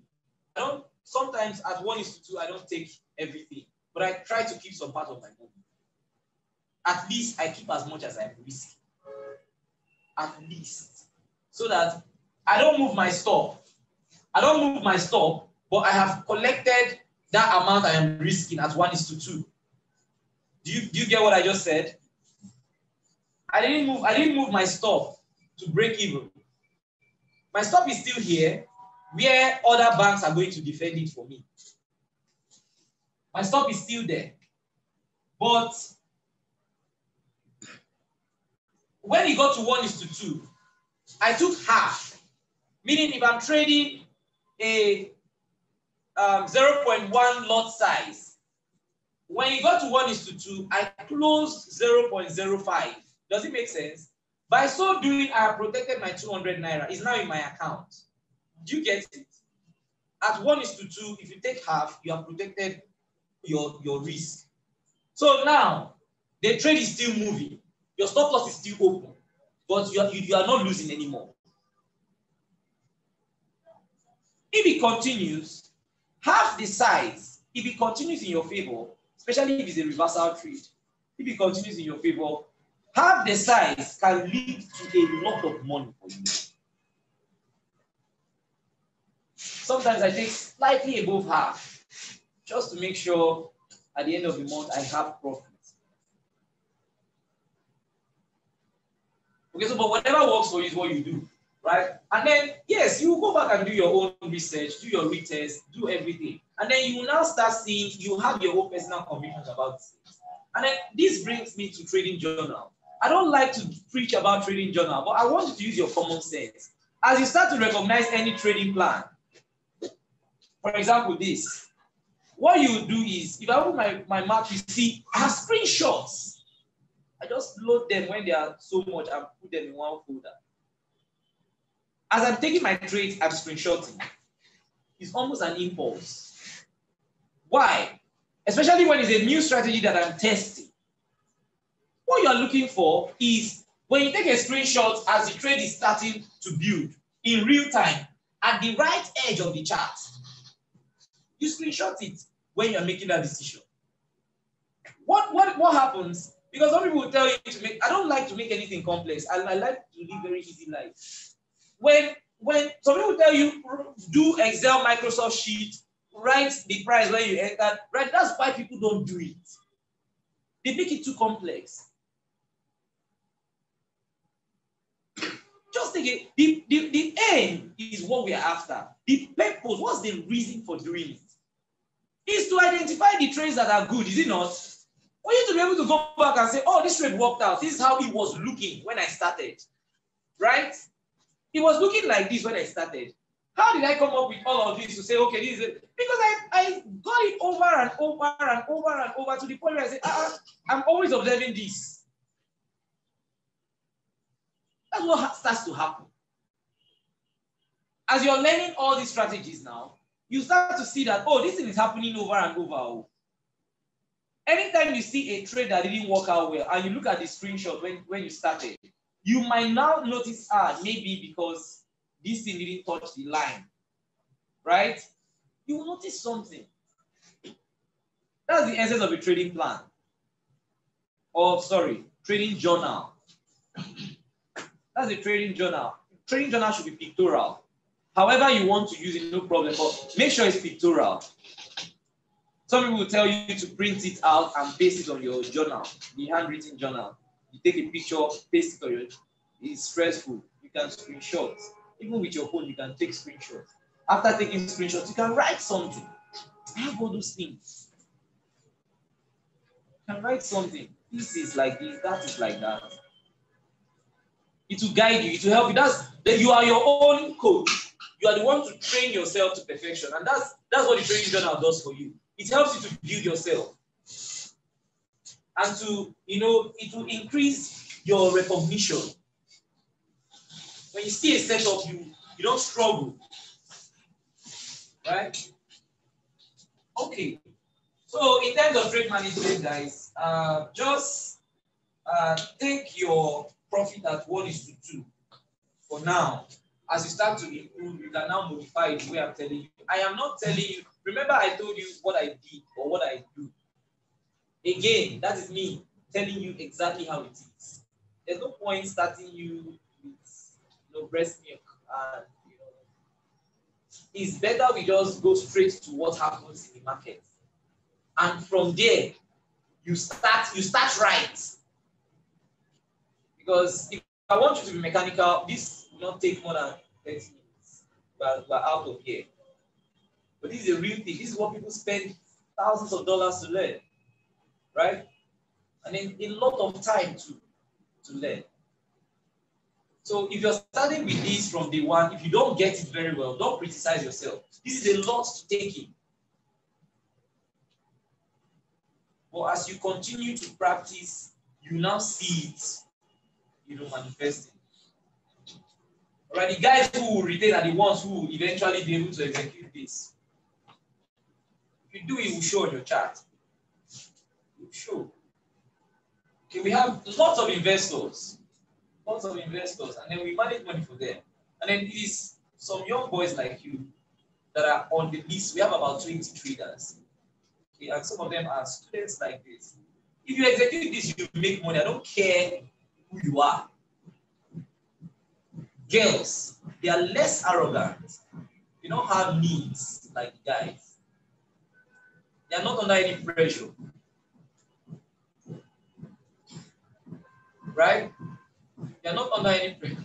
I don't sometimes at one is to two, I don't take everything, but I try to keep some part of my money. At least I keep as much as I risk. At least. So that I don't move my stop. I don't move my stop, but I have collected that amount I am risking at one is to two. Do you, do you get what I just said? I didn't move, I didn't move my stop to break even. My stop is still here, where other banks are going to defend it for me. My stop is still there. But when it got to one is to two, I took half. Meaning if I'm trading a um, 0.1 lot size, when you got to one is to two, I closed 0.05. Does it make sense? By so doing, I protected my 200 naira. It's now in my account. Do you get it? At one is to two, if you take half, you have protected your, your risk. So now, the trade is still moving. Your stop loss is still open, but you are, you, you are not losing anymore. If it continues, half the size, if it continues in your favor, especially if it's a reversal trade, if it continues in your favor, half the size can lead to a lot of money for you. Sometimes I take slightly above half just to make sure at the end of the month I have profit. Okay, so but whatever works for you is what you do, right? And then, yes, you go back and do your own research, do your retest, do everything. And then you now start seeing, you have your own personal convictions about this. And then this brings me to trading journal. I don't like to preach about trading journal, but I want you to use your common sense. As you start to recognize any trading plan, for example, this. What you do is, if I open my, my map, you see, I have screenshots. I just load them when they are so much and put them in one folder. As I'm taking my trades, I'm screenshotting. It's almost an impulse. Why? Especially when it's a new strategy that I'm testing. What you're looking for is when you take a screenshot as the trade is starting to build in real time at the right edge of the chart, you screenshot it when you're making that decision. What, what, what happens? Because some people will tell you to make, I don't like to make anything complex. I, I like to live very easy life. When, when some people tell you do Excel, Microsoft Sheet, write the price when you enter, right? That's why people don't do it. They make it too complex. Just take it. The, the, the aim is what we are after. The purpose, what's the reason for doing it? is to identify the trades that are good, is it not? For you to be able to go back and say, oh, this trade worked out. This is how it was looking when I started. Right? It was looking like this when I started. How did I come up with all of this to say, okay, this is it? Because I, I got it over and over and over and over to the point where I said, ah, I'm always observing this. That's what starts to happen. As you're learning all these strategies now, you start to see that, oh, this thing is happening over and over. Oh. anytime you see a trade that didn't work out well and you look at the screenshot when, when you started, you might now notice, ah, maybe because this thing didn't touch the line, right? You will notice something. That's the essence of a trading plan. Or, sorry, trading journal. That's a trading journal. Trading journal should be pictorial. However, you want to use it, no problem, but make sure it's pictorial. Some people will tell you to print it out and paste it on your journal, the handwritten journal. You take a picture, paste it on your. It's stressful. You can screenshot. Even with your phone, you can take screenshots. After taking screenshots, you can write something. Have all those things. You can write something. This is like this, that is like that. It will guide you, it will help you. That's that you are your own coach. You are the one to train yourself to perfection. And that's that's what the training journal does for you. It helps you to build yourself. And to, you know, it will increase your recognition. When you see a setup, you, you don't struggle. Right? Okay. So in terms of trade management, guys, uh, just uh, take your profit at one is to two for now. As you start to improve, you can now modify the way I'm telling you. I am not telling you, remember I told you what I did or what I do. Again, that is me telling you exactly how it is. There's no point starting you know, breast milk and you know it's better we just go straight to what happens in the market. And from there, you start you start right. Because if I want you to be mechanical, this will not take more than 30 minutes. But we're out of here. But this is a real thing. This is what people spend thousands of dollars to learn. Right? And then a lot of time to, to learn. So if you're starting with this from day one, if you don't get it very well, don't criticize yourself. This is a lot to take in. But as you continue to practice, you now see it, you know, manifesting. All right, the guys who will retain are the ones who will eventually be able to execute this. If you do, it will show on your chart. It will show. Okay, we have lots of investors, lots of investors, and then we manage money for them. And then it is some young boys like you that are on the list. We have about 20 traders. Okay, and some of them are students like this. If you execute this, you make money. I don't care who you are. Girls, they are less arrogant. They don't have needs like guys. They are not under any pressure. Right? They are not under any pressure.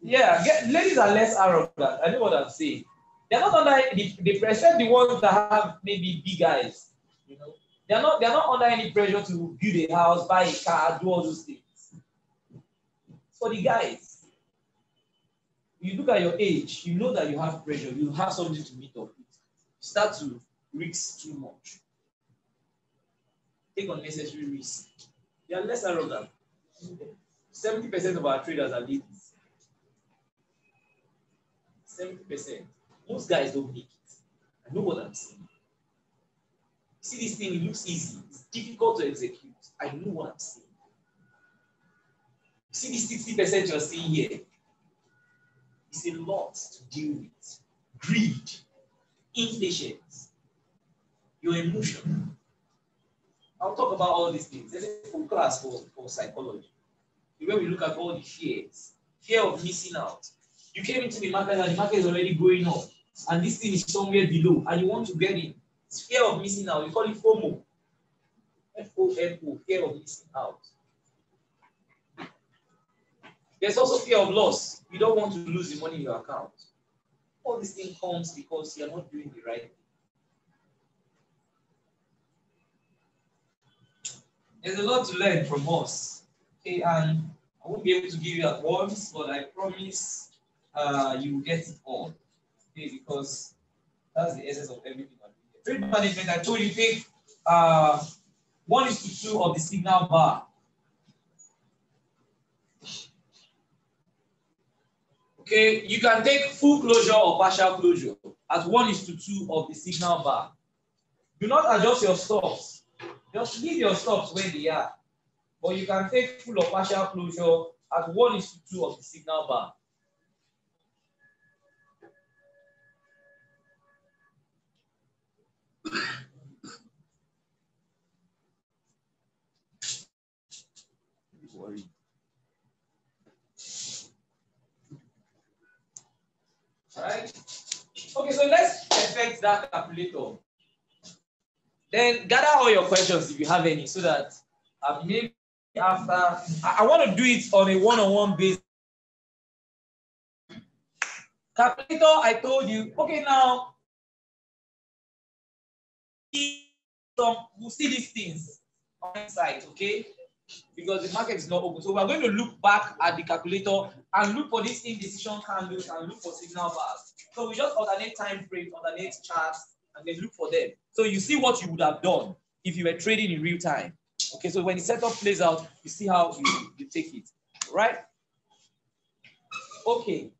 Yeah, get, ladies are less arrogant. I know what I'm saying. They're not under the, pressure, the ones that have maybe big eyes, you know. They're not they're not under any pressure to build a house, buy a car, do all those things. For the guys, you look at your age, you know that you have pressure, you have something to meet up with. You start to risk too much. Take unnecessary risks. They are less arrogant. 70% of our traders are ladies. 70%. Most guys don't make it. I know what I'm saying. See this thing, it looks easy. It's difficult to execute. I know what I'm saying. See this 60% you're seeing here. It's a lot to deal with. Greed, impatience, your emotion. I'll talk about all these things. There's a full class for, for psychology. Where we look at all the fears, fear of missing out. You came into the market and the market is already going up, and this thing is somewhere below, and you want to get in. It's fear of missing out. We call it FOMO. F-O-M-O, fear of missing out. There's also fear of loss. You don't want to lose the money in your account. All this thing comes because you're not doing the right thing. There's a lot to learn from us. Okay, and I won't be able to give you at once, but I promise uh, you will get it all. Okay, because that's the essence of everything. Trade management, I told you, take uh, one is to two of the signal bar. Okay, you can take full closure or partial closure. at 1 is to 2 of the signal bar. Do not adjust your stops. Just leave your stops where they are. But you can take full or partial closure at 1 is to 2 of the signal bar. Right? Okay, so let's effect that calculator. Then gather all your questions if you have any, so that uh, maybe after I, I want to do it on a one-on-one basis. Calculator, I told you. Okay, now some we'll see these things on site, okay? Because the market is not open. So we're going to look back at the calculator and look for these indecision candles and look for signal bars. So we just alternate time frames, alternate charts, and then look for them. So you see what you would have done if you were trading in real time. Okay, so when the setup plays out, you see how you, you take it, right? Okay,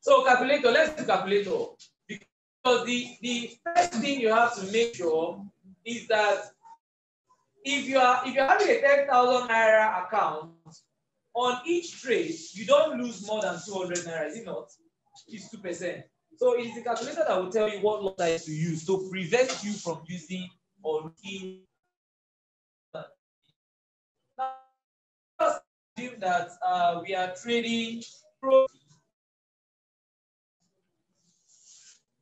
so calculator, let's do calculator. Because the, the first thing you have to make sure is that if you are if you're having a 10,000 naira account, on each trade, you don't lose more than 200 naira, is it not? It's 2%. So it is the calculator that will tell you what lot size to use to prevent you from using or looking. Now, assume that uh, we are trading pro,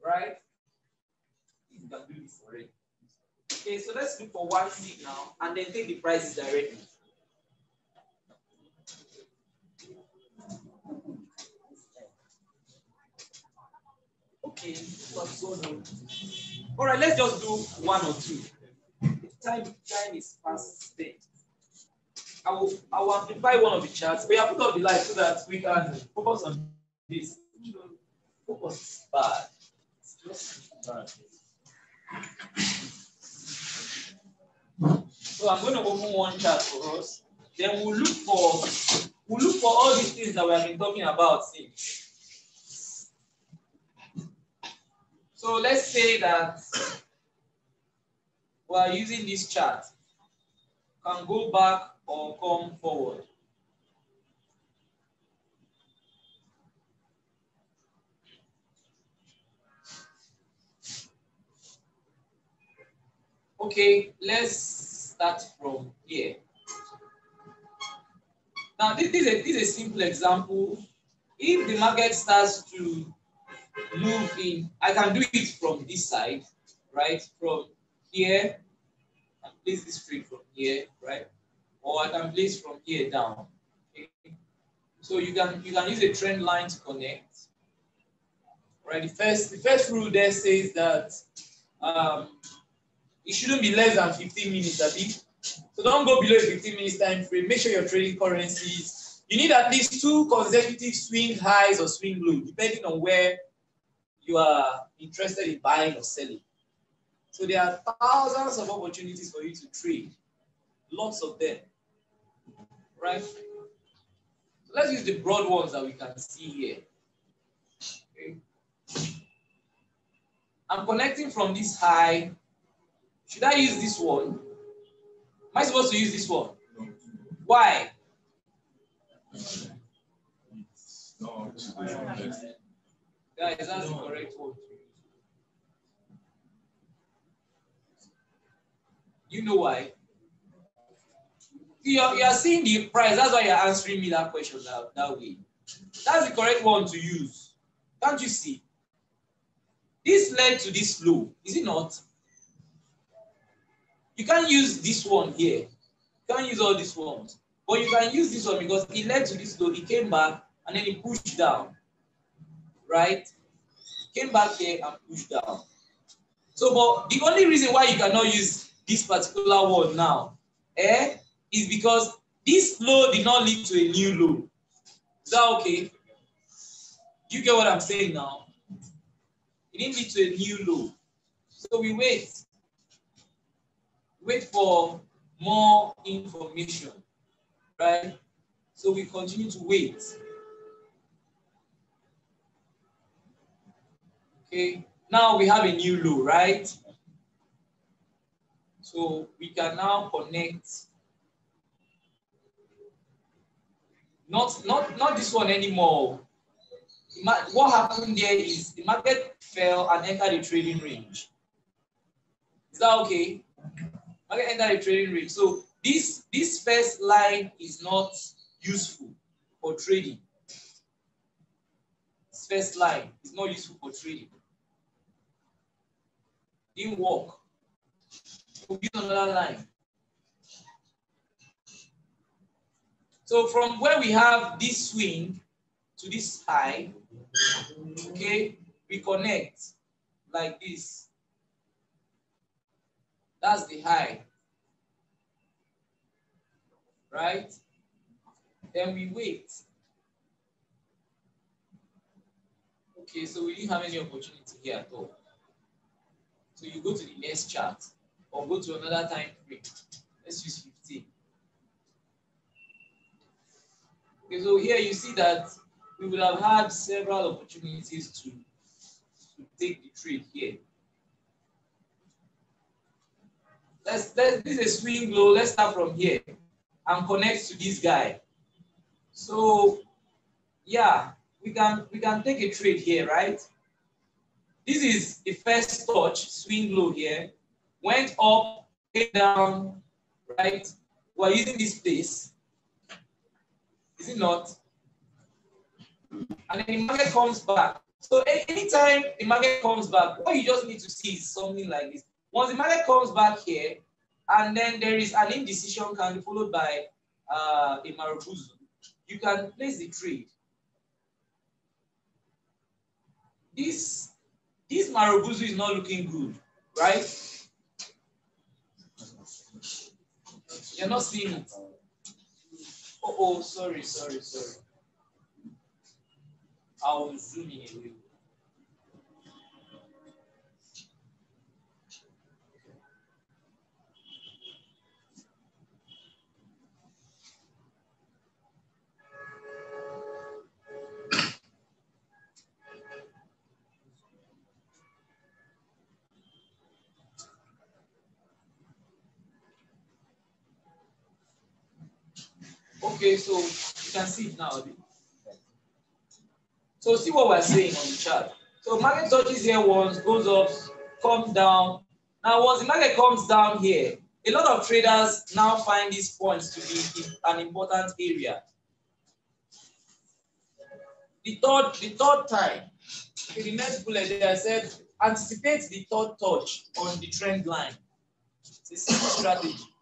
right? Okay, so let's look for one seat now and then take the prices directly. Okay, what's going on? All right, let's just do one or two. Time, time is fast spent. I will, I will amplify one of the charts. We have put up the light so that we can focus on this. Focus is bad. It's just bad. So I'm going to open one chart for us. Then we'll look for we'll look for all these things that we have been talking about since. So let's say that we are using this chart. Can go back or come forward. Okay, let's start from here. Now, this, is a, this is a simple example. If the market starts to move in, I can do it from this side, right? From here, and place this straight from here, right? Or I can place from here down. Okay? So you can you can use a trend line to connect. Right. The first the first rule there says that um, it shouldn't be less than 15 minutes a bit. So don't go below a 15 minutes time frame. Make sure you're trading currencies. You need at least two consecutive swing highs or swing lows, depending on where you are interested in buying or selling. So there are thousands of opportunities for you to trade, lots of them, right? So let's use the broad ones that we can see here. Okay. I'm connecting from this high. Should I use this one? Am I supposed to use this one? Why? No, Guys, that's the correct one. You know why? You're, you're seeing the price. That's why you're answering me that question that, that way. That's the correct one to use. Can't you see? This led to this low, is it not? You can't use this one here. You can't use all these ones. But you can use this one because it led to this low. It came back and then it pushed down. Right? Came back here and pushed down. So, but the only reason why you cannot use this particular word now eh, is because this low did not lead to a new low. Is that okay? You get what I'm saying now? It didn't lead to a new low. So we wait. Wait for more information, right? So we continue to wait. Okay. Now we have a new low, right? So we can now connect. Not, not, not this one anymore. What happened there is the market fell and entered a trading range. Is that okay? Market entered a trading range. So this, this first line is not useful for trading. This first line is not useful for trading. Didn't work. We'll use another line. So from where we have this swing to this high, okay, we connect like this. That's the high. Right? Then we wait. Okay, so we didn't have any opportunity here at all. So you go to the next chart or go to another time frame. Let's use 15. Okay, so here you see that we will have had several opportunities to, to take the trade here. Let's, let's, this is a swing low. Let's start from here and connect to this guy. So yeah, we can we can take a trade here, right? This is the first touch, swing low here, went up, came down, right? We're using this place. Is it not? And then the market comes back. So anytime the market comes back, what you just need to see is something like this. Once the market comes back here, and then there is an indecision candle followed by uh, a Marubozu, you can place the trade. This, this Marubozu is not looking good, right? You're not seeing it. Oh, oh, sorry, sorry, sorry. I'll zoom in a little. Okay, so you can see it now. So see what we're saying on the chart. So market touches here once, goes up, comes down. Now, once the market comes down here, a lot of traders now find these points to be an important area. The third, the third time, in the next bullet there, I said anticipate the third touch on the trend line. A simple strategy.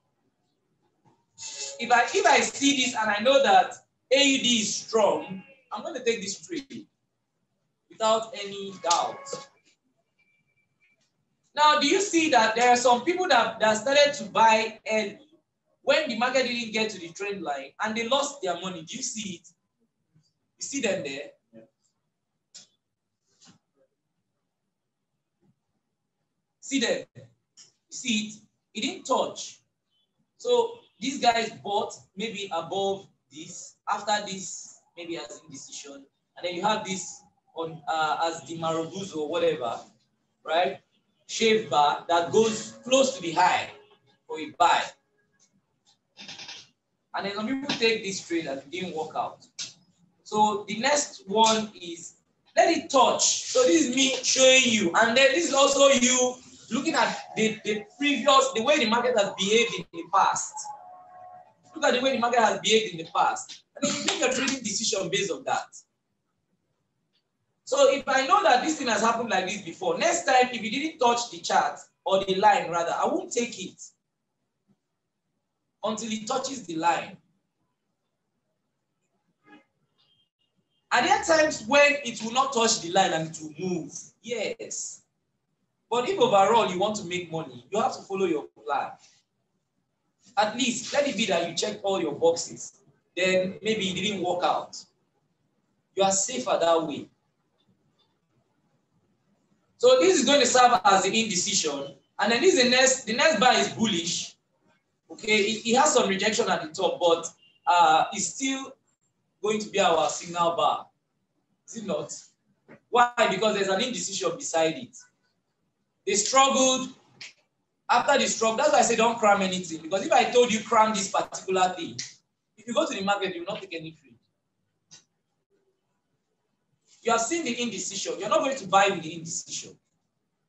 If I if I see this and I know that AUD is strong, I'm going to take this trade without any doubt. Now, do you see that there are some people that, that started to buy early when the market didn't get to the trend line and they lost their money? Do you see it? You see them there? See them? You see it? It didn't touch. So these guys bought maybe above this, after this, maybe as indecision, and then you have this on uh, as the Marubozu or whatever, right? Shaved bar that goes close to the high for a buy. And then some people take this trade and didn't work out. So the next one is let it touch. So this is me showing you, and then this is also you looking at the, the previous, the way the market has behaved in the past. Look at the way the market has behaved in the past. And you make a trading decision based on that. So if I know that this thing has happened like this before, next time if it didn't touch the chart or the line rather, I won't take it until it touches the line. Are there times when it will not touch the line and it will move? Yes. But if overall you want to make money, you have to follow your plan. At least let it be that you check all your boxes. Then maybe it didn't work out. You are safer that way. So this is going to serve as the indecision. And then this is the next, the next bar is bullish. Okay, it, it has some rejection at the top, but uh, it's still going to be our signal bar. Is it not? Why? Because there's an indecision beside it. They struggled. After the struggle, that's why I say don't cram anything. Because if I told you cram this particular thing, if you go to the market, you will not take any trade. You have seen the indecision. You're not going to buy with the indecision.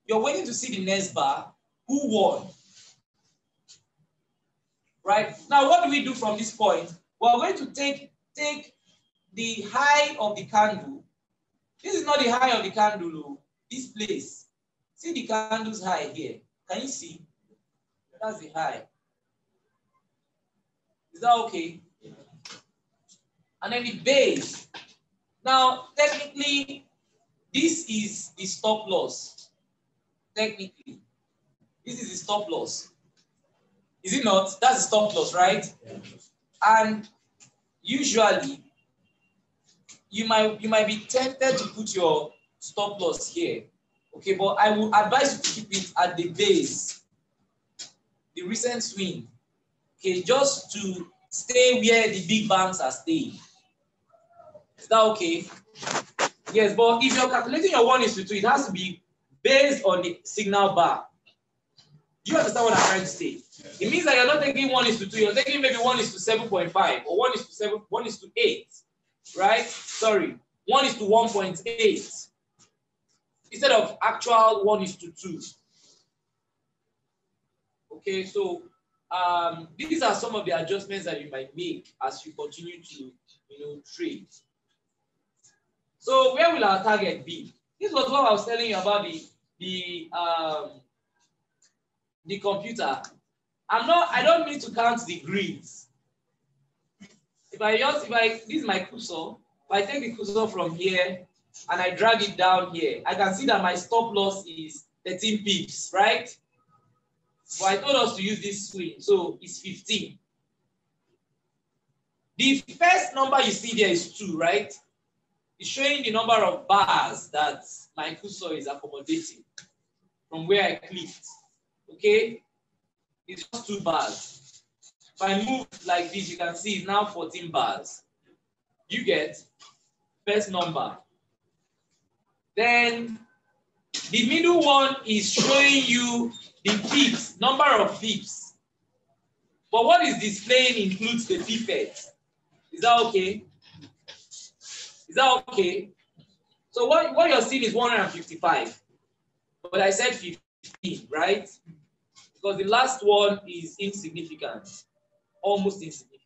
You're waiting to see the next bar. Who won? Right? Now, what do we do from this point? We're going to take, take the high of the candle. This is not the high of the candle, oh. this place. See the candle's high here. Can you see? That's the high. Is that okay? And then the base. Now, technically, this is the stop loss. Technically, this is the stop loss. Is it not? That's the stop loss, right? And usually, you might you might be tempted to put your stop loss here. Okay, but I will advise you to keep it at the base, the recent swing. Okay, just to stay where the big banks are staying. Is that okay? Yes, but if you're calculating your one is to two, it has to be based on the signal bar. Do you understand what I'm trying to say? It means that you're not taking one is to two, you're taking maybe one is to 7.5 or one is to seven, one is to eight, right? Sorry, one is to 1.8 instead of actual one is to two. Okay, so um, these are some of the adjustments that you might make as you continue to you know trade. So where will our target be? This was what I was telling you about the the um, the computer. I'm not. I don't need to count the grids. If I just if I this is my cursor. If I take the cursor from here and I drag it down here, I can see that my stop loss is 13 pips, right? But I told us to use this swing, so it's 15. The first number you see there is 2, right? It's showing the number of bars that my cursor is accommodating from where I clicked. Okay? It's just 2 bars. If I move like this, you can see it's now 14 bars. You get first number. Then the middle one is showing you the pips, number of pips. But what is displaying includes the pipette. Is that okay? Is that okay? So what, what you're seeing is 155. But I said 15, right? Because the last one is insignificant, almost insignificant.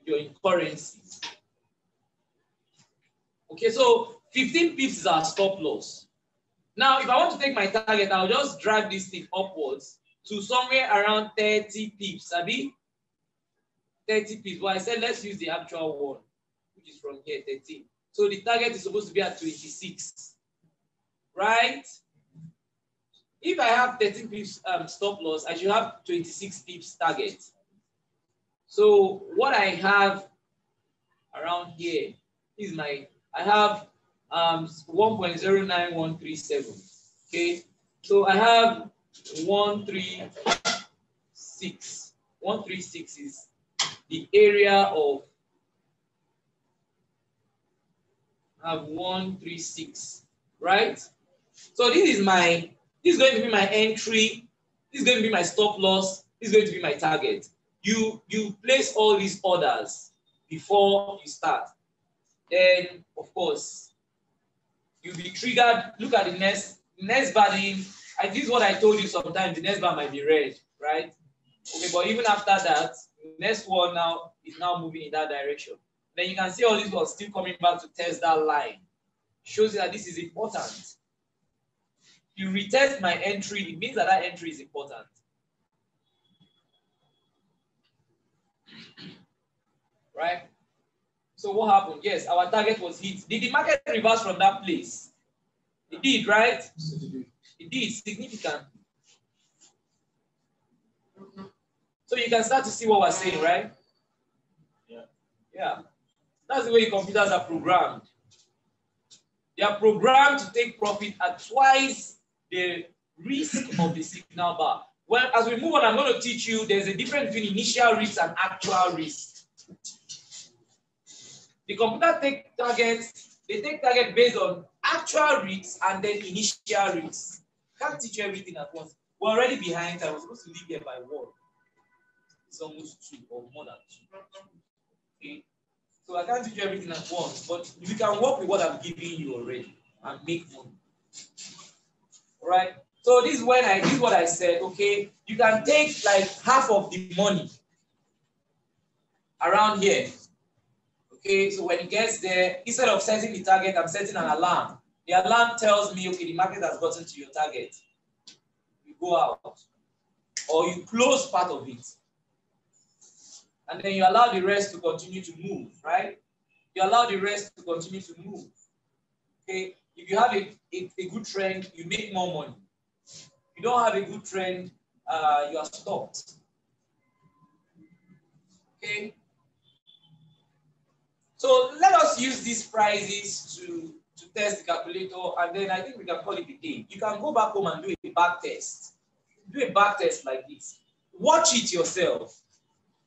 If you're in currencies. Okay, so 15 pips is our stop loss. Now, if I want to take my target, I'll just drag this thing upwards to somewhere around 30 pips, Abi? 30 pips. Well, I said let's use the actual one, which is from here, 13. So the target is supposed to be at 26, right? If I have 13 pips um, stop loss, I should have 26 pips target. So what I have around here is my, I have um, 1.09137. Okay, so I have 136. 136 is the area of I have 136, right? So this is my, this is going to be my entry, this is going to be my stop loss, this is going to be my target. You, you place all these orders before you start. Then, of course, you'll be triggered. Look at the next next bar. I this is what I told you sometimes. The next bar might be red, right? Okay, but even after that, next one now is now moving in that direction. Then you can see all these ones still coming back to test that line. Shows you that this is important. You retest my entry, it means that that entry is important. Right? So what happened? Yes, our target was hit. Did the market reverse from that place? It did, right? It did, significant. So you can start to see what we're saying, right? Yeah. Yeah. That's the way computers are programmed. They are programmed to take profit at twice the risk of the signal bar. Well, as we move on, I'm going to teach you there's a difference between initial risk and actual risk. The computer take targets, they take target based on actual risks and then initial risks. Can't teach you everything at once. We're already behind. I was supposed to leave here by one. It's almost two or more than two. Okay. So I can't teach you everything at once, but you can work with what I'm giving you already and make money. All right. So this is when I this is what I said. Okay, you can take like half of the money around here. Okay, so when it gets there, instead of setting the target, I'm setting an alarm. The alarm tells me, okay, the market has gotten to your target. You go out, or you close part of it, and then you allow the rest to continue to move, right? You allow the rest to continue to move. Okay, if you have a, a, a good trend, you make more money. You don't have a good trend, uh, you are stopped. Okay. So let us use these prices to, to test the calculator, and then I think we can call it a day. You can go back home and do a back test. Do a back test like this. Watch it yourself,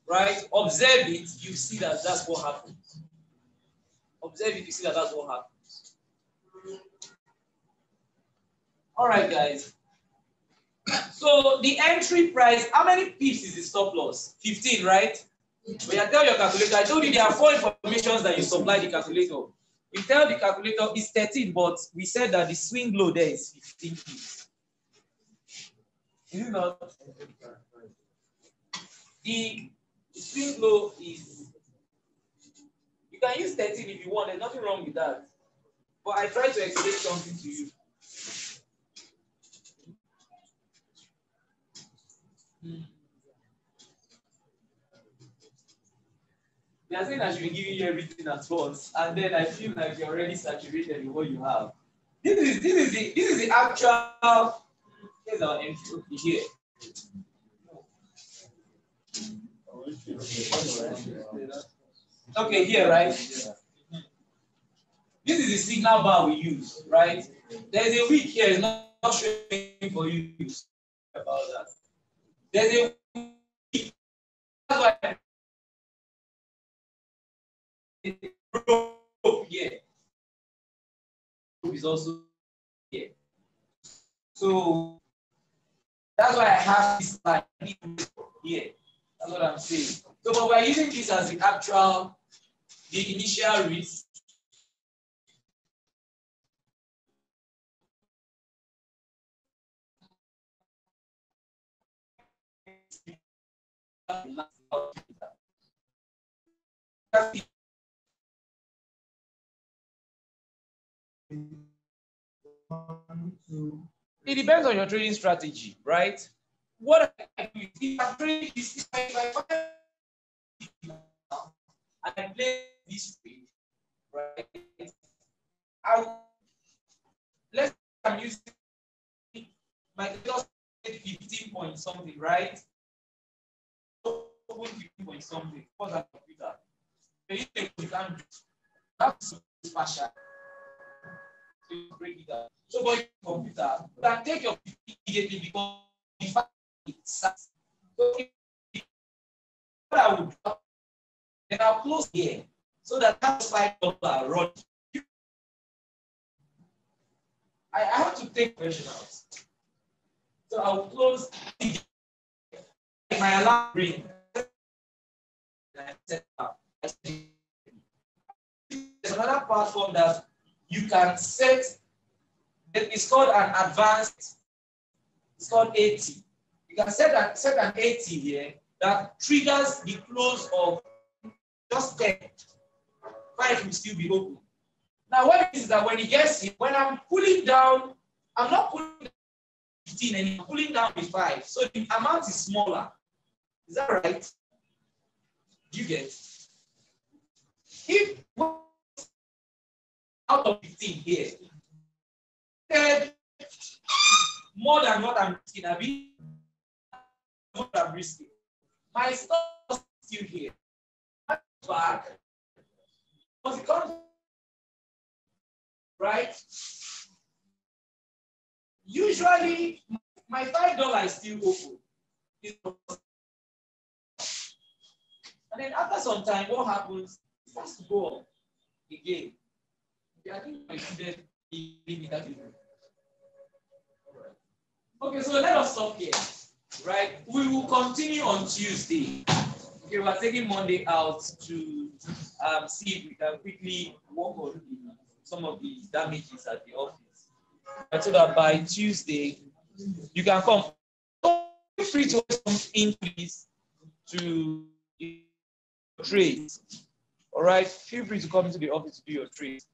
right? Observe it, you see that that's what happens. Observe it, you see that that's what happens. All right, guys. So the entry price, how many pips is the stop loss? 15, right? When you tell your calculator, I told you there are four informations that you supply the calculator. You tell the calculator it's 13, but we said that the swing low there is 15 pips. Is it not? The, swing low is, you can use 13 if you want, there's nothing wrong with that. But I try to explain something to you. Hmm. They are saying I should be giving you everything at once, and then I feel like you're already saturated with what you have. This is this is the this is the actual. Here's our entry here. Okay, here, right? This is the signal bar we use, right? There's a week here, it's not, showing for you about that. There's a week. That's why here is also here. So that's why I have this line here. That's what I'm saying. So, but we're using this as the actual, the initial risk. It depends on your trading strategy, right? What I do is I'm trading this, I I play this way, right? I let's I'm using my just 15 point something, right? 15 point something. What's that computer? That's partial. Break it down. So for your computer, you can take your immediately because in fact it starts. So what I would do, then I'll close here so that that five dollar run. I, I have to take question out. So I'll close my alarm ring. There's another platform that you can set, it's called an advanced, it's called AT. You can set set an AT here that triggers the close of just 10. Five will still be open. Now, what is that when it gets in, when I'm pulling down, I'm not pulling down 15 anymore, I'm pulling down with 5. So the amount is smaller. Is that right? You get? If out of 15 here, more than what I'm risking, I mean, what I'm risking. My stock is still here. Back. Once it comes, right? Usually, my five dollar is still open. And then after some time, what happens? It has to go up again. I think my student Okay, so let us stop here. Right? We will continue on Tuesday. Okay, we're taking Monday out to um, see if we can quickly work on some of the damages at the office. And so that by Tuesday, you can come. Feel free to come in, please, to trades. All right, feel free to come into the office to do your trades.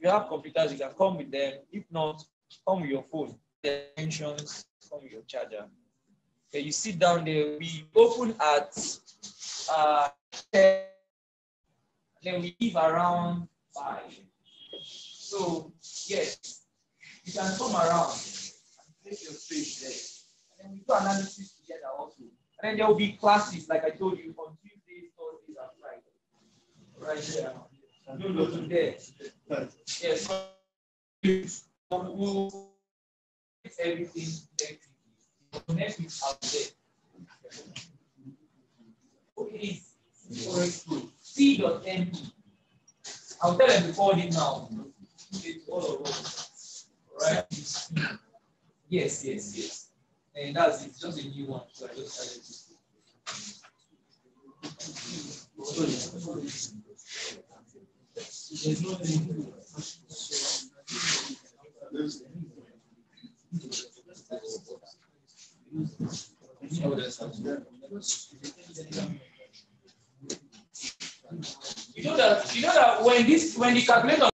You have computers, you can come with them. If not, come with your phone. The extensions, come with your charger. Okay, you sit down there. We open at uh, 10, then we leave around 5. So, yes, you can come around and take your trades there. And then we do analysis together also. And then there will be classes, like I told you, on Tuesdays, Thursdays, and Fridays. Right there. No, no, there. Yes. Everything. Next I'll be there. Okay, it's good. C.MP. I'll tell them forward it now. Right? Yes, yes, yes. And that's it. Just a new one. So I just started this. You know that you know that when this when the calculator